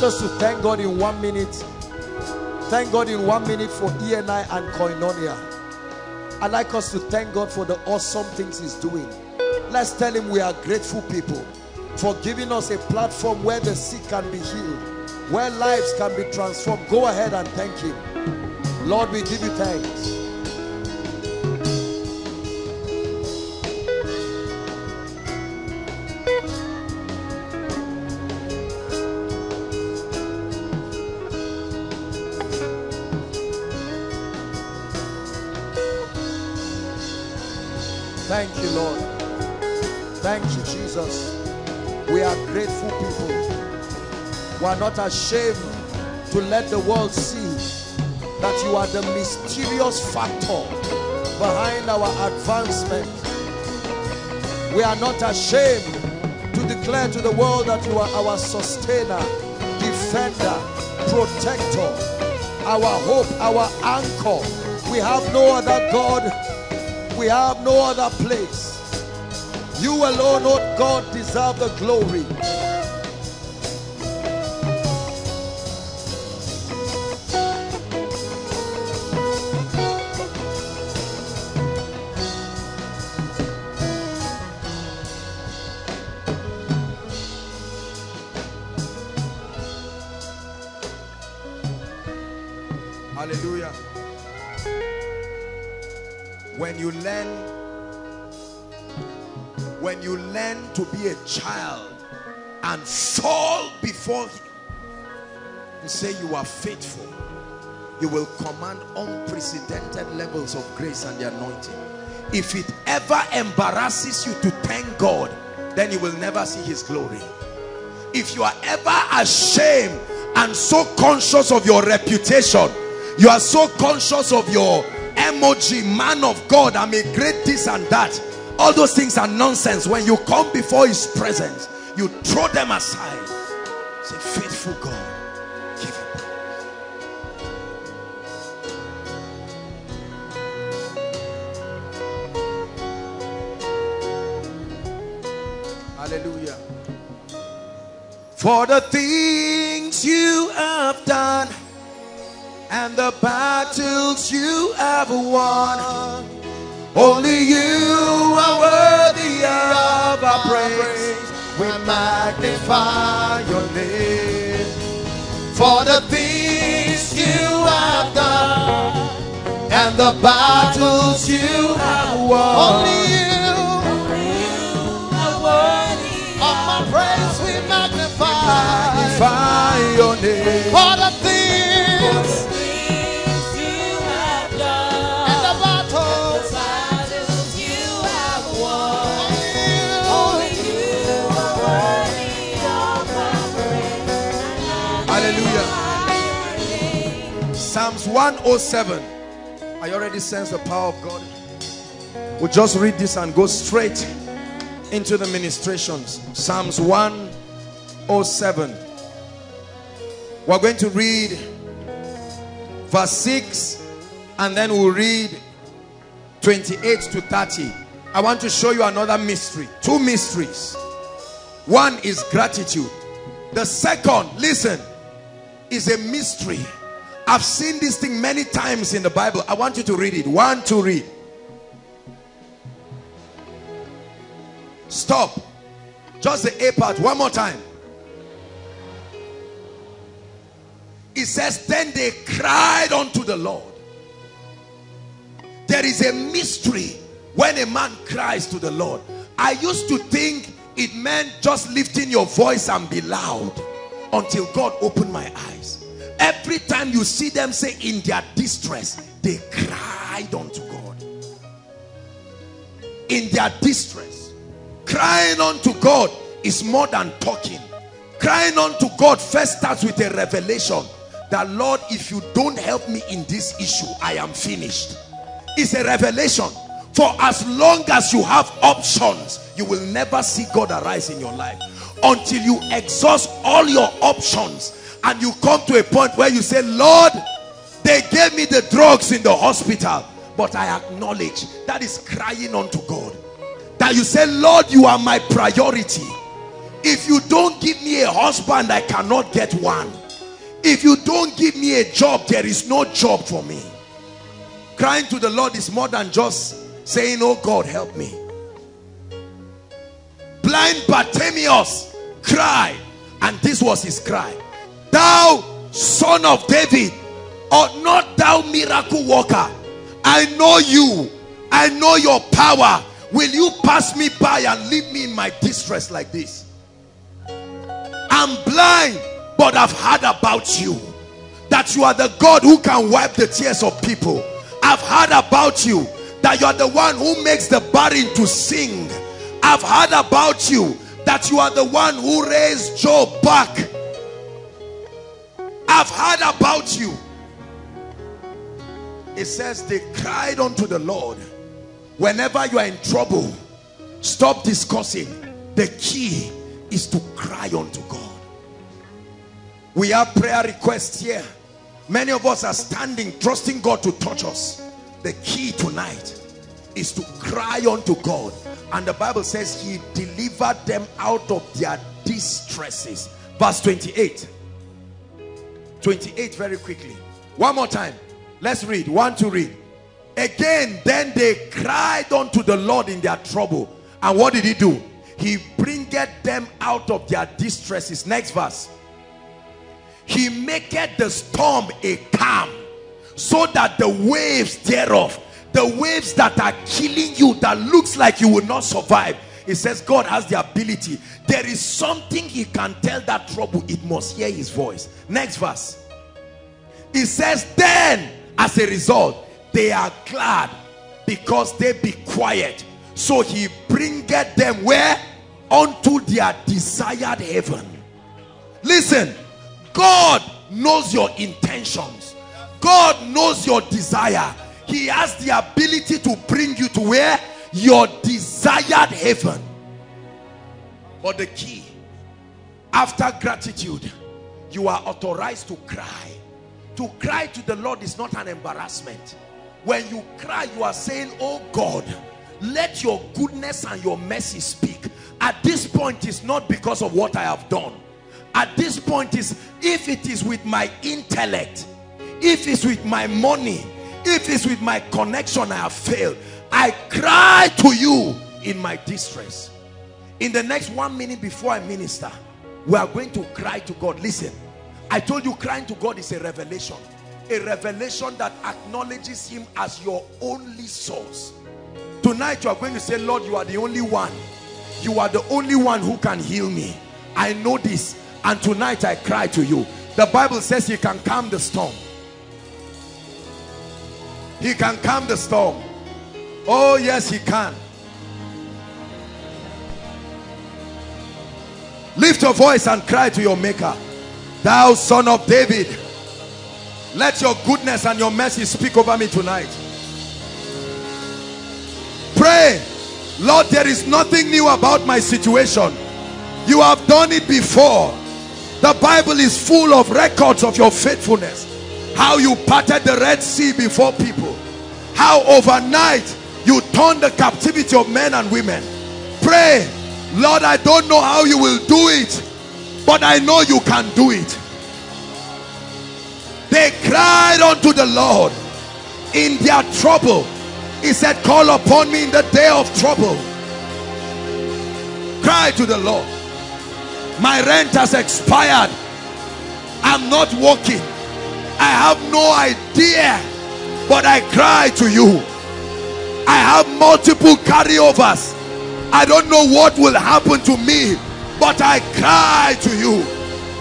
Us to thank God in one minute. Thank God in one minute for ENI and Koinonia. I'd like us to thank God for the awesome things He's doing. Let's tell Him we are grateful people for giving us a platform where the sick can be healed, where lives can be transformed. Go ahead and thank Him. Lord, we give you thanks. Jesus. We are grateful people. We are not ashamed to let the world see that you are the mysterious factor behind our advancement. We are not ashamed to declare to the world that you are our sustainer, defender, protector, our hope, our anchor. We have no other God we have no other place. You alone, oh God, deserve the glory. Are faithful, you will command unprecedented levels of grace and the anointing. If it ever embarrasses you to thank God, then you will never see his glory. If you are ever ashamed and so conscious of your reputation, you are so conscious of your emoji, man of God, I'm a great this and that. All those things are nonsense. When you come before his presence, you throw them aside. Say, faithful God, For the things you have done and the battles you have won. Only you are worthy of our praise. We magnify your name for the things you have done and the battles you have won. Only you magnify, Magnify your name. for the things and the battles. Only you. Hallelujah. Psalms 107. I already sense the power of God. We'll just read this and go straight into the ministrations. Psalms 107. We're going to read verse 6 and then we'll read 28 to 30. I want to show you another mystery. Two mysteries. One is gratitude. The second, listen, is a mystery. I've seen this thing many times in the Bible. I want you to read it. One, two, read. Stop. Just the A part. One more time. It says, Then they cried unto the Lord. There is a mystery when a man cries to the Lord. I used to think it meant just lifting your voice and be loud until God opened my eyes. Every time you see them say in their distress, they cried unto God. In their distress, crying unto God is more than talking. Crying unto God first starts with a revelation that Lord, if you don't help me in this issue, I am finished. It's a revelation. For as long as you have options, you will never see God arise in your life until you exhaust all your options and you come to a point where you say, Lord, they gave me the drugs in the hospital, but I acknowledge that is crying unto God. That you say, Lord, you are my priority. If you don't give me a husband, I cannot get one. If you don't give me a job, there is no job for me. Crying to the Lord is more than just saying, Oh God, help me. Blind Bartimaeus cried, and this was his cry Thou son of David, or not thou miracle worker, I know you, I know your power. Will you pass me by and leave me in my distress like this? I'm blind, but I've heard about you. That you are the God who can wipe the tears of people. I've heard about you. That you are the one who makes the barren to sing. I've heard about you. That you are the one who raised Job back. I've heard about you. It says they cried unto the Lord. Whenever you are in trouble, stop discussing. The key is to cry unto God. We have prayer requests here. Many of us are standing, trusting God to touch us. The key tonight is to cry unto God. And the Bible says he delivered them out of their distresses. Verse 28. 28 very quickly. One more time. Let's read. One to read. Again, then they cried unto the Lord in their trouble. And what did he do? He bringeth them out of their distresses. Next verse. He maketh the storm a calm, so that the waves thereof, the waves that are killing you, that looks like you will not survive. He says God has the ability. There is something he can tell that trouble. It must hear his voice. Next verse. He says, then as a result, they are glad because they be quiet. So he bringeth them where? Unto their desired heaven. Listen, God knows your intentions. God knows your desire. He has the ability to bring you to where? Your desired heaven. But the key, after gratitude, you are authorized to cry. To cry to the Lord is not an embarrassment. When you cry, you are saying, Oh God, let your goodness and your mercy speak. At this point, it's not because of what I have done. At this point, is if it is with my intellect, if it's with my money, if it's with my connection I have failed, I cry to you in my distress. In the next one minute before I minister, we are going to cry to God. Listen, I told you crying to God is a revelation. A revelation that acknowledges him as your only source. Tonight you are going to say, Lord, you are the only one. You are the only one who can heal me. I know this. And tonight I cry to you. The Bible says he can calm the storm. He can calm the storm. Oh, yes, he can. Lift your voice and cry to your maker. Thou son of David, let your goodness and your mercy speak over me tonight. Pray, Lord, there is nothing new about my situation. You have done it before. The Bible is full of records of your faithfulness. How you parted the Red Sea before people. How overnight you turned the captivity of men and women. Pray, Lord, I don't know how you will do it, but I know you can do it. They cried unto the Lord in their trouble. He said, call upon me in the day of trouble. Cry to the Lord. My rent has expired. I'm not working. I have no idea. But I cry to you. I have multiple carryovers. I don't know what will happen to me. But I cry to you.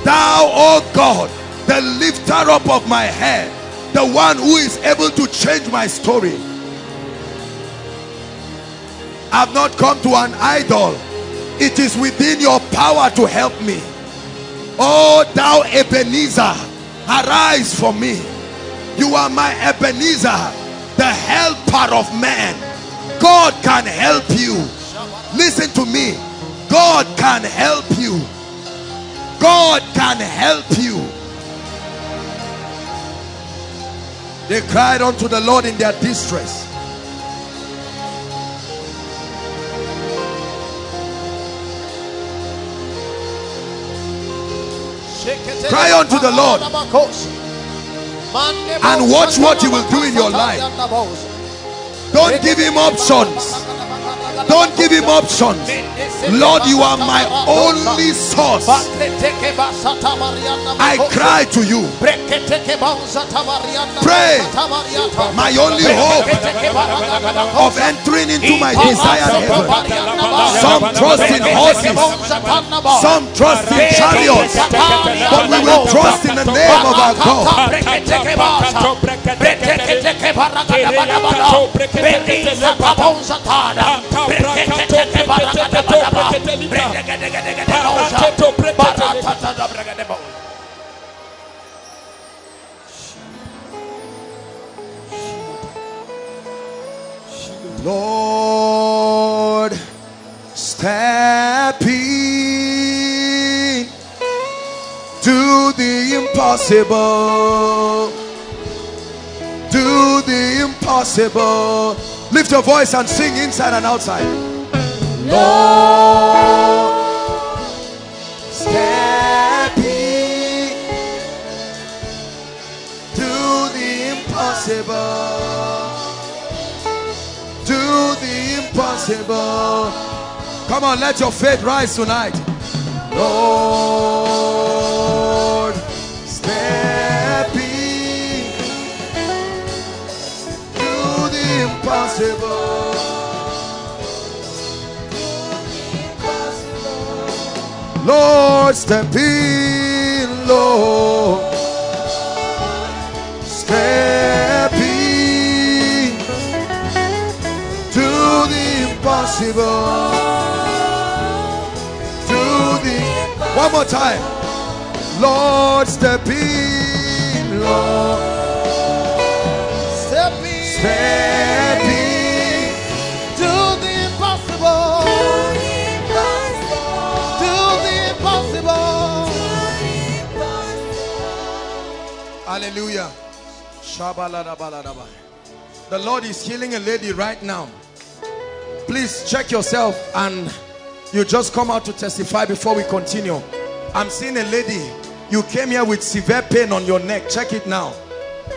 Thou, oh God, the lifter up of my head. The one who is able to change my story. I've not come to an idol. It is within your power to help me. Oh, thou Ebenezer, arise for me. You are my Ebenezer, the helper of man. God can help you. Listen to me. God can help you. God can help you. They cried unto the Lord in their distress. Cry unto the Lord and watch what he will do in your life. Don't give him options. Don't give him options. Lord, you are my only source. I cry to you. Pray. My only hope of entering into my desired heaven. Some trust in horses. Some trust in chariots. But we will trust in the name of our God. Lord, step in, do the impossible, do the impossible. Lift your voice and sing inside and outside. Lord, step in, do the impossible, do the impossible. Come on, let your faith rise tonight. Lord, impossible. Lord, step in, Lord. Step in. Do the impossible. Do the one more time. Lord, step in, Lord. Step in. Step in. Do the impossible. Do the impossible. Hallelujah. The Lord is healing a lady right now. Please check yourself and you just come out to testify before we continue. I'm seeing a lady. You came here with severe pain on your neck. Check it now.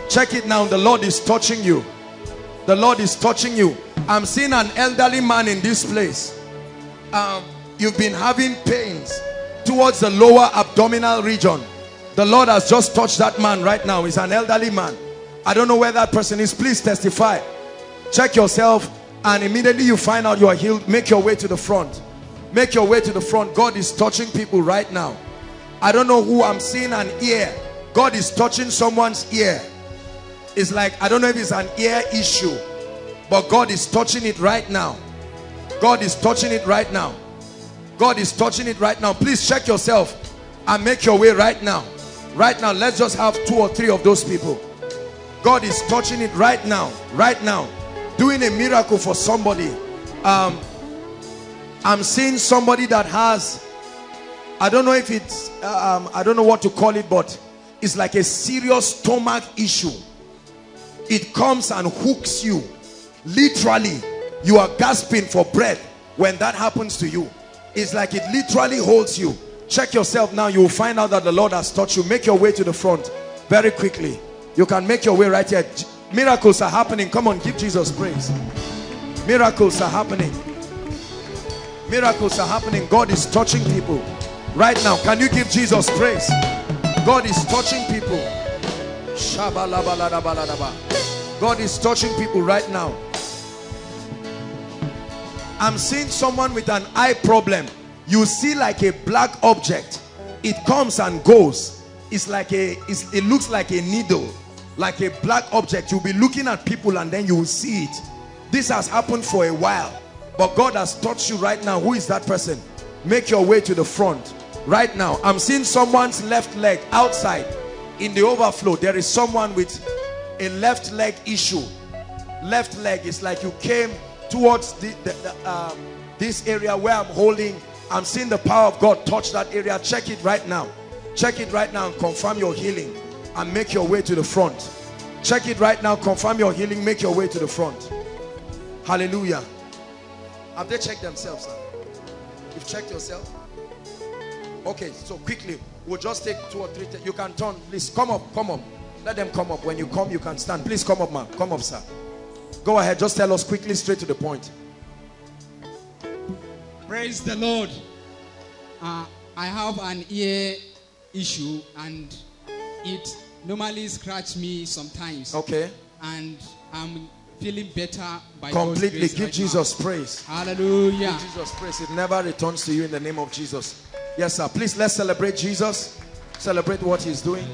Check it now. The Lord is touching you. The Lord is touching you. I'm seeing an elderly man in this place. Um, you've been having pains towards the lower abdominal region. The Lord has just touched that man right now. He's an elderly man. I don't know where that person is. Please testify. Check yourself and immediately you find out you are healed. Make your way to the front. Make your way to the front. God is touching people right now. I don't know who I'm seeing an ear. God is touching someone's ear. It's like, I don't know if it's an ear issue, but God is touching it right now. God is touching it right now. God is touching it right now. Please check yourself and make your way right now. Right now, let's just have two or three of those people. God is touching it right now. Right now. Doing a miracle for somebody. Um, I'm seeing somebody that has, I don't know if it's, um, I don't know what to call it, but it's like a serious stomach issue. It comes and hooks you. Literally, you are gasping for breath when that happens to you. It's like it literally holds you. Check yourself now. You will find out that the Lord has touched you. Make your way to the front very quickly. You can make your way right here. Miracles are happening. Come on, give Jesus praise. Miracles are happening. Miracles are happening. God is touching people right now. Can you give Jesus praise? God is touching people. God is touching people right now. I'm seeing someone with an eye problem. You see like a black object. It comes and goes. It's like a, it's, it looks like a needle, like a black object. You'll be looking at people and then you will see it. This has happened for a while. But God has touched you right now. Who is that person? Make your way to the front. Right now. I'm seeing someone's left leg outside. In the overflow, there is someone with a left leg issue. Left leg is like you came towards the, the, the um, this area where I'm holding. I'm seeing the power of God touch that area. Check it right now. Check it right now and confirm your healing. And make your way to the front. Check it right now. Confirm your healing. Make your way to the front. Hallelujah. Have they checked themselves? Sir? You've checked yourself? Okay, so quickly, we'll just take two or three. You can turn, please. Come up, come up. Let them come up. When you come, you can stand. Please come up, man. Come up, sir. Go ahead. Just tell us quickly, straight to the point. Praise the Lord. Uh, I have an ear issue and it normally scratch me sometimes. Okay. And I'm feeling better by Completely. Give right Jesus now. praise. Hallelujah. Give Jesus praise. It never returns to you in the name of Jesus. Yes, sir. Please let's celebrate Jesus. Celebrate what he's doing.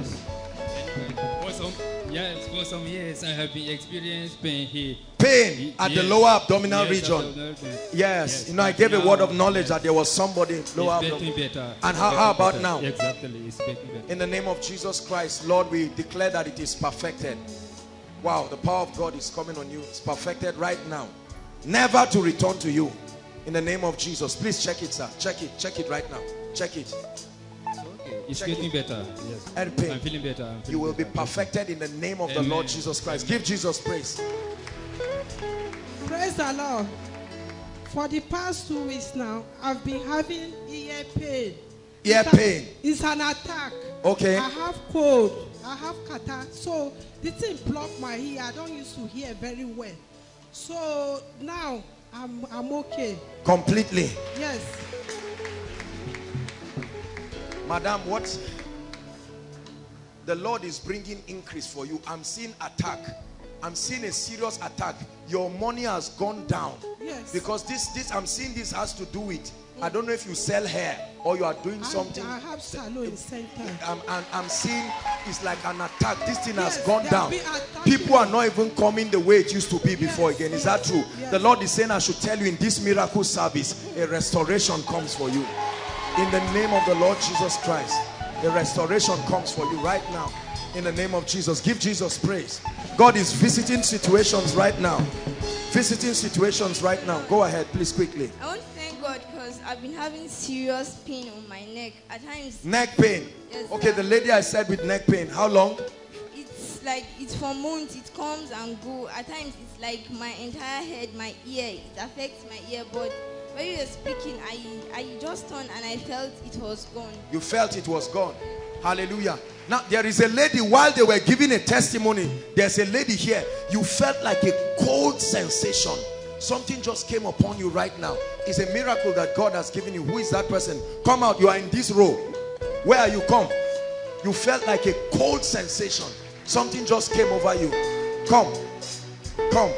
For some, yes, for some years I have been experiencing pain here. Pain at the lower abdominal Yes, region. abdominal pain. Yes. You know, I gave a word of knowledge yes, that there was somebody lower abdominal. better. And how- how about better. now? Exactly, it's better. In the name of Jesus Christ, Lord, we declare that it is perfected. Wow, the power of God is coming on you. It's perfected right now. Never to return to you. In the name of Jesus. Please check it, sir. Check it. Check it right now. Check it. Okay, it's Check getting it. better. Yes. And pain. I'm feeling better. I'm feeling You will be perfected in the name of the Lord Jesus Christ. Give Jesus praise. Praise the Lord. For the past two weeks now, I've been having ear pain. Ear It's a- pain. It's an attack. Okay. I have cold. I have catarrh. So the thing blocked my ear. I don't used to hear very well. So now I'm I'm okay. Completely. Yes. Madam, what? The Lord is bringing increase for you. I'm seeing attack. I'm seeing a serious attack. Your money has gone down. Yes. Because this, this, I'm seeing this has to do with, I don't know if you sell hair or you are doing I, something. I have salon in center. I'm, I'm, I'm seeing it's like an attack. This thing has gone down. have been attacking People are not even coming the way it used to be before Yes, again. Is yes, that true? yes. The Lord is saying, I should tell you in this miracle service, a restoration comes for you. In the name of the Lord Jesus Christ, a restoration comes for you right now. In the name of Jesus, give Jesus praise. God is visiting situations right now. Visiting situations right now. Go ahead, please, quickly. I want to thank God because I've been having serious pain on my neck. At times, Neck pain. Yes, Okay, the lady I said with neck pain. How long? it's like it's for months. It comes and go. At times, it's like my entire head, my ear. It affects my ear. But when you were speaking, I I just turned and I felt it was gone. You felt it was gone. Hallelujah. Now, there is a lady, while they were giving a testimony, there's a lady here. You felt like a cold sensation. Something just came upon you right now. It's a miracle that God has given you. Who is that person? Come out. You are in this row. Where are you? Come. You felt like a cold sensation. Something just came over you. Come. Come.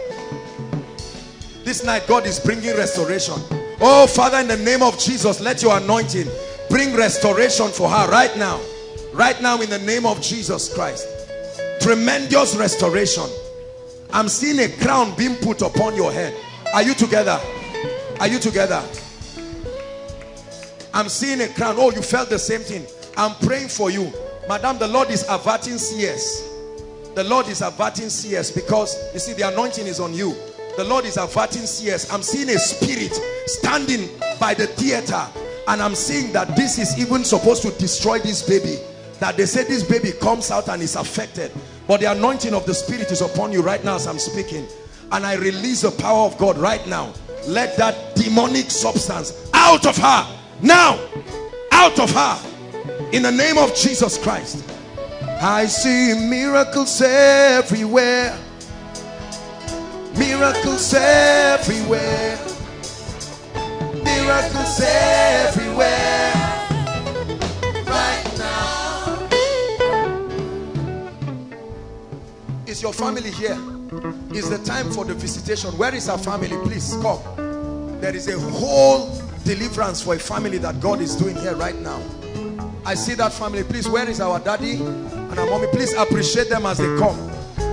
This night, God is bringing restoration. Oh, Father, in the name of Jesus, let your anointing bring restoration for her right now. Right now, in the name of Jesus Christ. Tremendous restoration. I'm seeing a crown being put upon your head. Are you together? Are you together? I'm seeing a crown. Oh, you felt the same thing. I'm praying for you. Madam, the Lord is averting CS. The Lord is averting CS because, you see, the anointing is on you. The Lord is averting CS. I'm seeing a spirit standing by the theater and I'm seeing that this is even supposed to destroy this baby. That they say this baby comes out and is affected. But the anointing of the spirit is upon you right now as I'm speaking. And I release the power of God right now. Let that demonic substance out of her. Now. Out of her. In the name of Jesus Christ. I see miracles everywhere. Miracles everywhere. Miracles everywhere. Right now. Is your family here? Is the time for the visitation? Where is our family? Please come. There is a whole deliverance for a family that God is doing here right now. I see that family. Please, where is our daddy and our mommy? Please appreciate them as they come.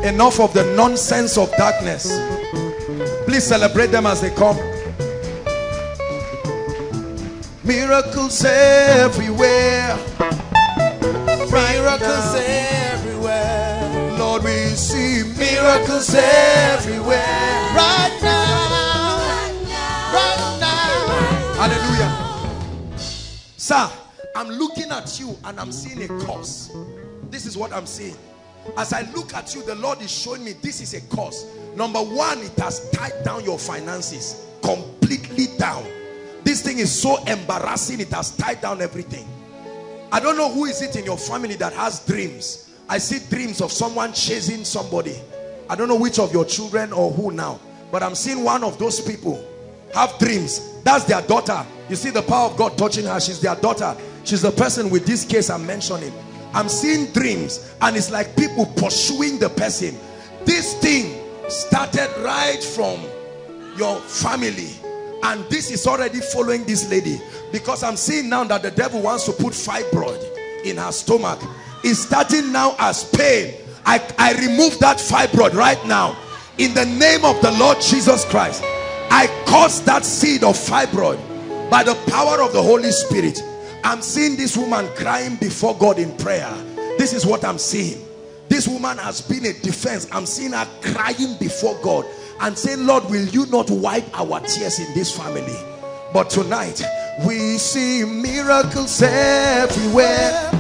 Enough of the nonsense of darkness. Please celebrate them as they come. Miracles everywhere. Miracles everywhere. Lord, we see miracles everywhere. Right now. Right now. Hallelujah. Sir, I'm looking at you and I'm seeing a curse. This is what I'm seeing. As I look at you, the Lord is showing me this is a curse. Number one, it has tied down your finances completely down. This thing is so embarrassing, it has tied down everything. I don't know who is it in your family that has dreams. I see dreams of someone chasing somebody. I don't know which of your children or who now, but I'm seeing one of those people have dreams. That's their daughter. You see the power of God touching her. She's their daughter. She's the person with this case I'm mentioning. I'm seeing dreams and it's like people pursuing the person. This thing started right from your family and this is already following this lady because I'm seeing now that the devil wants to put fibroid in her stomach. It's starting now as pain. I, I remove that fibroid right now in the name of the Lord Jesus Christ. I cause that seed of fibroid by the power of the Holy Spirit I'm seeing this woman crying before God in prayer. This is what I'm seeing. This woman has been a defense. I'm seeing her crying before God and saying, Lord, will you not wipe our tears in this family? But tonight, we see miracles everywhere.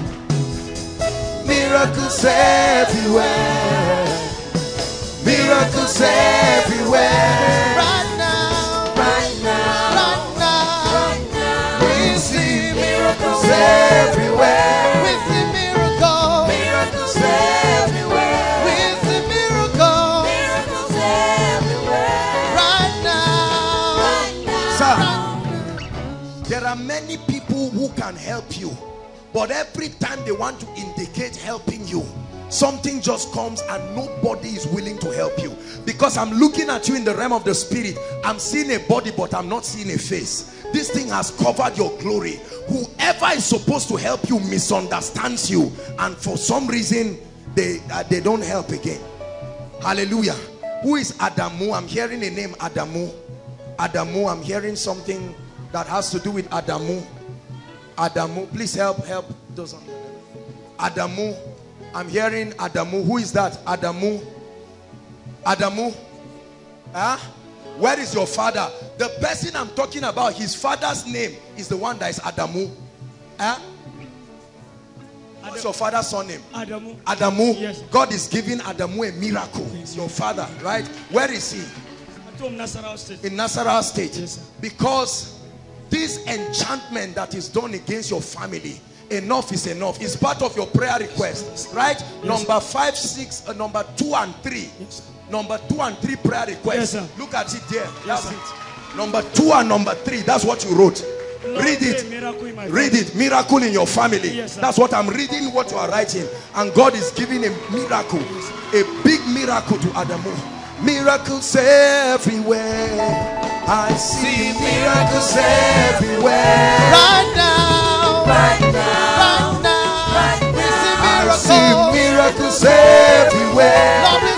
Miracles everywhere. Miracles everywhere. But every time they want to indicate helping you, something just comes and nobody is willing to help you. Because I'm looking at you in the realm of the spirit. I'm seeing a body, but I'm not seeing a face. This thing has covered your glory. Whoever is supposed to help you misunderstands you. And for some reason, they, uh, they don't help again. Hallelujah. Who is Adamu? I'm hearing a name, Adamu. Adamu, I'm hearing something that has to do with Adamu. Adamu, please help, help on Adamu, I'm hearing Adamu. Who is that? Adamu. Adamu. Huh? Where is your father? The person I'm talking about, his father's name is the one that is Adamu. Huh? What's your father's surname? Adamu. Adamu. Yes. God is giving Adamu a miracle. It's your father, right? Where is he? Atom Nasarawa State. in Nasarawa state Yes, because this enchantment that is done against your family enough is enough. It's part of your prayer request, right? number five, six, uh, number two and three. Number two and three prayer requests. Yes, sir. Look at it there. Yes, That's sir. it. Number two and number three. That's what you wrote. Lord, Read it. miracle in Read it. Miracle in your family. Yes. That's what I'm reading. What you are writing, and God is giving a miracle, a big miracle to Adamu. Miracles everywhere. I see miracles everywhere. Right now, right now, right now, we see I see miracles. miracles everywhere.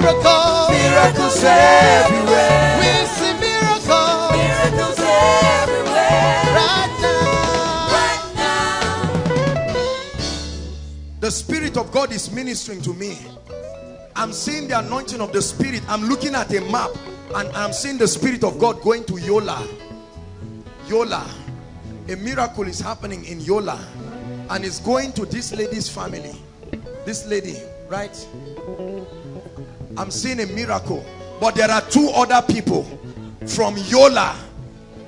Miracles. Miracles everywhere. We see miracles. Miracles everywhere. Right now, right now. The Spirit of God is ministering to me. I'm seeing the anointing of the Spirit. I'm looking at a map and I'm seeing the Spirit of God going to Yola. Yola. A miracle is happening in Yola and it's going to this lady's family. This lady, right? I'm seeing a miracle. But there are two other people from Yola.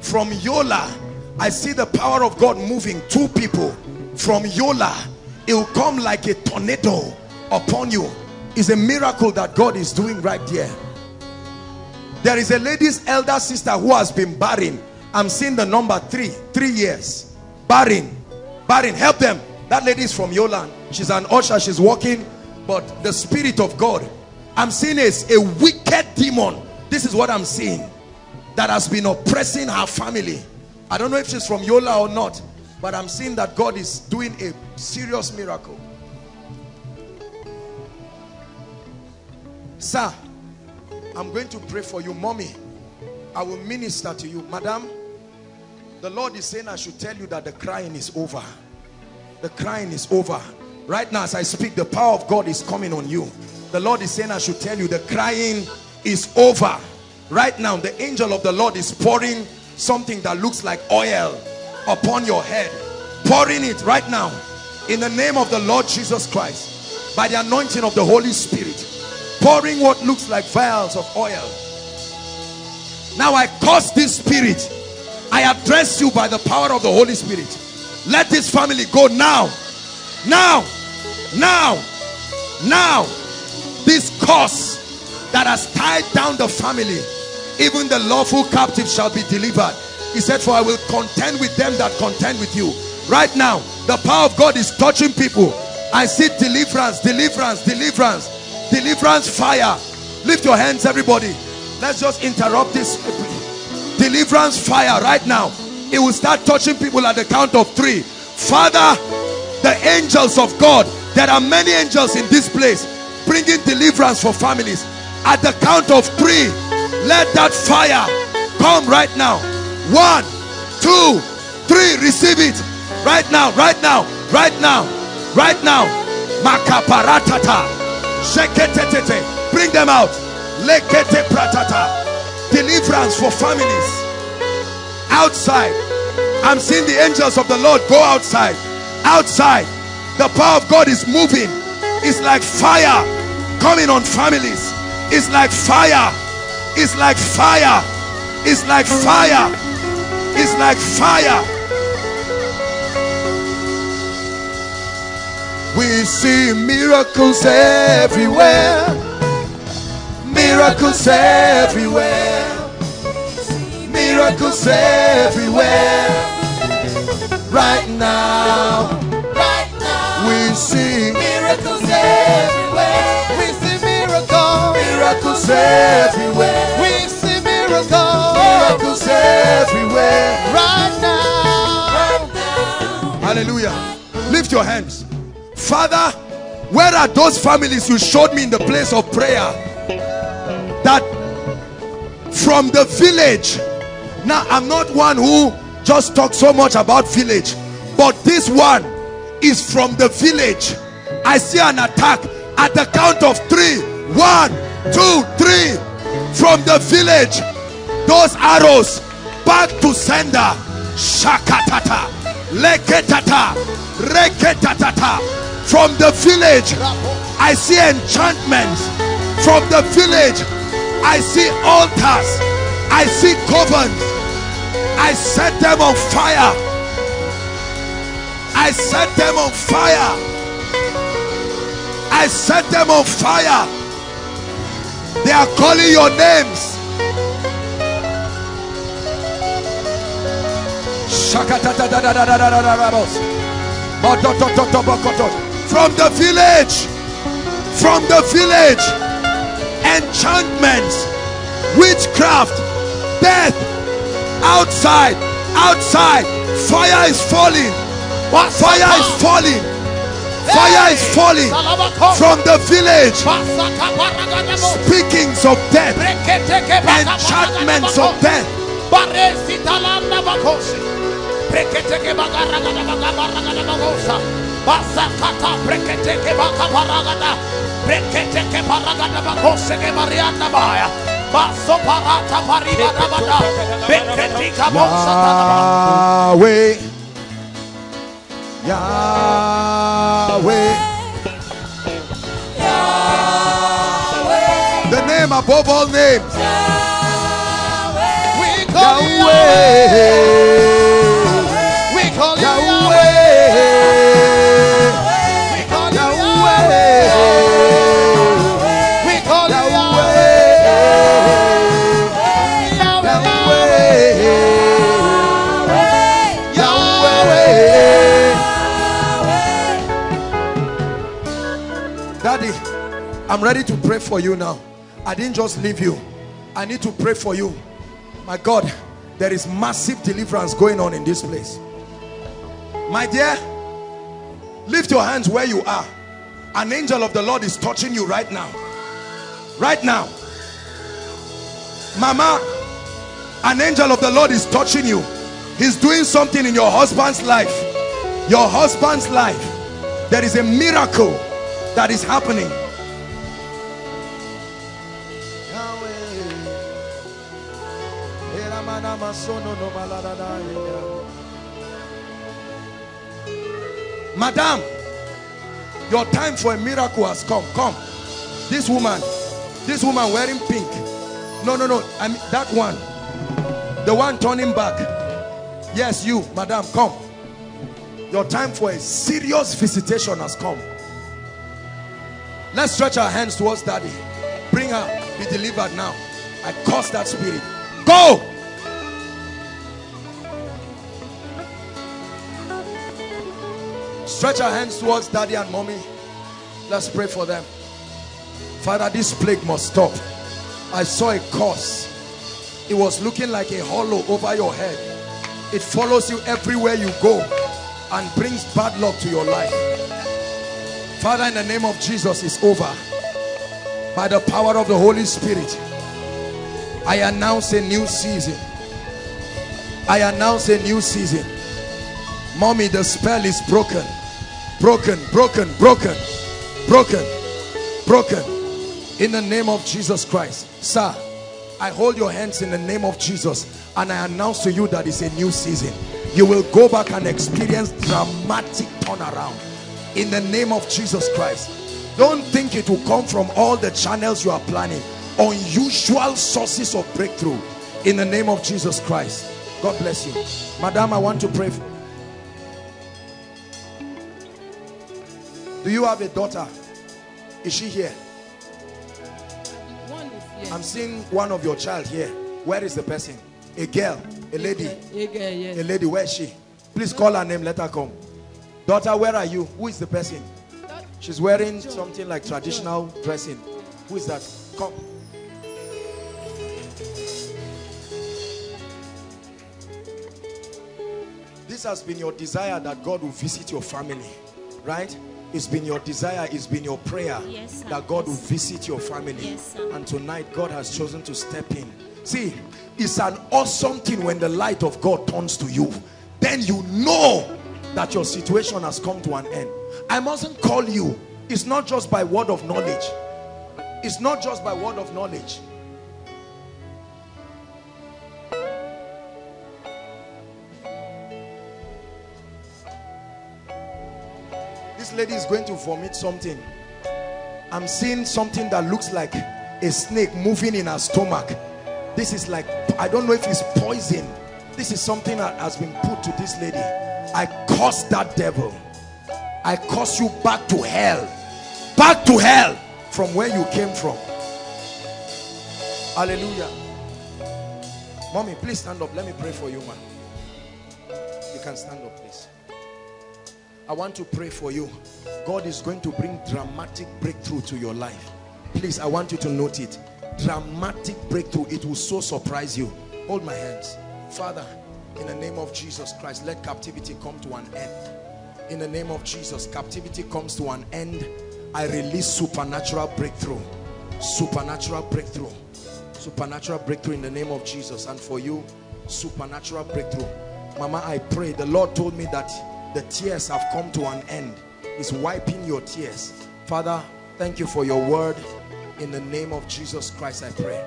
From Yola, I see the power of God moving. Two people from Yola. It will come like a tornado upon you. It's a miracle that God is doing right there. There is a lady's elder sister who has been barren. I'm seeing the number three, three years. Barren, barren. Help them. That lady is from Yola. She's an usher. She's walking, but the spirit of God. I'm seeing is a wicked demon. This is what I'm seeing that has been oppressing her family. I don't know if she's from Yola or not, but I'm seeing that God is doing a serious miracle. Sir, I'm going to pray for you. Mommy, I will minister to you. Madam, the Lord is saying I should tell you that the crying is over. The crying is over. Right now as I speak, the power of God is coming on you. The Lord is saying I should tell you the crying is over. Right now, the angel of the Lord is pouring something that looks like oil upon your head. Pouring it right now in the name of the Lord Jesus Christ by the anointing of the Holy Spirit. Pouring what looks like vials of oil. Now I curse this spirit. I address you by the power of the Holy Spirit. Let this family go now. Now. Now. Now. This curse that has tied down the family, even the lawful captive shall be delivered. He said, For I will contend with them that contend with you. Right now, the power of God is touching people. I see deliverance, deliverance, deliverance, deliverance fire. Lift your hands, everybody. Let's just interrupt this. Deliverance fire right now. It will start touching people at the count of three. Father, the angels of God, there are many angels in this place bringing deliverance for families. At the count of three, let that fire come right now. One, two, three. Receive it right now, right now, right now, right now. Makaparatata. Sheketetete. Bring them out. Lekete pratata. Deliverance for families. Outside. I'm seeing the angels of the Lord go outside. Outside. The power of God is moving. It's like fire coming on families. It's like fire. It's like fire. It's like fire. It's like fire. We see miracles everywhere. Miracles everywhere. Miracles everywhere. Right now. We see miracles everywhere. We see miracles. miracles everywhere. We see miracles. Miracles everywhere. Right now. Right now. Hallelujah. Lift your hands. Father, where are those families you showed me in the place of prayer? That from the village. Now, I'm not one who just talks so much about village, but this one is from the village. I see an attack at the count of three. One, two, three. From the village, those arrows back to sender. Shakatata, leketata, reketatata. From the village, I see enchantments. From the village, I see altars. I see covens. I set them on fire. I set them on fire. I set them on fire. They are calling your names. From the village, from the village, enchantments, witchcraft, death, outside, outside, fire is falling, fire is falling, fire is falling from the village. Speakings of death, enchantments of death. Breketeke bagaragada bagabaragada bagosa. Basakata breketeke bakabaragada. Breketeke baragada bagose ke baya. Baso parata paribada bada. Beketika bosa tanaba. Yahweh. Yahweh. The name above all names. We call you Yahweh. I'm ready to pray for you now. I didn't just leave you. I need to pray for you. My God, there is massive deliverance going on in this place. My dear, lift your hands where you are. An angel of the Lord is touching you right now. Right now. Mama, an angel of the Lord is touching you. He's doing something in your husband's life. Your husband's life. There is a miracle that is happening. Madam, your time for a miracle has come. Come. This woman, this woman wearing pink. No, no, no. I mean that one. The one turning back. Yes, you, madam, come. Your time for a serious visitation has come. Let's stretch our hands towards daddy. Bring her. Be delivered now. I curse that spirit. Go! Stretch our hands towards daddy and mommy. Let's pray for them. Father, this plague must stop. I saw a curse. It was looking like a hollow over your head. It follows you everywhere you go and brings bad luck to your life. Father, in the name of Jesus, it's over. By the power of the Holy Spirit, I announce a new season. I announce a new season. Mommy, the spell is broken. Broken, broken, broken, broken, broken. In the name of Jesus Christ. Sir, I hold your hands in the name of Jesus and I announce to you that it's a new season. You will go back and experience dramatic turnaround in the name of Jesus Christ. Don't think it will come from all the channels you are planning. Unusual sources of breakthrough in the name of Jesus Christ. God bless you. Madam, I want to pray for Do you have a daughter? Is she here? One is here. I'm seeing one of your child here. Where is the person? A girl, a lady, A girl, yes. a lady. Where is she? Please call her name. Let her come. Daughter, where are you? Who is the person? She's wearing something like traditional dressing. Who is that? Come. This has been your desire that God will visit your family, right? It's been your desire, it's been your prayer Yes, that God will visit your family. Yes, sir. and tonight, God has chosen to step in. See, it's an awesome thing when the light of God turns to you. Then you know that your situation has come to an end. I mustn't call you. It's not just by word of knowledge. It's not just by word of knowledge. This lady is going to vomit something. I'm seeing something that looks like a snake moving in her stomach. This is like, I don't know if it's poison. This is something that has been put to this lady. I curse that devil. I curse you back to hell. Back to hell from where you came from. Hallelujah. Mommy, please stand up. Let me pray for you, man. You can stand up, please. I want to pray for you. God is going to bring dramatic breakthrough to your life. Please, I want you to note it. Dramatic breakthrough. It will so surprise you. Hold my hands. Father, in the name of Jesus Christ, let captivity come to an end. In the name of Jesus, captivity comes to an end. I release supernatural breakthrough. Supernatural breakthrough. Supernatural breakthrough in the name of Jesus. And for you, supernatural breakthrough. Mama, I pray. The Lord told me that the tears have come to an end. He's wiping your tears. Father, thank you for your word. In the name of Jesus Christ, I pray.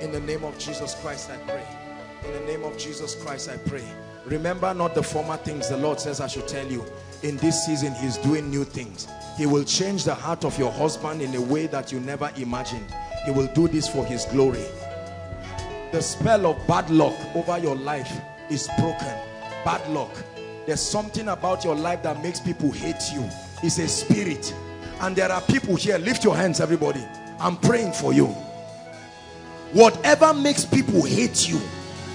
In the name of Jesus Christ, I pray. In the name of Jesus Christ, I pray. Remember not the former things the Lord says I should tell you. In this season, He's doing new things. He will change the heart of your husband in a way that you never imagined. He will do this for His glory. The spell of bad luck over your life is broken. Bad luck. There's something about your life that makes people hate you. It's a spirit. And there are people here. Lift your hands, everybody. I'm praying for you. Whatever makes people hate you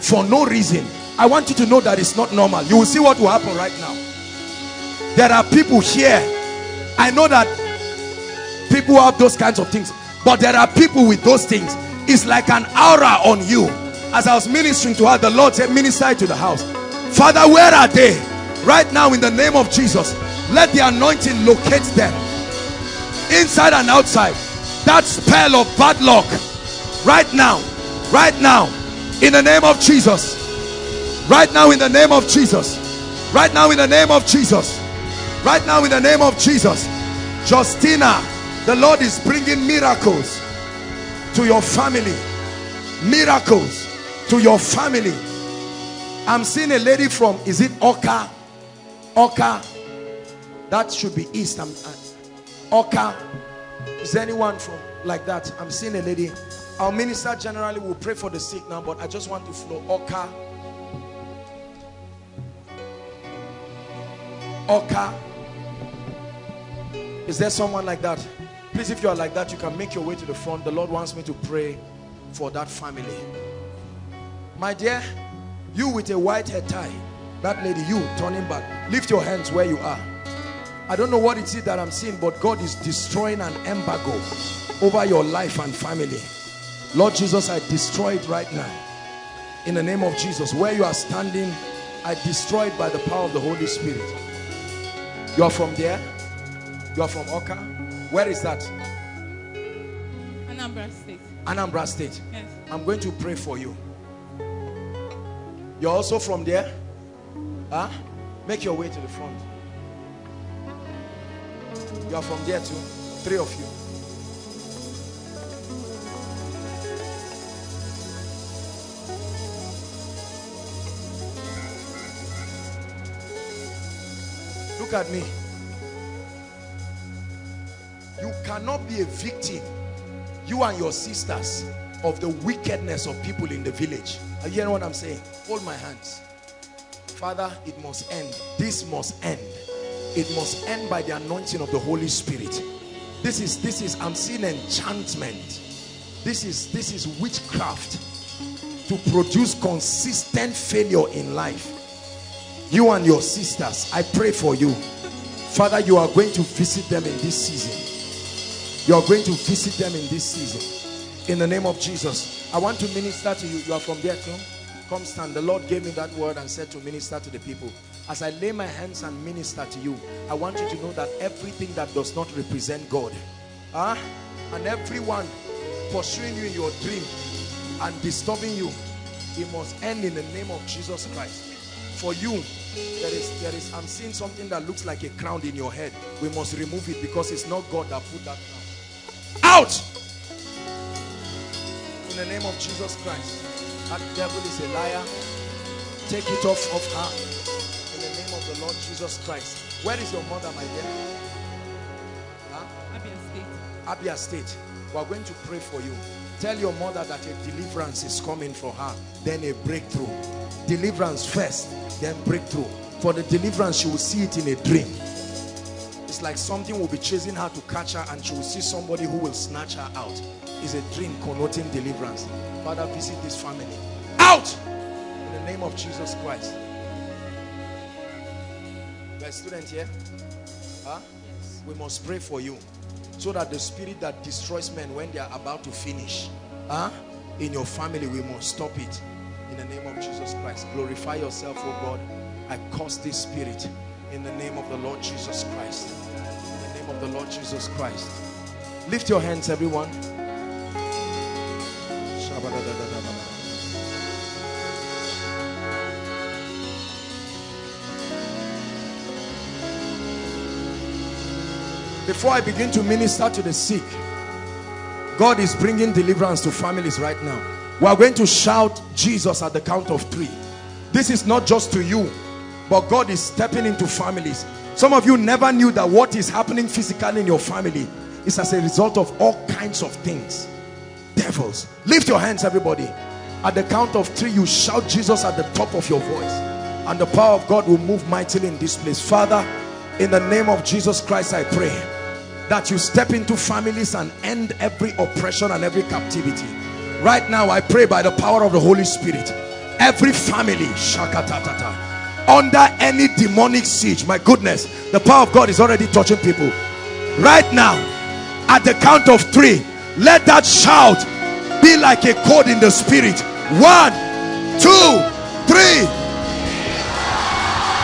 for no reason, I want you to know that it's not normal. You will see what will happen right now. There are people here. I know that people have those kinds of things. But there are people with those things. It's like an aura on you. As I was ministering to her, the Lord said, minister to the house. Father, where are they? Right now in the name of Jesus, let the anointing locate them. Inside and outside. That spell of bad luck. Right now. Right now. In the name of Jesus. Right now in the name of Jesus. Right now in the name of Jesus. Right now in the name of Jesus. Justina, the Lord is bringing miracles to your family. Miracles to your family. I'm seeing a lady from, is it Awka? Awka. That should be east. I'm, Awka. Is anyone from like that? I'm seeing a lady. Our minister generally will pray for the sick now, but I just want to flow. Awka. Awka. Is there someone like that? Please, if you are like that, you can make your way to the front. The Lord wants me to pray for that family. My dear, you with a white hair tie, that lady, you turning back, lift your hands where you are. I don't know what it is that I'm seeing, but God is destroying an embargo over your life and family. Lord Jesus, I destroy it right now. In the name of Jesus, where you are standing, I destroy it by the power of the Holy Spirit. You are from there? You are from Awka? Where is that? Anambra State. Anambra State. Yes. I'm going to pray for you. You're also from there? Huh? Make your way to the front. You are from there too? Three of you. Look at me. You cannot be a victim, you and your sisters, of the wickedness of people in the village. Are you hearing what I'm saying? Hold my hands. Father, it must end. This must end. It must end by the anointing of the Holy Spirit. This is, this is, I'm seeing enchantment. This is, this is witchcraft to produce consistent failure in life. You and your sisters, I pray for you. Father, you are going to visit them in this season. You are going to visit them in this season. In the name of Jesus. I want to minister to you. You are from there too? Stand. The Lord gave me that word and said to minister to the people. As I lay my hands and minister to you, I want you to know that everything that does not represent God, huh? and everyone pursuing you in your dream and disturbing you, it must end in the name of Jesus Christ. For you, there is, there is, I'm seeing something that looks like a crown in your head. We must remove it because it's not God that put that crown. Out! In the name of Jesus Christ. That devil is a liar. Take it off of her. In the name of the Lord Jesus Christ. Where is your mother, my dear? Huh? Abia State. Abia State. We are going to pray for you. Tell your mother that a deliverance is coming for her. Then a breakthrough. Deliverance first, then breakthrough. for the deliverance, she will see it in a dream. It's like something will be chasing her to catch her and she will see somebody who will snatch her out. It's a dream connoting deliverance. Father, visit this family. Out! In the name of Jesus Christ. You're a student here? Huh? Yes. We must pray for you so that the spirit that destroys men when they are about to finish huh? in your family, we must stop it. In the name of Jesus Christ. Glorify yourself, oh God. I curse this spirit in the name of the Lord Jesus Christ. In the name of the Lord Jesus Christ. Lift your hands, everyone. Before I begin to minister to the sick, God is bringing deliverance to families right now. We are going to shout Jesus at the count of three. This is not just to you, but God is stepping into families. Some of you never knew that what is happening physically in your family is as a result of all kinds of things. Devils. Lift your hands, everybody. At the count of three, you shout Jesus at the top of your voice. And the power of God will move mightily in this place. Father, in the name of Jesus Christ, I pray that you step into families and end every oppression and every captivity. Right now, I pray by the power of the Holy Spirit, every family, shakatatata, under any demonic siege, my goodness, the power of God is already touching people. Right now, at the count of three, let that shout be like a code in the spirit. One, two, three.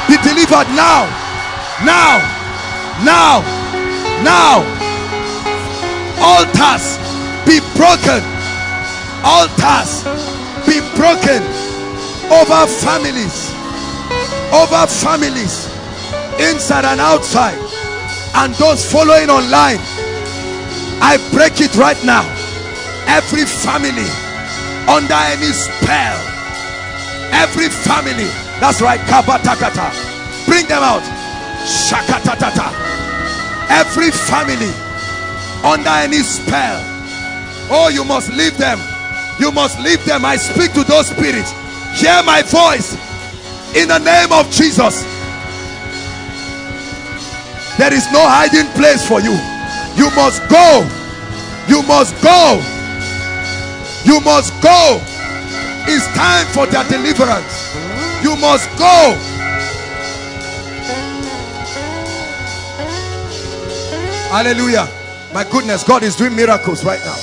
Be delivered now, now, now. Now. Altars be broken. Altars be broken over families over families inside and outside and those following online i break it right now. Every family under any spell every family that's right kabatakata. Bring them out. Shakatatata. Every family under any spell oh you must leave them. You must leave them. I speak to those spirits. Hear my voice. In the name of jesus. There is no hiding place for you you must go you must go you must go it's time for their deliverance you must go Hallelujah. My goodness, God is doing miracles right now.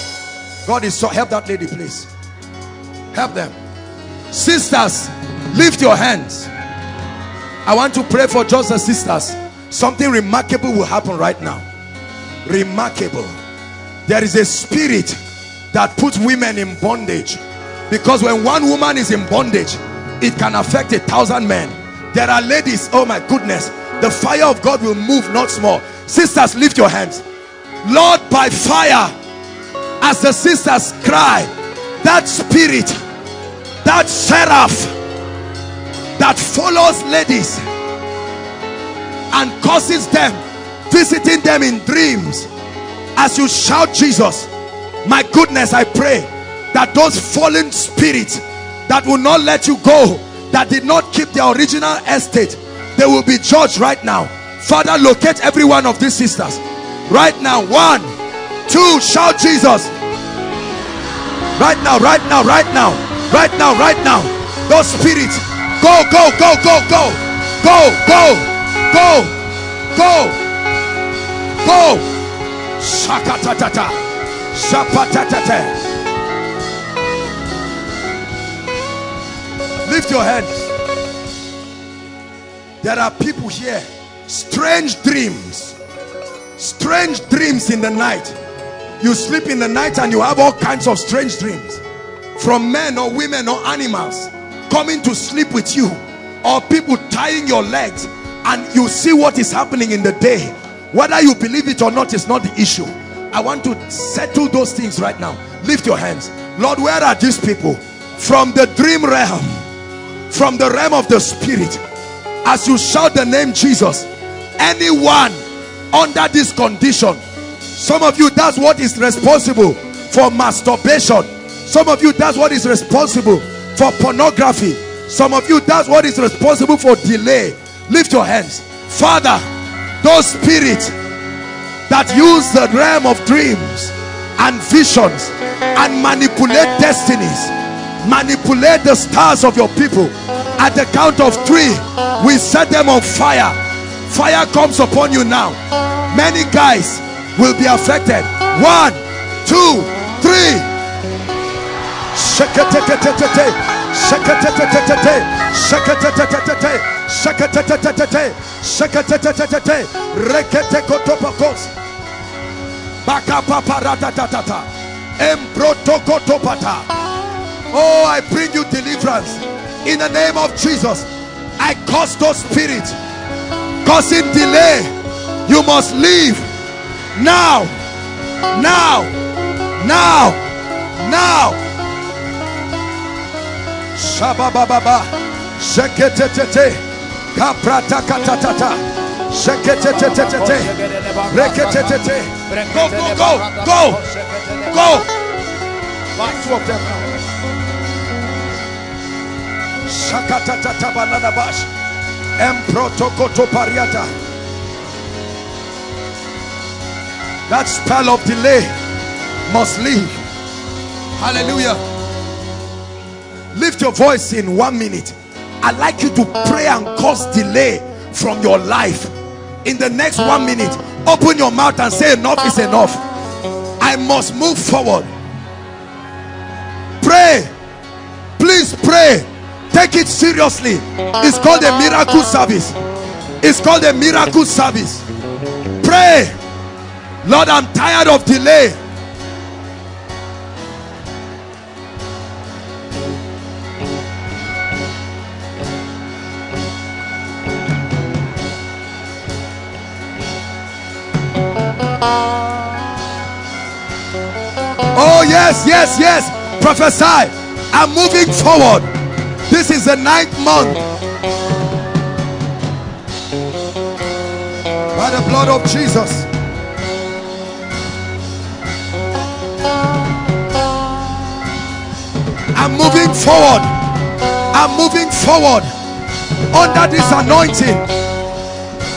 God is so help that lady, please. Help them. Sisters, lift your hands. I want to pray for just the sisters. Something remarkable will happen right now. Remarkable. There is a spirit that puts women in bondage. Because when one woman is in bondage, it can affect a thousand men. There are ladies, oh my goodness, the fire of God will move not small sisters lift your hands lord by fire as the sisters cry that spirit that seraph that follows ladies and causes them visiting them in dreams as you shout jesus my goodness i pray that those fallen spirits that will not let you go that did not keep their original estate they will be judged right now Father, locate every one of these sisters right now. One, two, shout Jesus. Right now, right now, right now, right now, right now. Those spirits, go, go, go, go, go, go, go, go, go, go. Shakatatata, shapatatata. Lift your hands. There are people here. Strange dreams. Strange dreams in the night. You sleep in the night and you have all kinds of strange dreams. From men or women or animals coming to sleep with you. Or people tying your legs and you see what is happening in the day whether you believe it or not is not the issue. I want to settle those things right now. Lift your hands. Lord where are these people? From the dream realm from the realm of the spirit as you shout the name jesus anyone under this condition some of you that's what is responsible for masturbation. Some of you that's what is responsible for pornography. Some of you that's what is responsible for delay. Lift your hands. Father, those spirits that use the realm of dreams and visions and manipulate destinies, manipulate the stars of your people. At the count of three, we set them on fire. Fire comes upon you now. Many guys will be affected. One, two, three. Shakatetetetete. Shakatetetetete. Shakatetetetete. Shakatetetetete. Shakatetetetete. Reketekotopakos. Bakapaparatatatata. Emprotokotopata. Oh, I bring you deliverance in the name of Jesus. I cause those spirits causing delay. You must leave now, now, now, now. Shabababa, sheketetete, kaprata katatata, sheketetete, reketetete. Go, go, go, go, go. Two of them now. Shakatatata bananabash, emprotokoto pariata. That spell of delay must leave. Hallelujah. Lift your voice in one minute. I'd like you to pray and cause delay from your life. In the next one minute, open your mouth and say, Enough is enough. I must move forward. Pray. Please pray. Take it seriously. It's called a miracle service. It's called a miracle service. Pray. Lord, I'm tired of delay. Oh, yes, yes, yes. Prophesy. I'm moving forward. This is the ninth month. By the blood of Jesus. I'm moving forward. I'm moving forward under this anointing.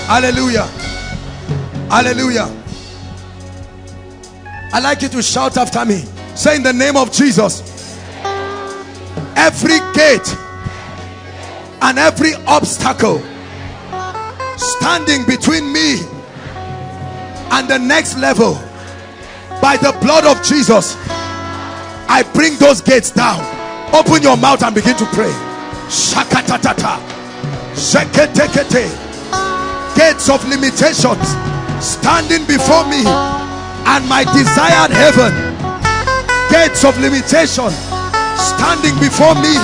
Hallelujah. Hallelujah. I like you to shout after me. Say in the name of Jesus. Every gate and every obstacle standing between me and the next level by the blood of Jesus I bring those gates down. Open your mouth and begin to pray. Shakatatata gates of limitations standing before me and my desired heaven. Gates of limitation standing before me.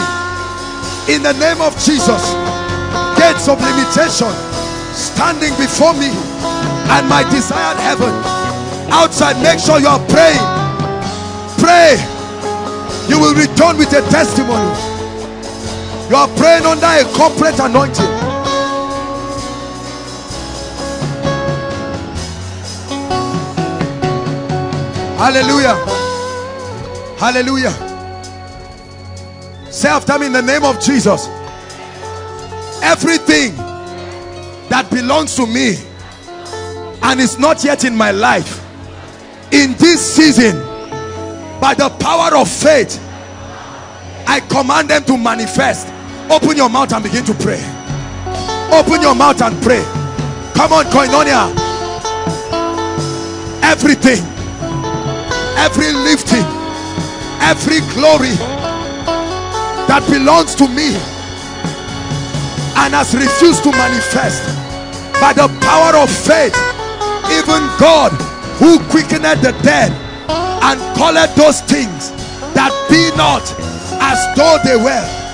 In the name of Jesus gates of limitation standing before me and my desired heaven. Outside make sure you are praying. Pray. You will return with a testimony. You are praying under a corporate anointing hallelujah. Hallelujah. Say after me in the name of jesus. Everything that belongs to me and is not yet in my life in this season by the power of faith I command them to manifest. Open your mouth and begin to pray. Open your mouth and pray. Come on koinonia. Everything every lifting every glory that belongs to me and has refused to manifest by the power of faith. Even God who quickened the dead and called those things that be not as though they were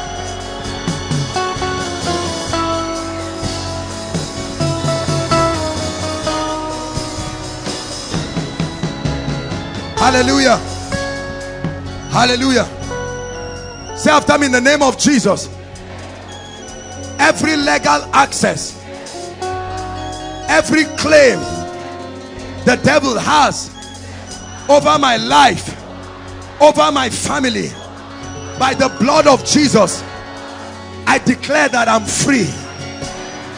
hallelujah. Hallelujah. Say after me in the name of Jesus. Every legal access every claim the devil has over my life over my family by the blood of Jesus I declare that I'm free.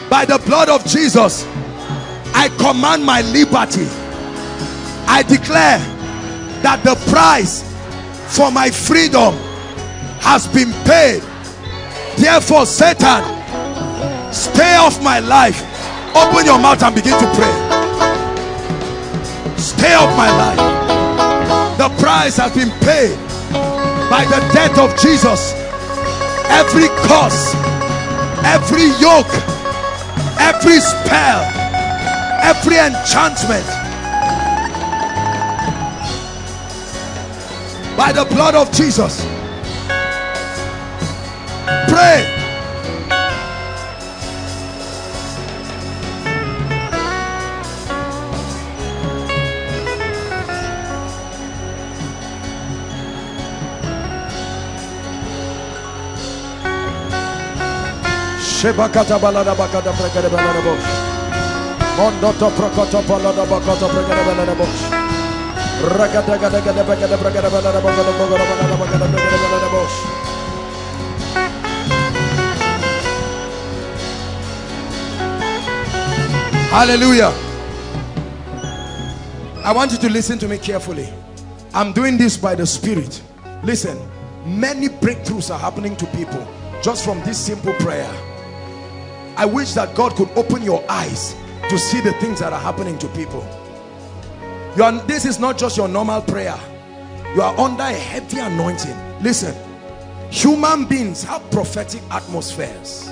By the blood of Jesus, I command my liberty. I declare that the price for my freedom has been paid. Therefore, Satan, stay off my life. Open your mouth and begin to pray. Stay off my life. The price has been paid by the death of Jesus. Every curse, every yoke, every spell, every enchantment by the blood of Jesus. Pray. Shebakata balada bakata balada bosh. Mondoto prokoto balada bakata balada bosh. Hallelujah. I want you to listen to me carefully. I'm doing this by the Spirit. Listen, many breakthroughs are happening to people just from this simple prayer. I wish that God could open your eyes to see the things that are happening to people. Are, this is not just your normal prayer. You are under a heavy anointing. Listen, human beings have prophetic atmospheres.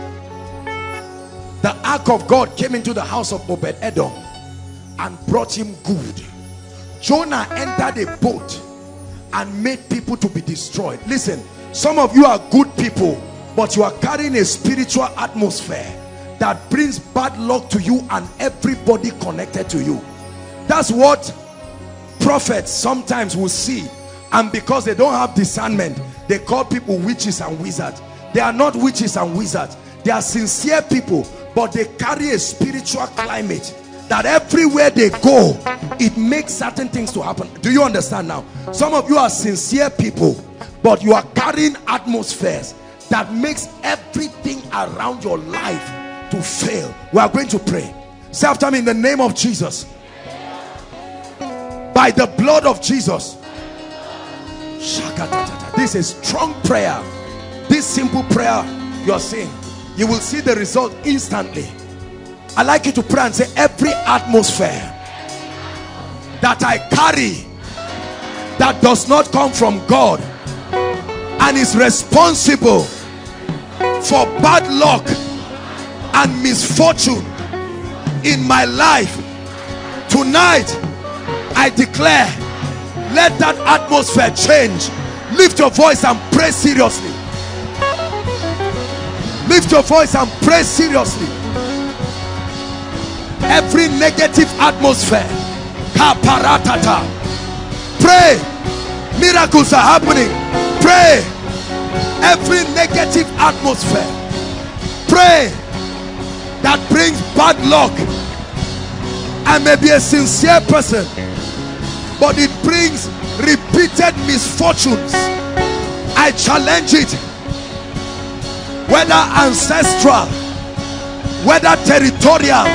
The ark of God came into the house of Obed Edom and brought him good. Jonah entered a boat and made people to be destroyed. Listen, some of you are good people, but you are carrying a spiritual atmosphere that brings bad luck to you and everybody connected to you. That's what prophets sometimes will see. And because they don't have discernment, they call people witches and wizards. They are not witches and wizards. They are sincere people, but they carry a spiritual climate that everywhere they go, it makes certain things to happen. Do you understand now? Some of you are sincere people, but you are carrying atmospheres that makes everything around your life to fail. We are going to pray. Say after me in the name of Jesus. By the blood of Jesus. This is strong prayer. This simple prayer you are saying, you will see the result instantly. I like you to pray and say, every atmosphere that I carry that does not come from God and is responsible for bad luck and misfortune in my life tonight I declare let that atmosphere change. Lift your voice and pray seriously. Lift your voice and pray seriously. Every negative atmosphere kaparatata. Pray. Miracles are happening. Pray. Every negative atmosphere. Pray. That brings bad luck. I may be a sincere person but it brings repeated misfortunes. I challenge it. Whether ancestral whether territorial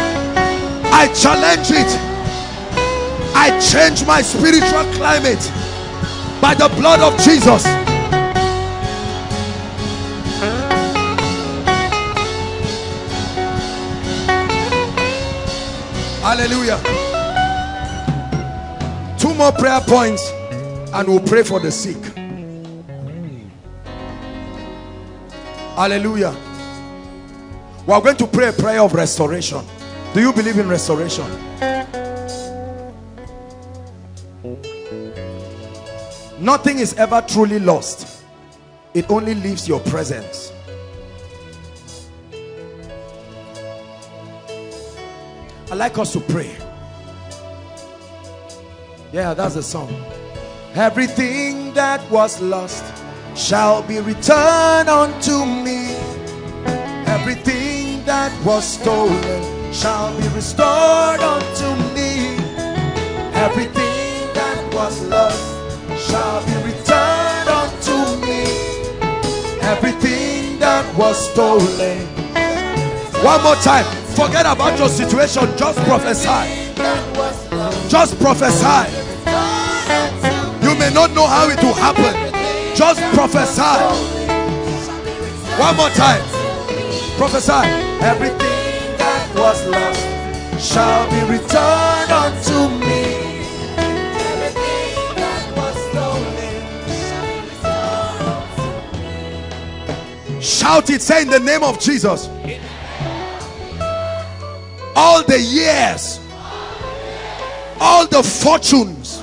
I challenge it. I change my spiritual climate by the blood of Jesus. Hallelujah two more prayer points and we'll pray for the sick. Hallelujah. We are going to pray a prayer of restoration. Do you believe in restoration? Nothing is ever truly lost. It only leaves your presence. I like us to pray yeah that's the song everything that was lost shall be returned unto me everything that was stolen shall be restored unto me everything that was lost shall be returned unto me everything that was stolen one more time Forget about your situation. Just prophesy. Just prophesy. You may not know how it will happen. Just prophesy. One more time. Prophesy. Everything that was lost shall be returned unto me. Everything that was stolen. Shall be returned. Shout it, say in the name of Jesus. All the years, all the fortunes,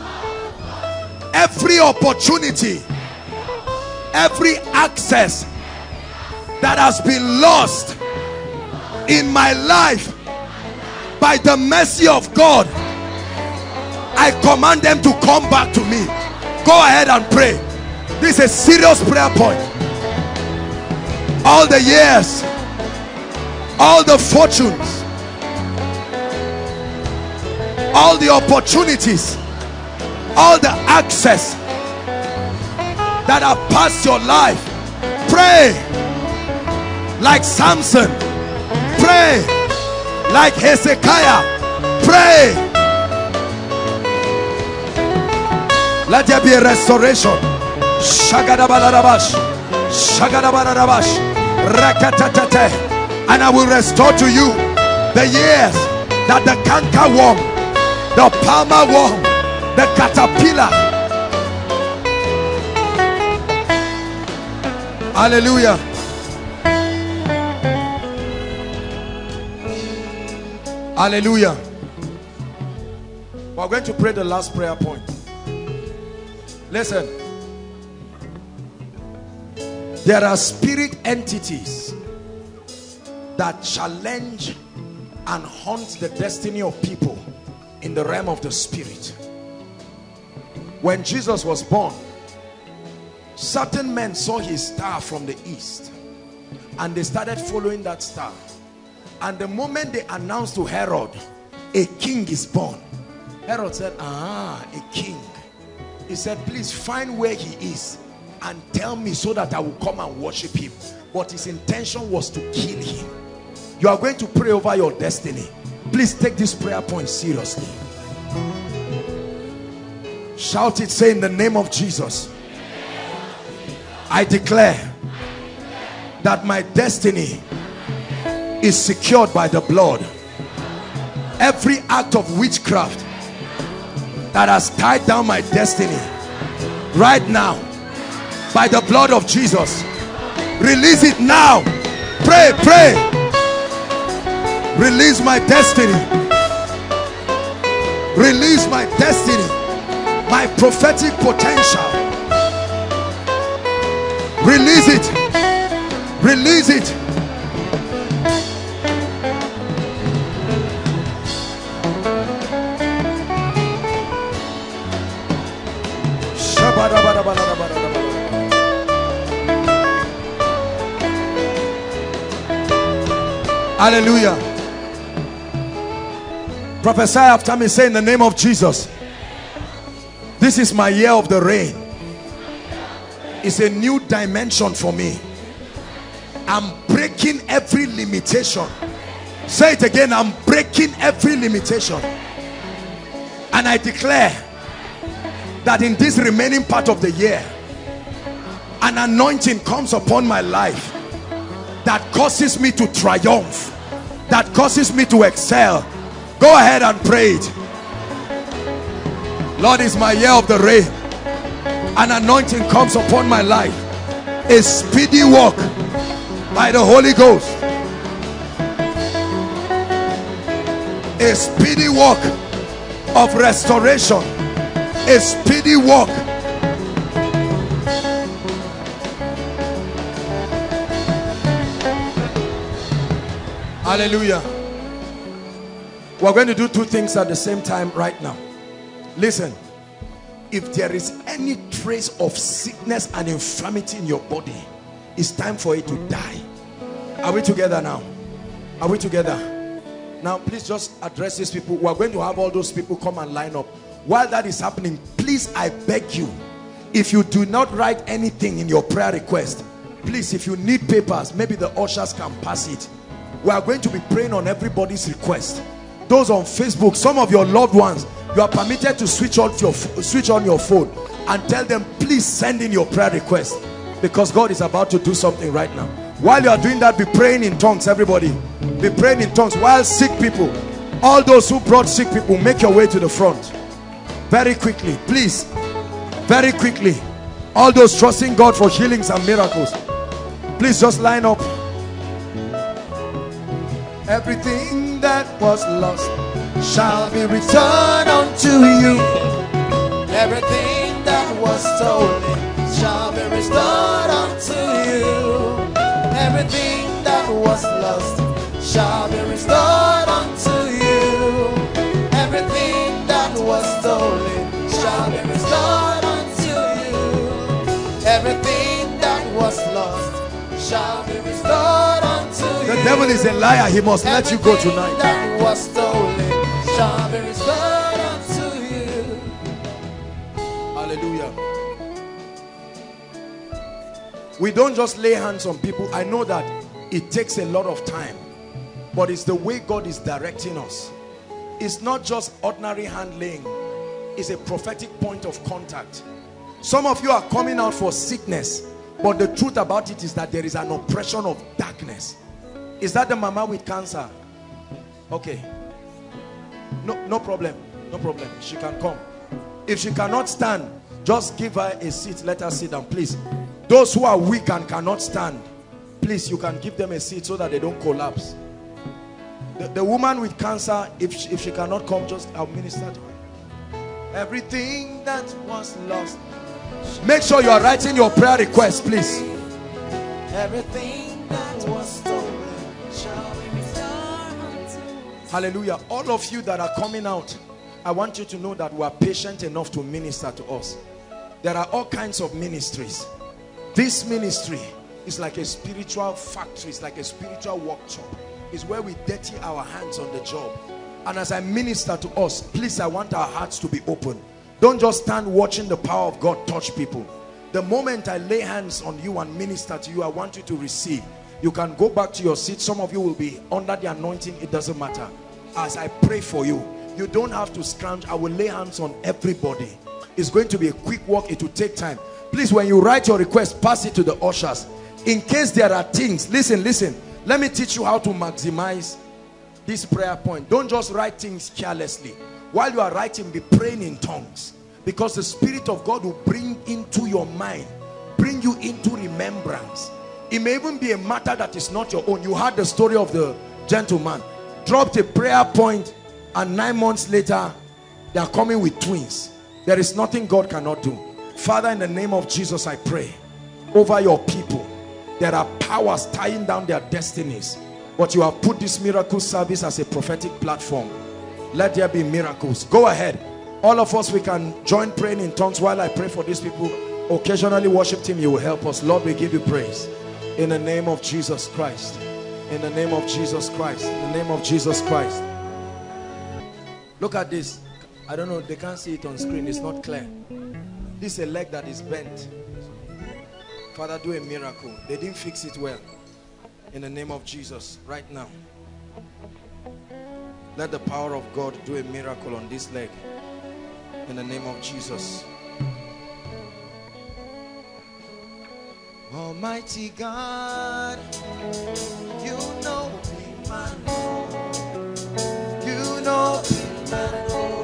every opportunity, every access that has been lost in my life by the mercy of God I command them to come back to me. Go ahead and pray. This is a serious prayer point. All the years all the fortunes all the opportunities all the access that have passed your life. Pray like Samson. Pray like Hezekiah. Pray. Let there be a restoration. Shagadabalabash Shagadabalabash Rakatatate and I will restore to you the years that the canker worm the palmer worm the caterpillar. Hallelujah. Hallelujah. We're going to pray the last prayer point. Listen. There are spirit entities that challenge and haunt the destiny of people in the realm of the spirit. When Jesus was born certain men saw his star from the east and they started following that star. And the moment they announced to Herod a king is born. Herod said ah a king. He said please find where he is and tell me so that I will come and worship him. But his intention was to kill him. You are going to pray over your destiny please take this prayer point seriously. Shout it say in the name of Jesus. I declare that my destiny is secured by the blood. Every act of witchcraft that has tied down my destiny right now by the blood of Jesus release it now. Pray pray release my destiny. Release my destiny. My prophetic potential. Release it. Release it. Hallelujah. Prophesy after me, say in the name of Jesus. This is my year of the rain. It's a new dimension for me. I'm breaking every limitation. Say it again. I'm breaking every limitation. And I declare that in this remaining part of the year, an anointing comes upon my life that causes me to triumph, that causes me to excel. Go ahead and pray it. Lord, is my year of the rain. An anointing comes upon my life. A speedy walk by the Holy Ghost. A speedy walk of restoration. A speedy walk Hallelujah. We're going to do two things at the same time right now. Listen, if there is any trace of sickness and infirmity in your body, it's time for it to die. Are we together now? Are we together? Now, please just address these people. We're going to have all those people come and line up. While that is happening, please, I beg you, if you do not write anything in your prayer request, please, if you need papers, maybe the ushers can pass it we are going to be praying on everybody's request those on facebook some of your loved ones you are permitted to switch on your switch on your phone and tell them please send in your prayer request because god is about to do something right now. While you are doing that be praying in tongues everybody. Be praying in tongues while sick people all those who brought sick people make your way to the front. Very quickly please. Very quickly. All those trusting god for healings and miracles. Please just line up everything that was lost shall be returned unto you Everything that was stolen shall be restored unto you. Everything that was lost shall be restored unto you. Everything that was stolen shall be restored unto you. Everything that was lost shall be restored devil is a liar he must let you go tonight That was stolen shall be restored unto you. Hallelujah. We don't just lay hands on people. I know that it takes a lot of time, but it's the way God is directing us. It's not just ordinary hand laying, it's a prophetic point of contact. Some of you are coming out for sickness, but the truth about it is that there is an oppression of darkness. Is that the mama with cancer? Okay. No, no problem. No problem. She can come. If she cannot stand, just give her a seat. Let her sit down, please. Those who are weak and cannot stand, please, you can give them a seat so that they don't collapse. The, the woman with cancer, if she, if she cannot come, just I'll minister to her. Everything that was lost. Make sure you are writing your prayer request, please. Everything that was stolen Hallelujah. All of you that are coming out, I want you to know that we are patient enough to minister to us. There are all kinds of ministries. This ministry is like a spiritual factory, it's like a spiritual workshop. It's where we dirty our hands on the job. And as I minister to us, please, I want our hearts to be open. Don't just stand watching the power of God touch people. The moment I lay hands on you and minister to you, I want you to receive. You can go back to your seat. Some of you will be under the anointing. It doesn't matter. As I pray for you, you don't have to scrounge. I will lay hands on everybody. It's going to be a quick walk. It will take time. Please, when you write your request, pass it to the ushers. In case there are things, listen, listen. Let me teach you how to maximize this prayer point. Don't just write things carelessly. While you are writing, be praying in tongues. Because the Spirit of God will bring into your mind, bring you into remembrance. It may even be a matter that is not your own. You heard the story of the gentleman. Dropped a prayer point and nine months later, they are coming with twins. There is nothing God cannot do. Father, in the name of Jesus, I pray over your people. There are powers tying down their destinies. But you have put this miracle service as a prophetic platform. Let there be miracles. Go ahead. All of us, we can join praying in tongues while I pray for these people. Occasionally worship team, you will help us. Lord, we give you praise. In the name of Jesus Christ. In the name of Jesus Christ. In the name of Jesus Christ. Look at this. I don't know, they can't see it on screen. It's not clear. This is a leg that is bent. Father, do a miracle. They didn't fix it well. In the name of Jesus, right now. Let the power of God do a miracle on this leg. In the name of Jesus. Almighty God, you know me, man. You know me, man.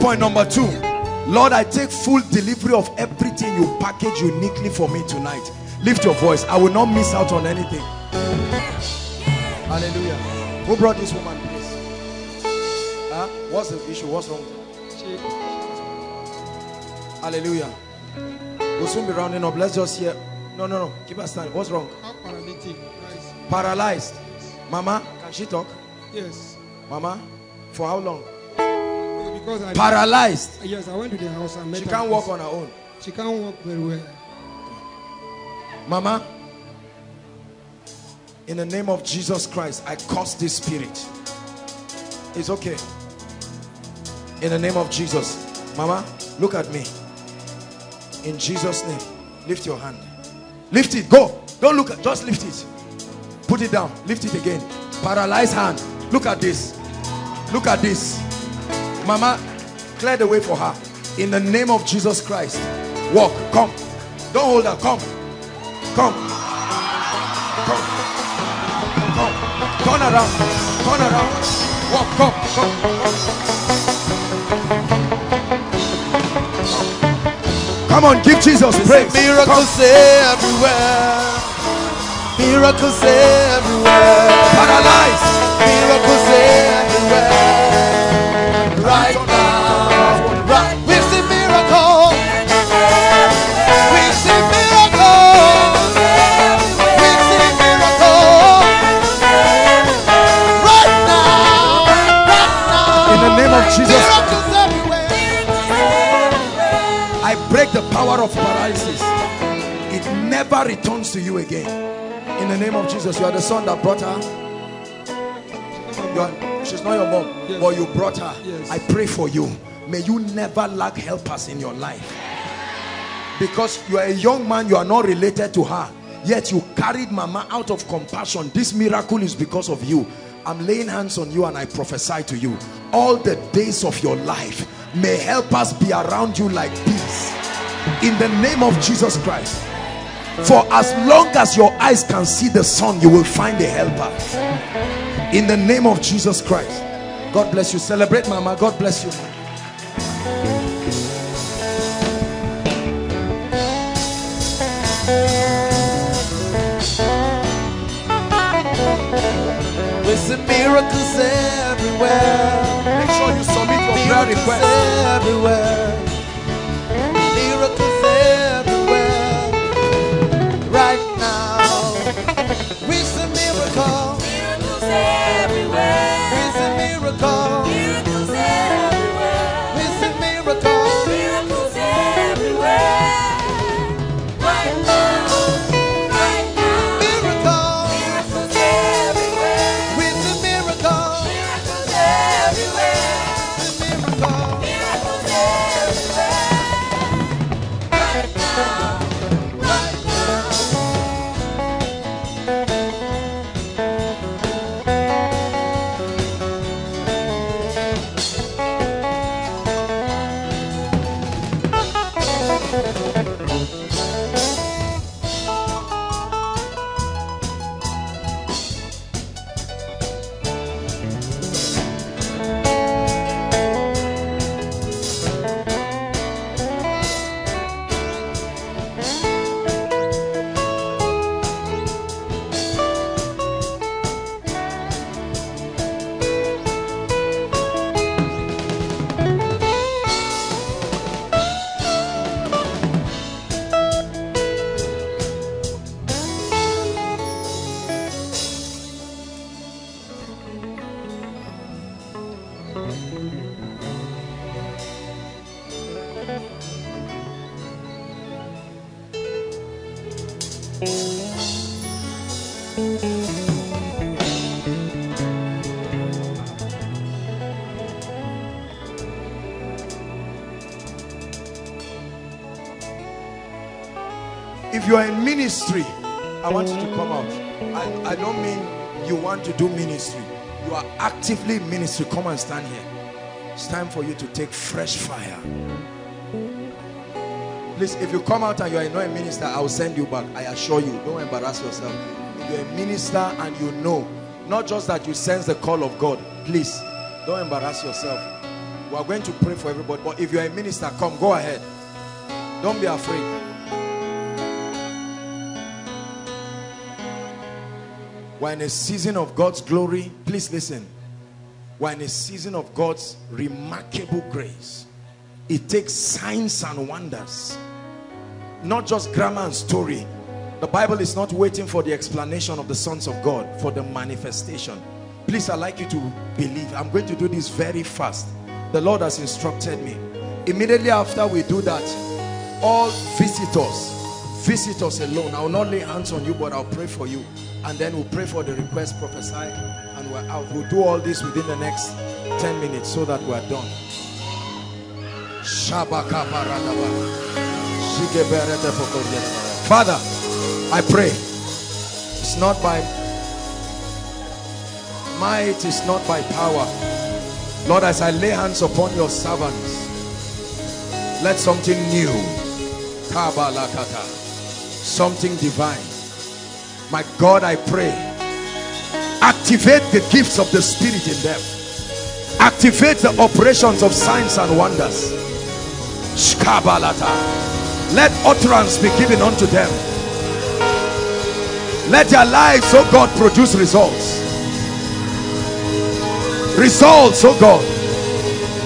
Point number two. Lord, I take full delivery of everything you package uniquely for me tonight. Lift your voice. I will not miss out on anything. Hallelujah. Who brought this woman, please? Huh? What's the issue? What's wrong? Hallelujah. We'll soon be rounding up. Let's just hear. No, no, no. Keep us standing. What's wrong? How paralytic? Paralyzed. Mama, can she talk? Yes. Mama, for how long? Because I Paralyzed. Yes, I went to the house and met She can't walk on her own. She can't walk very well. Mama, in the name of Jesus Christ, I curse this spirit. It's okay. In the name of Jesus. Mama, look at me. In Jesus' name, lift your hand. Lift it. Go. Don't look at just lift it. Put it down. Lift it again. Paralyzed hand. Look at this. Look at this. Mama, clear the way for her. In the name of Jesus Christ. Walk. Come. Don't hold her. Come. Come. Come. Come. Turn around. Turn around. Walk. Come. Come. Come on, give Jesus praise. Miracles everywhere. Miracles everywhere. Paralyzed. Miracles everywhere. Never returns to you again. In the name of Jesus, you are the son that brought her. You are, she's not your mom, Yes. but you brought her. Yes. I pray for you. May you never lack helpers in your life. Because you are a young man, you are not related to her. Yet you carried mama out of compassion. This miracle is because of you. I'm laying hands on you and I prophesy to you. All the days of your life, may helpers be around you like bees. In the name of Jesus Christ. For as long as your eyes can see the sun, you will find a helper. In the name of Jesus Christ. God bless you. Celebrate mama. God bless you. We see miracles everywhere. Make sure you submit your prayer request. everywhere. Everywhere. We see miracles. Ministry, I want you to come out. I, I don't mean you want to do ministry. You are actively ministry. Come and stand here. It's time for you to take fresh fire. Please, if you come out and you are not a minister, I will send you back. I assure you. Don't embarrass yourself. If you're a minister and you know, not just that you sense the call of God, please, don't embarrass yourself. We are going to pray for everybody. But if you're a minister, come, go ahead. Don't be afraid. We're in a season of God's glory. Please listen. We're in a season of God's remarkable grace. It takes signs and wonders. Not just grammar and story. The Bible is not waiting for the explanation of the sons of God, for the manifestation. Please, I'd like you to believe. I'm going to do this very fast. The Lord has instructed me. Immediately after we do that, all visitors, visitors alone, I will not lay hands on you, but I'll pray for you. And then we'll pray for the request, prophesy, and we're out. We'll do all this within the next 10 minutes so that we're done. Father, I pray. It's not by might, it's not by power. Lord, as I lay hands upon your servants, let something new, something divine. My God, I pray, activate the gifts of the Spirit in them. Activate the operations of signs and wonders. Shkabalata. Let utterance be given unto them. Let their lives, oh God, produce results. Results, oh God.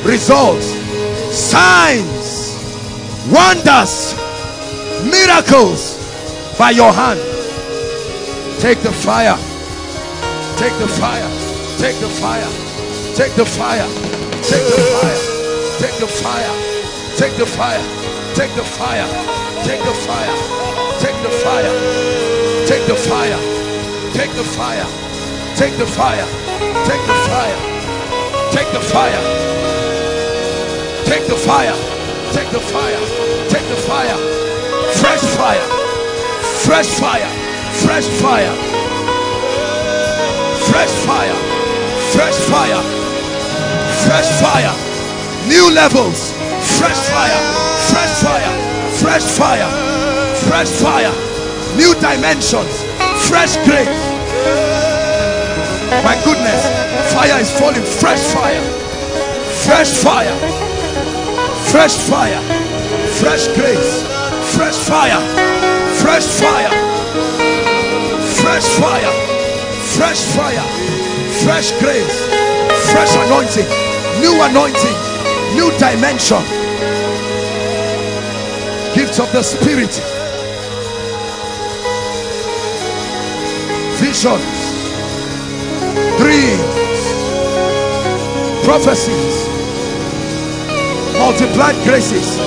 Results. Signs. Wonders. Miracles. By your hand. Take the fire. Take the fire. Take the fire. Take the fire. Take the fire. Take the fire. Take the fire. Take the fire. Take the fire. Take the fire. Take the fire. Take the fire. Take the fire. Take the fire. Take the fire. Take the fire. Take the fire. Take the fire. Fresh fire. Fresh fire. Fresh fire. Fresh fire. Fresh fire. Fresh fire. New levels. Fresh fire. Fresh fire. Fresh fire. Fresh fire. New dimensions. Fresh grace. My goodness. Fire is falling. Fresh fire. Fresh fire. Fresh fire. Fresh grace. Fresh fire. Fresh fire. Fresh fire. Fresh fire. Fresh grace. Fresh anointing. New anointing. New dimension. Gifts of the Spirit. Visions. Dreams. Prophecies. Multiplied graces.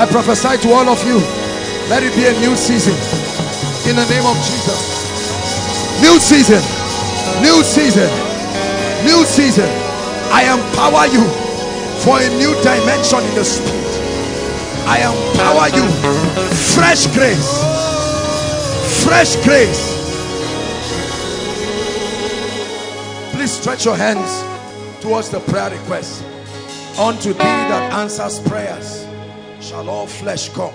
I prophesy to all of you. Let it be a new season. In the name of Jesus. New season. New season. New season. I empower you for a new dimension in the spirit. I empower you. Fresh grace. Fresh grace. Please stretch your hands towards the prayer request. Unto thee that answers prayers shall all flesh come.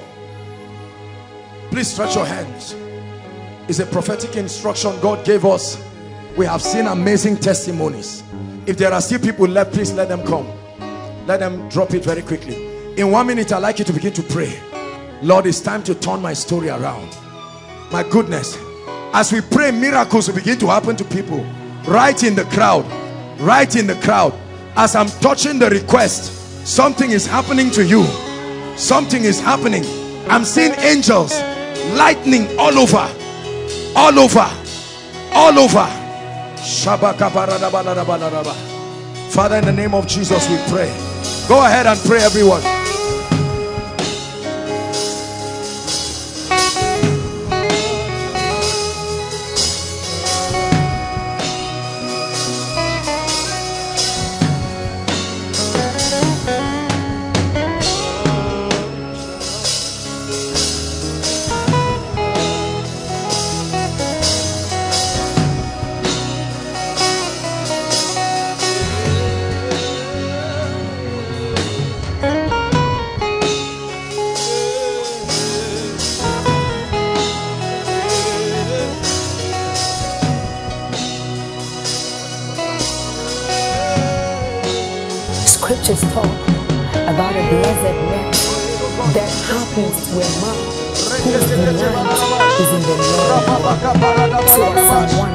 Please stretch your hands. It's a prophetic instruction God gave us. We have seen amazing testimonies. If there are still people left, please let them come. Let them drop it very quickly. In one minute, I'd like you to begin to pray. Lord, it's time to turn my story around. My goodness. As we pray, miracles will begin to happen to people. Right in the crowd. Right in the crowd. As I'm touching the request, something is happening to you. Something is happening. I'm seeing angels, lightning all over. All over. All over. Father, in the name of Jesus, we pray. Go ahead and pray, everyone.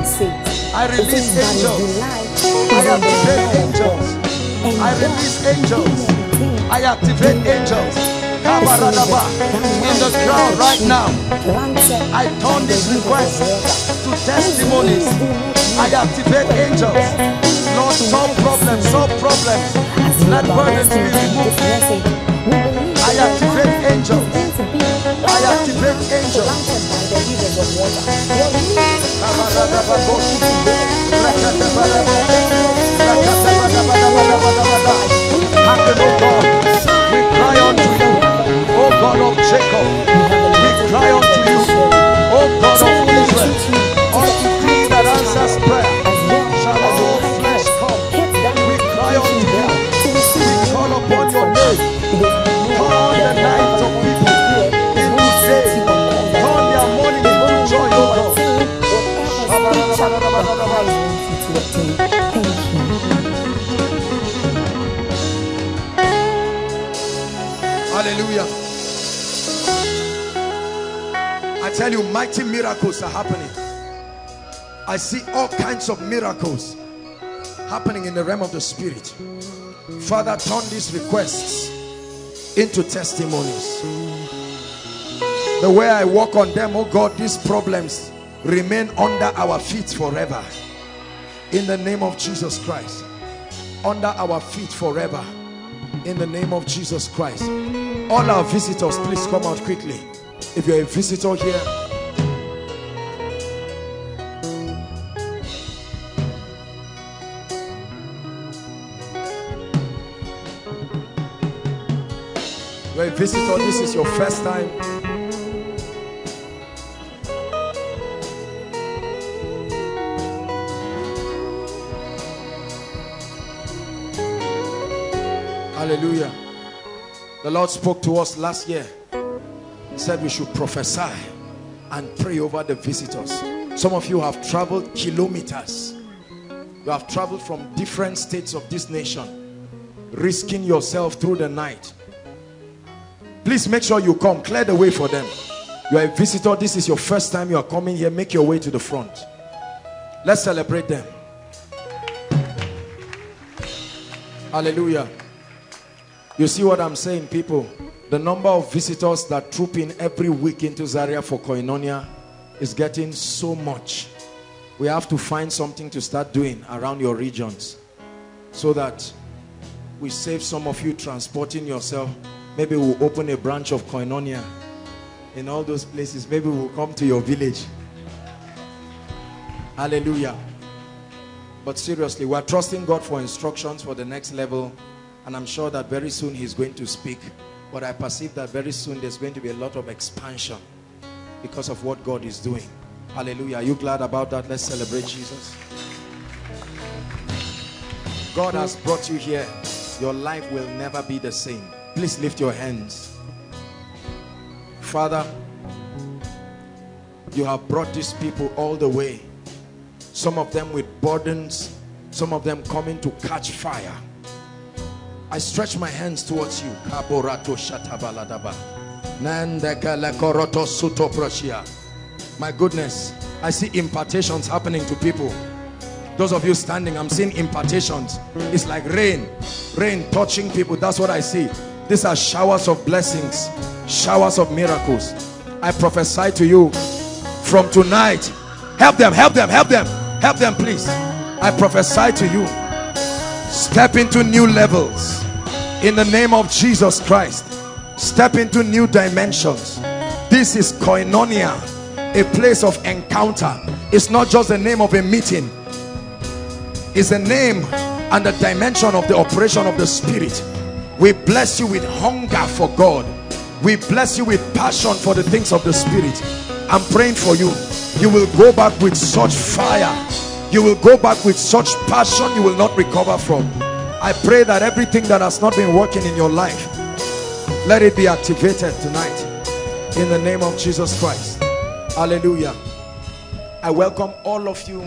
Says, I release says angels. I the activate angels. I release angels. I activate angels. In the ground right now. I turn this request to testimonies. I activate angels. Lord, solve problems, solve problems. Let burdens be removed. I activate angels. I activate angels. Hearken, God. We cry unto you, O God of Jacob. You, mighty miracles are happening. I see all kinds of miracles happening in the realm of the spirit. Father, turn these requests into testimonies. The way I walk on them, oh God, these problems remain under our feet forever. In the name of Jesus Christ. Under our feet forever. In the name of Jesus Christ. All our visitors, please come out quickly. If you're a visitor here, visitor, this is your first time. Hallelujah. The Lord spoke to us last year. He said we should prophesy and pray over the visitors. Some of you have traveled kilometers. You have traveled from different states of this nation, risking yourself through the night. Please make sure you come. Clear the way for them. You are a visitor. This is your first time you are coming here. Make your way to the front. Let's celebrate them. Hallelujah. You see what I'm saying, people? The number of visitors that troop in every week into Zaria for Koinonia is getting so much. We have to find something to start doing around your regions so that we save some of you transporting yourself. Maybe we'll open a branch of Koinonia in all those places. Maybe we'll come to your village. Hallelujah. But seriously, we're trusting God for instructions for the next level. And I'm sure that very soon he's going to speak. But I perceive that very soon there's going to be a lot of expansion because of what God is doing. Hallelujah. Are you glad about that? Let's celebrate Jesus. God has brought you here. Your life will never be the same. Please lift your hands. Father, you have brought these people all the way. Some of them with burdens, some of them coming to catch fire. I stretch my hands towards you. My goodness, I see impartations happening to people. Those of you standing, I'm seeing impartations. It's like rain, rain touching people. That's what I see. These are showers of blessings, showers of miracles. I prophesy to you from tonight. Help them, help them, help them, help them, please. I prophesy to you. Step into new levels in the name of Jesus Christ. Step into new dimensions. This is koinonia, a place of encounter. It's not just the name of a meeting, it's the name and the dimension of the operation of the Spirit. We bless you with hunger for God. We bless you with passion for the things of the Spirit. I'm praying for you. You will go back with such fire. You will go back with such passion you will not recover from. I pray that everything that has not been working in your life, let it be activated tonight. In the name of Jesus Christ. Hallelujah. I welcome all of you.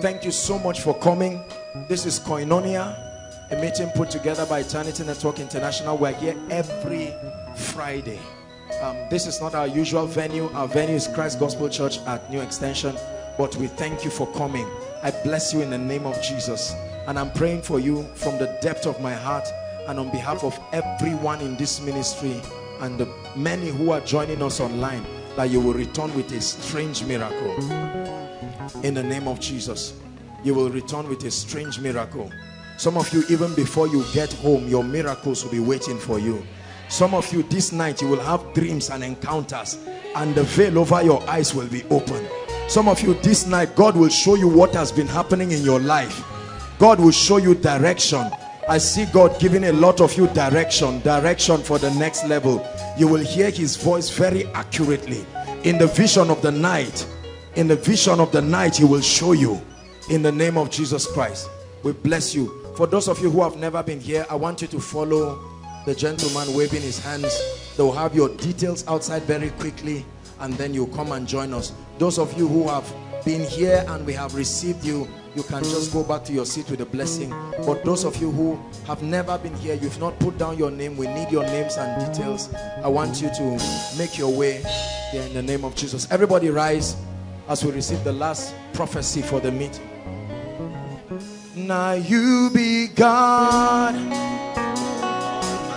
Thank you so much for coming. This is Koinonia. A meeting put together by Eternity Network International. We're here every Friday. Um, this is not our usual venue. Our venue is Christ Gospel Church at New Extension. But we thank you for coming. I bless you in the name of Jesus. And I'm praying for you from the depth of my heart and on behalf of everyone in this ministry and the many who are joining us online that you will return with a strange miracle in the name of Jesus you will return with a strange miracle some of you even before you get home your miracles will be waiting for you some of you this night you will have dreams and encounters and the veil over your eyes will be open some of you this night God will show you what has been happening in your life God will show you direction I see God giving a lot of you direction, direction for the next level. You will hear his voice very accurately. In the vision of the night, in the vision of the night, he will show you in the name of Jesus Christ. We bless you. For those of you who have never been here, I want you to follow the gentleman waving his hands. They'll have your details outside very quickly and then you'll come and join us. Those of you who have been here and we have received you, you can just go back to your seat with a blessing. But those of you who have never been here you've not put down your name. We need your names and details. I want you to make your way here in the name of jesus. Everybody rise as we receive the last prophecy for the meeting now you be god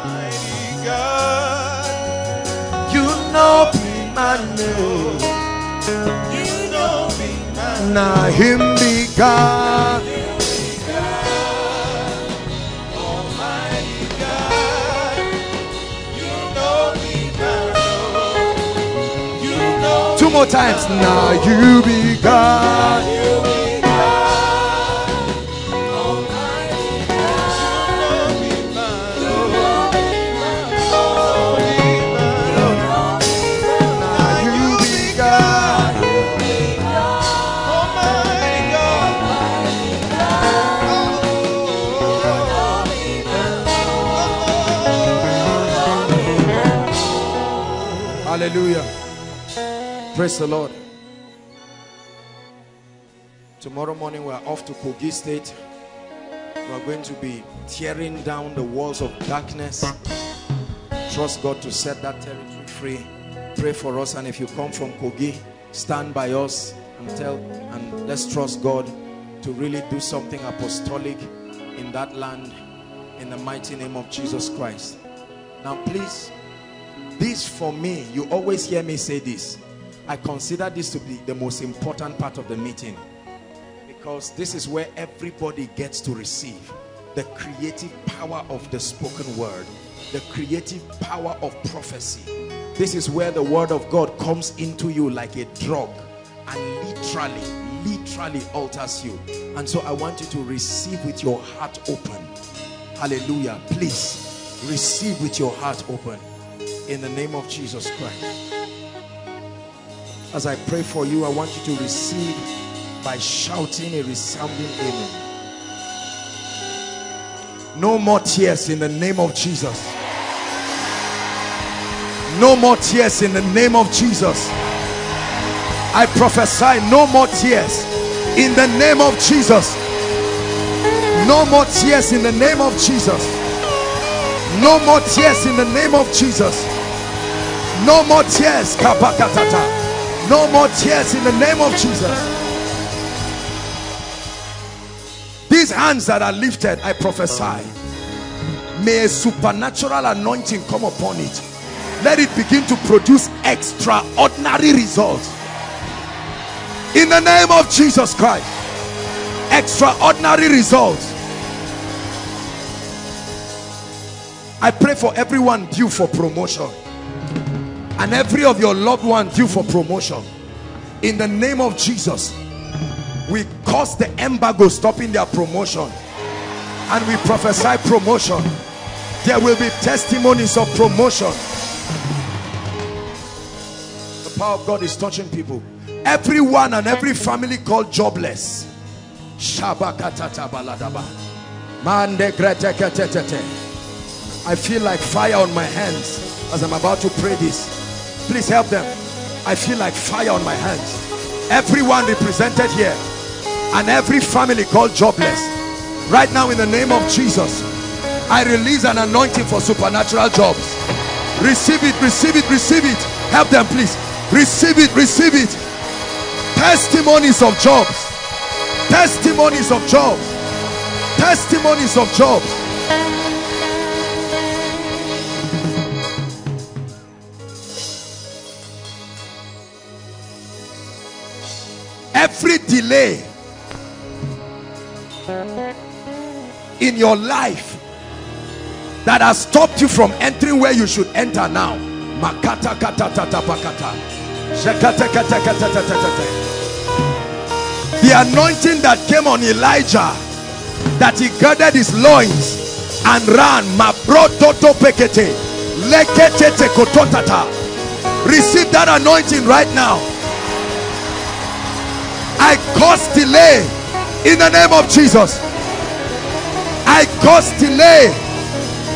mighty god you know be my name you know be my name. now him be God. Two more times. Now you be God. Praise the Lord. Tomorrow morning we are off to Kogi State. We are going to be tearing down the walls of darkness. Trust God to set that territory free. Pray for us and if you come from Kogi, stand by us and tell and let's trust God to really do something apostolic in that land in the mighty name of Jesus Christ. Now please, this for me, you always hear me say this. I consider this to be the most important part of the meeting because this is where everybody gets to receive the creative power of the spoken word, the creative power of prophecy. This is where the word of God comes into you like a drug and literally, literally alters you. And so I want you to receive with your heart open. Hallelujah. Please receive with your heart open in the name of Jesus Christ. As I pray for you, I want you to receive by shouting a resounding amen. No more tears in the name of Jesus. No more tears in the name of Jesus. I prophesy no more tears in the name of Jesus. No more tears in the name of Jesus. No more tears in the name of Jesus. No more tears. No more tears in the name of Jesus. These hands that are lifted, I prophesy. May a supernatural anointing come upon it. Let it begin to produce extraordinary results. In the name of Jesus Christ. Extraordinary results. I pray for everyone due for promotion. And every of your loved ones due for promotion. In the name of Jesus. We cause the embargo stopping their promotion. And we prophesy promotion. There will be testimonies of promotion. The power of God is touching people. Everyone and every family called jobless. I feel like fire on my hands as I'm about to pray this. Please help them. I feel like fire on my hands. Everyone represented here and every family called jobless. Right now in the name of Jesus, I release an anointing for supernatural jobs. Receive it, receive it, receive it. Help them please. Receive it, receive it. Testimonies of jobs. Testimonies of jobs. Testimonies of jobs. Every delay in your life that has stopped you from entering where you should enter now. Makata kata tata pakata. Kata kata. The anointing that came on Elijah, that he girded his loins and ran. Mabrototo pekete. Lekete tekototata. Receive that anointing right now. I cause delay in the name of Jesus. I cause delay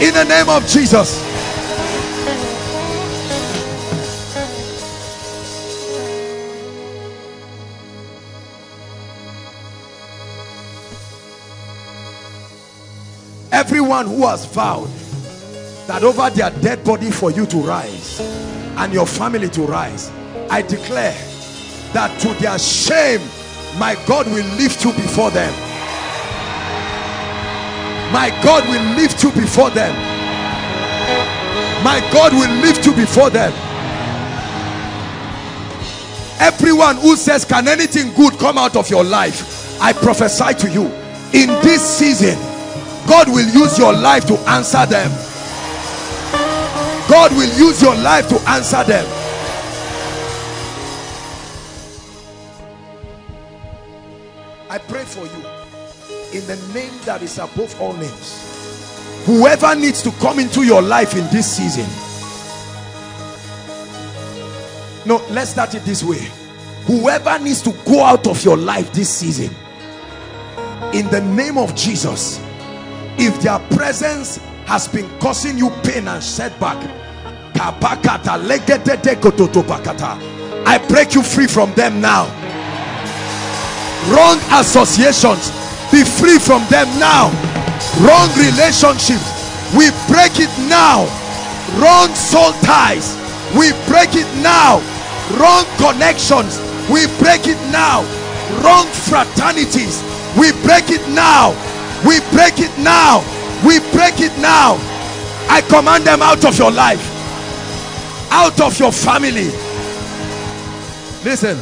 in the name of Jesus. Everyone who has vowed that over their dead body for you to rise and your family to rise, I declare that to their shame, my God will lift you before them. My God will lift you before them. My God will lift you before them. Everyone who says, Can anything good come out of your life? I prophesy to you in this season, God will use your life to answer them. God will use your life to answer them. I pray for you in the name that is above all names. Whoever needs to come into your life in this season. No, let's start it this way. Whoever needs to go out of your life this season, in the name of Jesus, if their presence has been causing you pain and setback, I break you free from them now wrong associations. Be free from them now. Wrong relationships we break it now. Wrong soul ties. We break it now. Wrong connections. We break it now. Wrong fraternities. We break it now. We break it now. We break it now. I command them out of your life. Out of your family. Listen.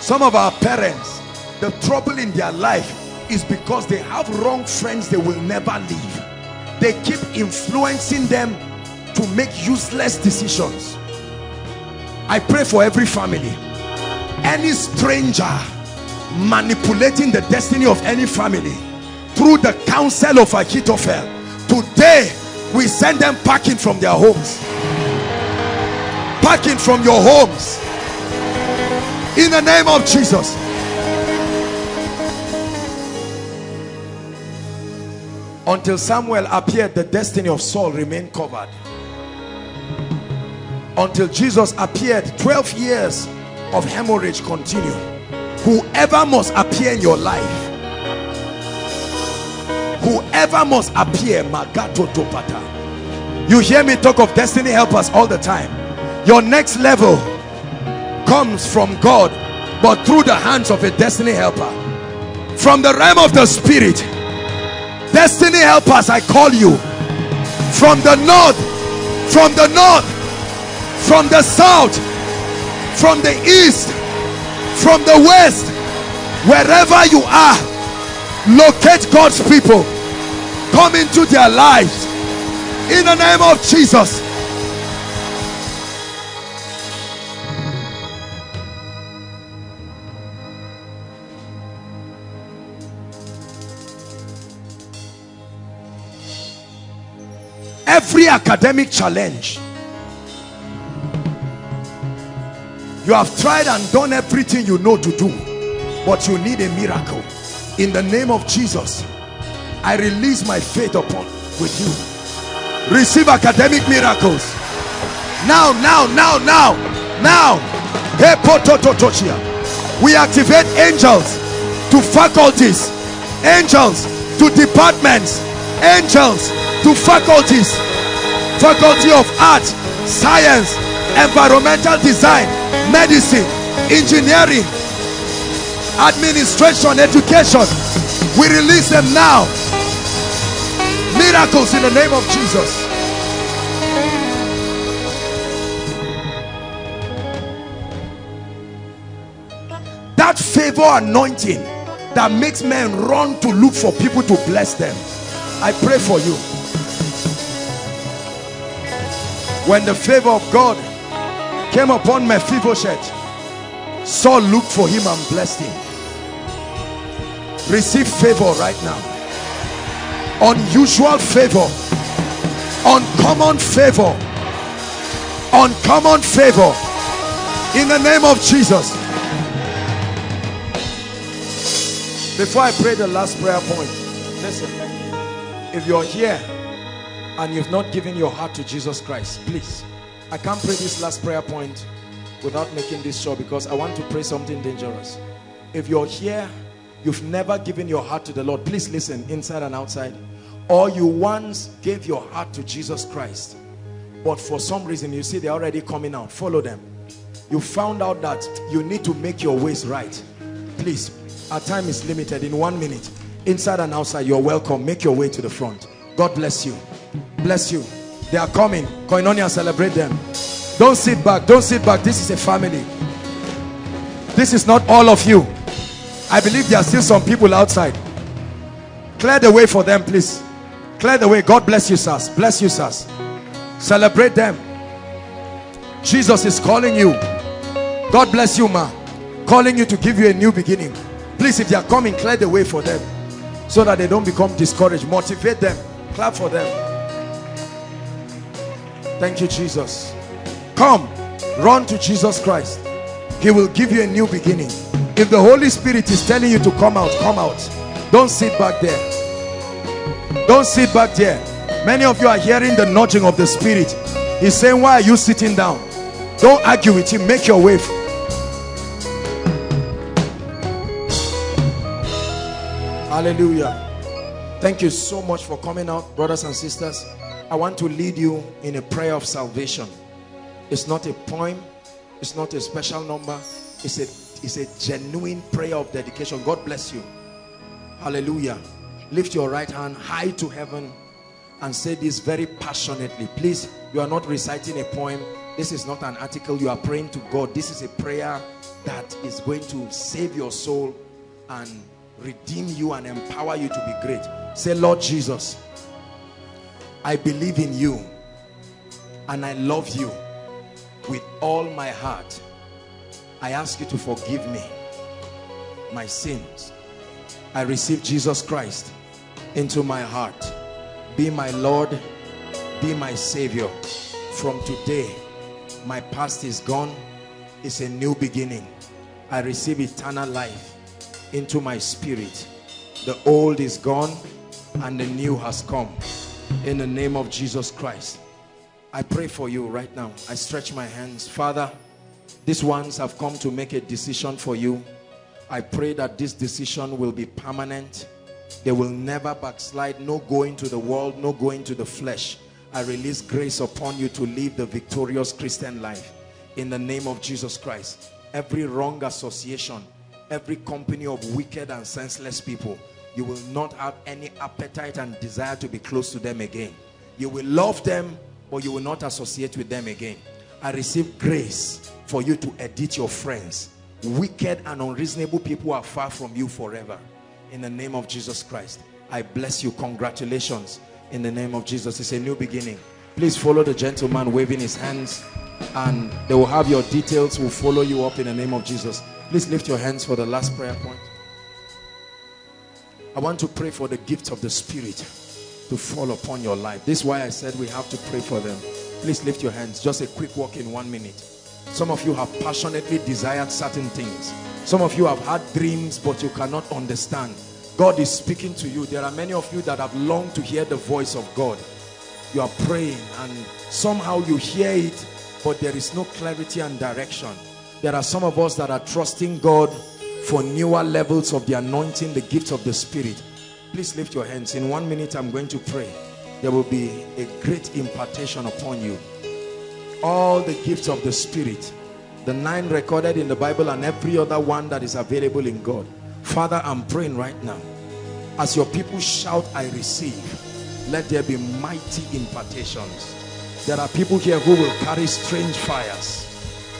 Some of our parents the trouble in their life is because they have wrong friends they will never leave. They keep influencing them to make useless decisions. I pray for every family. Any stranger manipulating the destiny of any family through the counsel of Achitophel today we send them packing from their homes. Packing from your homes. In the name of Jesus until Samuel appeared the destiny of Saul remained covered. Until Jesus appeared 12 years of hemorrhage continued. Whoever must appear in your life whoever must appear magato topata. You hear me talk of destiny helpers all the time. Your next level comes from God but through the hands of a destiny helper. From the realm of the spirit destiny helpers I call you. From the north from the north from the south from the east from the west wherever you are locate God's people. Come into their lives. In the name of Jesus every academic challenge. You have tried and done everything you know to do but you need a miracle. In the name of Jesus I release my faith upon with you. Receive academic miracles. Now now now now now. We activate angels to faculties angels to departments, angels, to faculties, faculty of art, science, environmental design, medicine, engineering, administration, education. We release them now. Miracles in the name of Jesus. That favor anointing that makes men run to look for people to bless them. I pray for you. When the favor of God came upon Mephibosheth, Saul looked for him and blessed him. Receive favor right now. Unusual favor. Uncommon favor. Uncommon favor. In the name of Jesus. Before I pray the last prayer point, listen. If you're here and you've not given your heart to Jesus Christ, please. I can't pray this last prayer point without making this sure because I want to pray something dangerous. If you're here, you've never given your heart to the Lord, please listen inside and outside. Or you once gave your heart to Jesus Christ, but for some reason you see they're already coming out. Follow them. You found out that you need to make your ways right. Please, our time is limited in one minute. Inside and outside, you're welcome. Make your way to the front. God bless you. Bless you. They are coming. Koinonia, celebrate them. Don't sit back. Don't sit back. This is a family. This is not all of you. I believe there are still some people outside. Clear the way for them, please. Clear the way. God bless you, sirs. Bless you, sirs. Celebrate them. Jesus is calling you. God bless you, ma. Calling you to give you a new beginning. Please, if they are coming, clear the way for them so that they don't become discouraged. Motivate them. Clap for them. Thank you, Jesus. Come, run to Jesus Christ. He will give you a new beginning. If the Holy Spirit is telling you to come out, come out. Don't sit back there. Don't sit back there. Many of you are hearing the nudging of the Spirit. He's saying, why are you sitting down? Don't argue with him. Make your way. Hallelujah. Thank you so much for coming out, brothers and sisters. I want to lead you in a prayer of salvation. It's not a poem. It's not a special number. It's a, it's a genuine prayer of dedication. God bless you. Hallelujah. Lift your right hand high to heaven and say this very passionately. Please, you are not reciting a poem. This is not an article. You are praying to God. This is a prayer that is going to save your soul and redeem you and empower you to be great. Say, Lord Jesus, I believe in you and I love you with all my heart. I ask you to forgive me my sins. I receive Jesus Christ into my heart. Be my Lord, be my Savior. From today, my past is gone. It's a new beginning. I receive eternal life into my spirit. The old is gone and the new has come. In the name of Jesus Christ. I pray for you right now. I stretch my hands. Father, these ones have come to make a decision for you. I pray that this decision will be permanent. They will never backslide. No going to the world, no going to the flesh. I release grace upon you to live the victorious Christian life. In the name of Jesus Christ. Every wrong association, every company of wicked and senseless people, you will not have any appetite and desire to be close to them again. You will love them, but you will not associate with them again. I receive grace for you to edit your friends. Wicked and unreasonable people are far from you forever. In the name of Jesus Christ, I bless you. Congratulations. In the name of Jesus, it's a new beginning. Please follow the gentleman waving his hands and they will have your details, will follow you up in the name of Jesus. Please lift your hands for the last prayer point. I want to pray for the gift of the Spirit to fall upon your life. This is why I said we have to pray for them. Please lift your hands. Just a quick walk in one minute. Some of you have passionately desired certain things. Some of you have had dreams, but you cannot understand. God is speaking to you. There are many of you that have longed to hear the voice of God. You are praying and somehow you hear it, but there is no clarity and direction. There are some of us that are trusting God for newer levels of the anointing, the gifts of the Spirit. Please lift your hands. In one minute, I'm going to pray. There will be a great impartation upon you. All the gifts of the Spirit, the nine recorded in the Bible and every other one that is available in God. Father, I'm praying right now. As your people shout, I receive. Let there be mighty impartations. There are people here who will carry strange fires,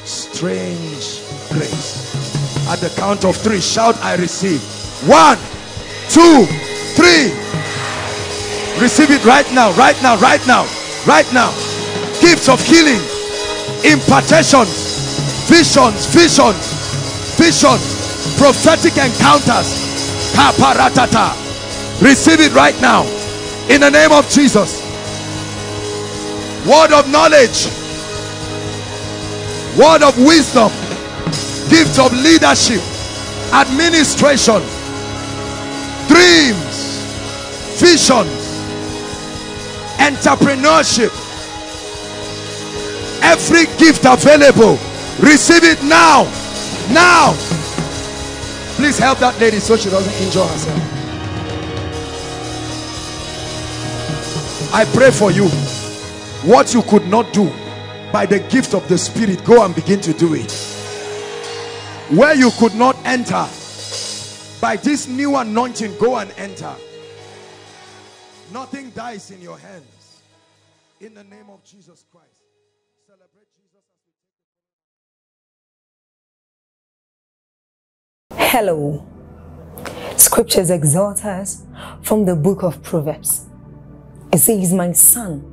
strange grace. At the count of three, shout, I receive. One, two, three. Receive it right now, right now, right now, right now. Gifts of healing, impartations, visions, visions, visions, prophetic encounters. Receive it right now in the name of Jesus. Word of knowledge, word of wisdom, gift of leadership, administration, dreams, visions, entrepreneurship. Every gift available, receive it now. Now. Please help that lady so she doesn't injure herself. I pray for you. What you could not do by the gift of the Spirit, go and begin to do it. Where you could not enter by this new anointing, go and enter. Nothing dies in your hands. In the name of Jesus Christ. Celebrate Jesus Hello. Scriptures exhort us from the book of Proverbs. It says, My son,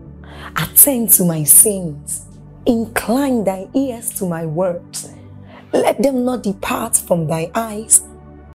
attend to my sayings, incline thy ears to my words. Let them not depart from thy eyes,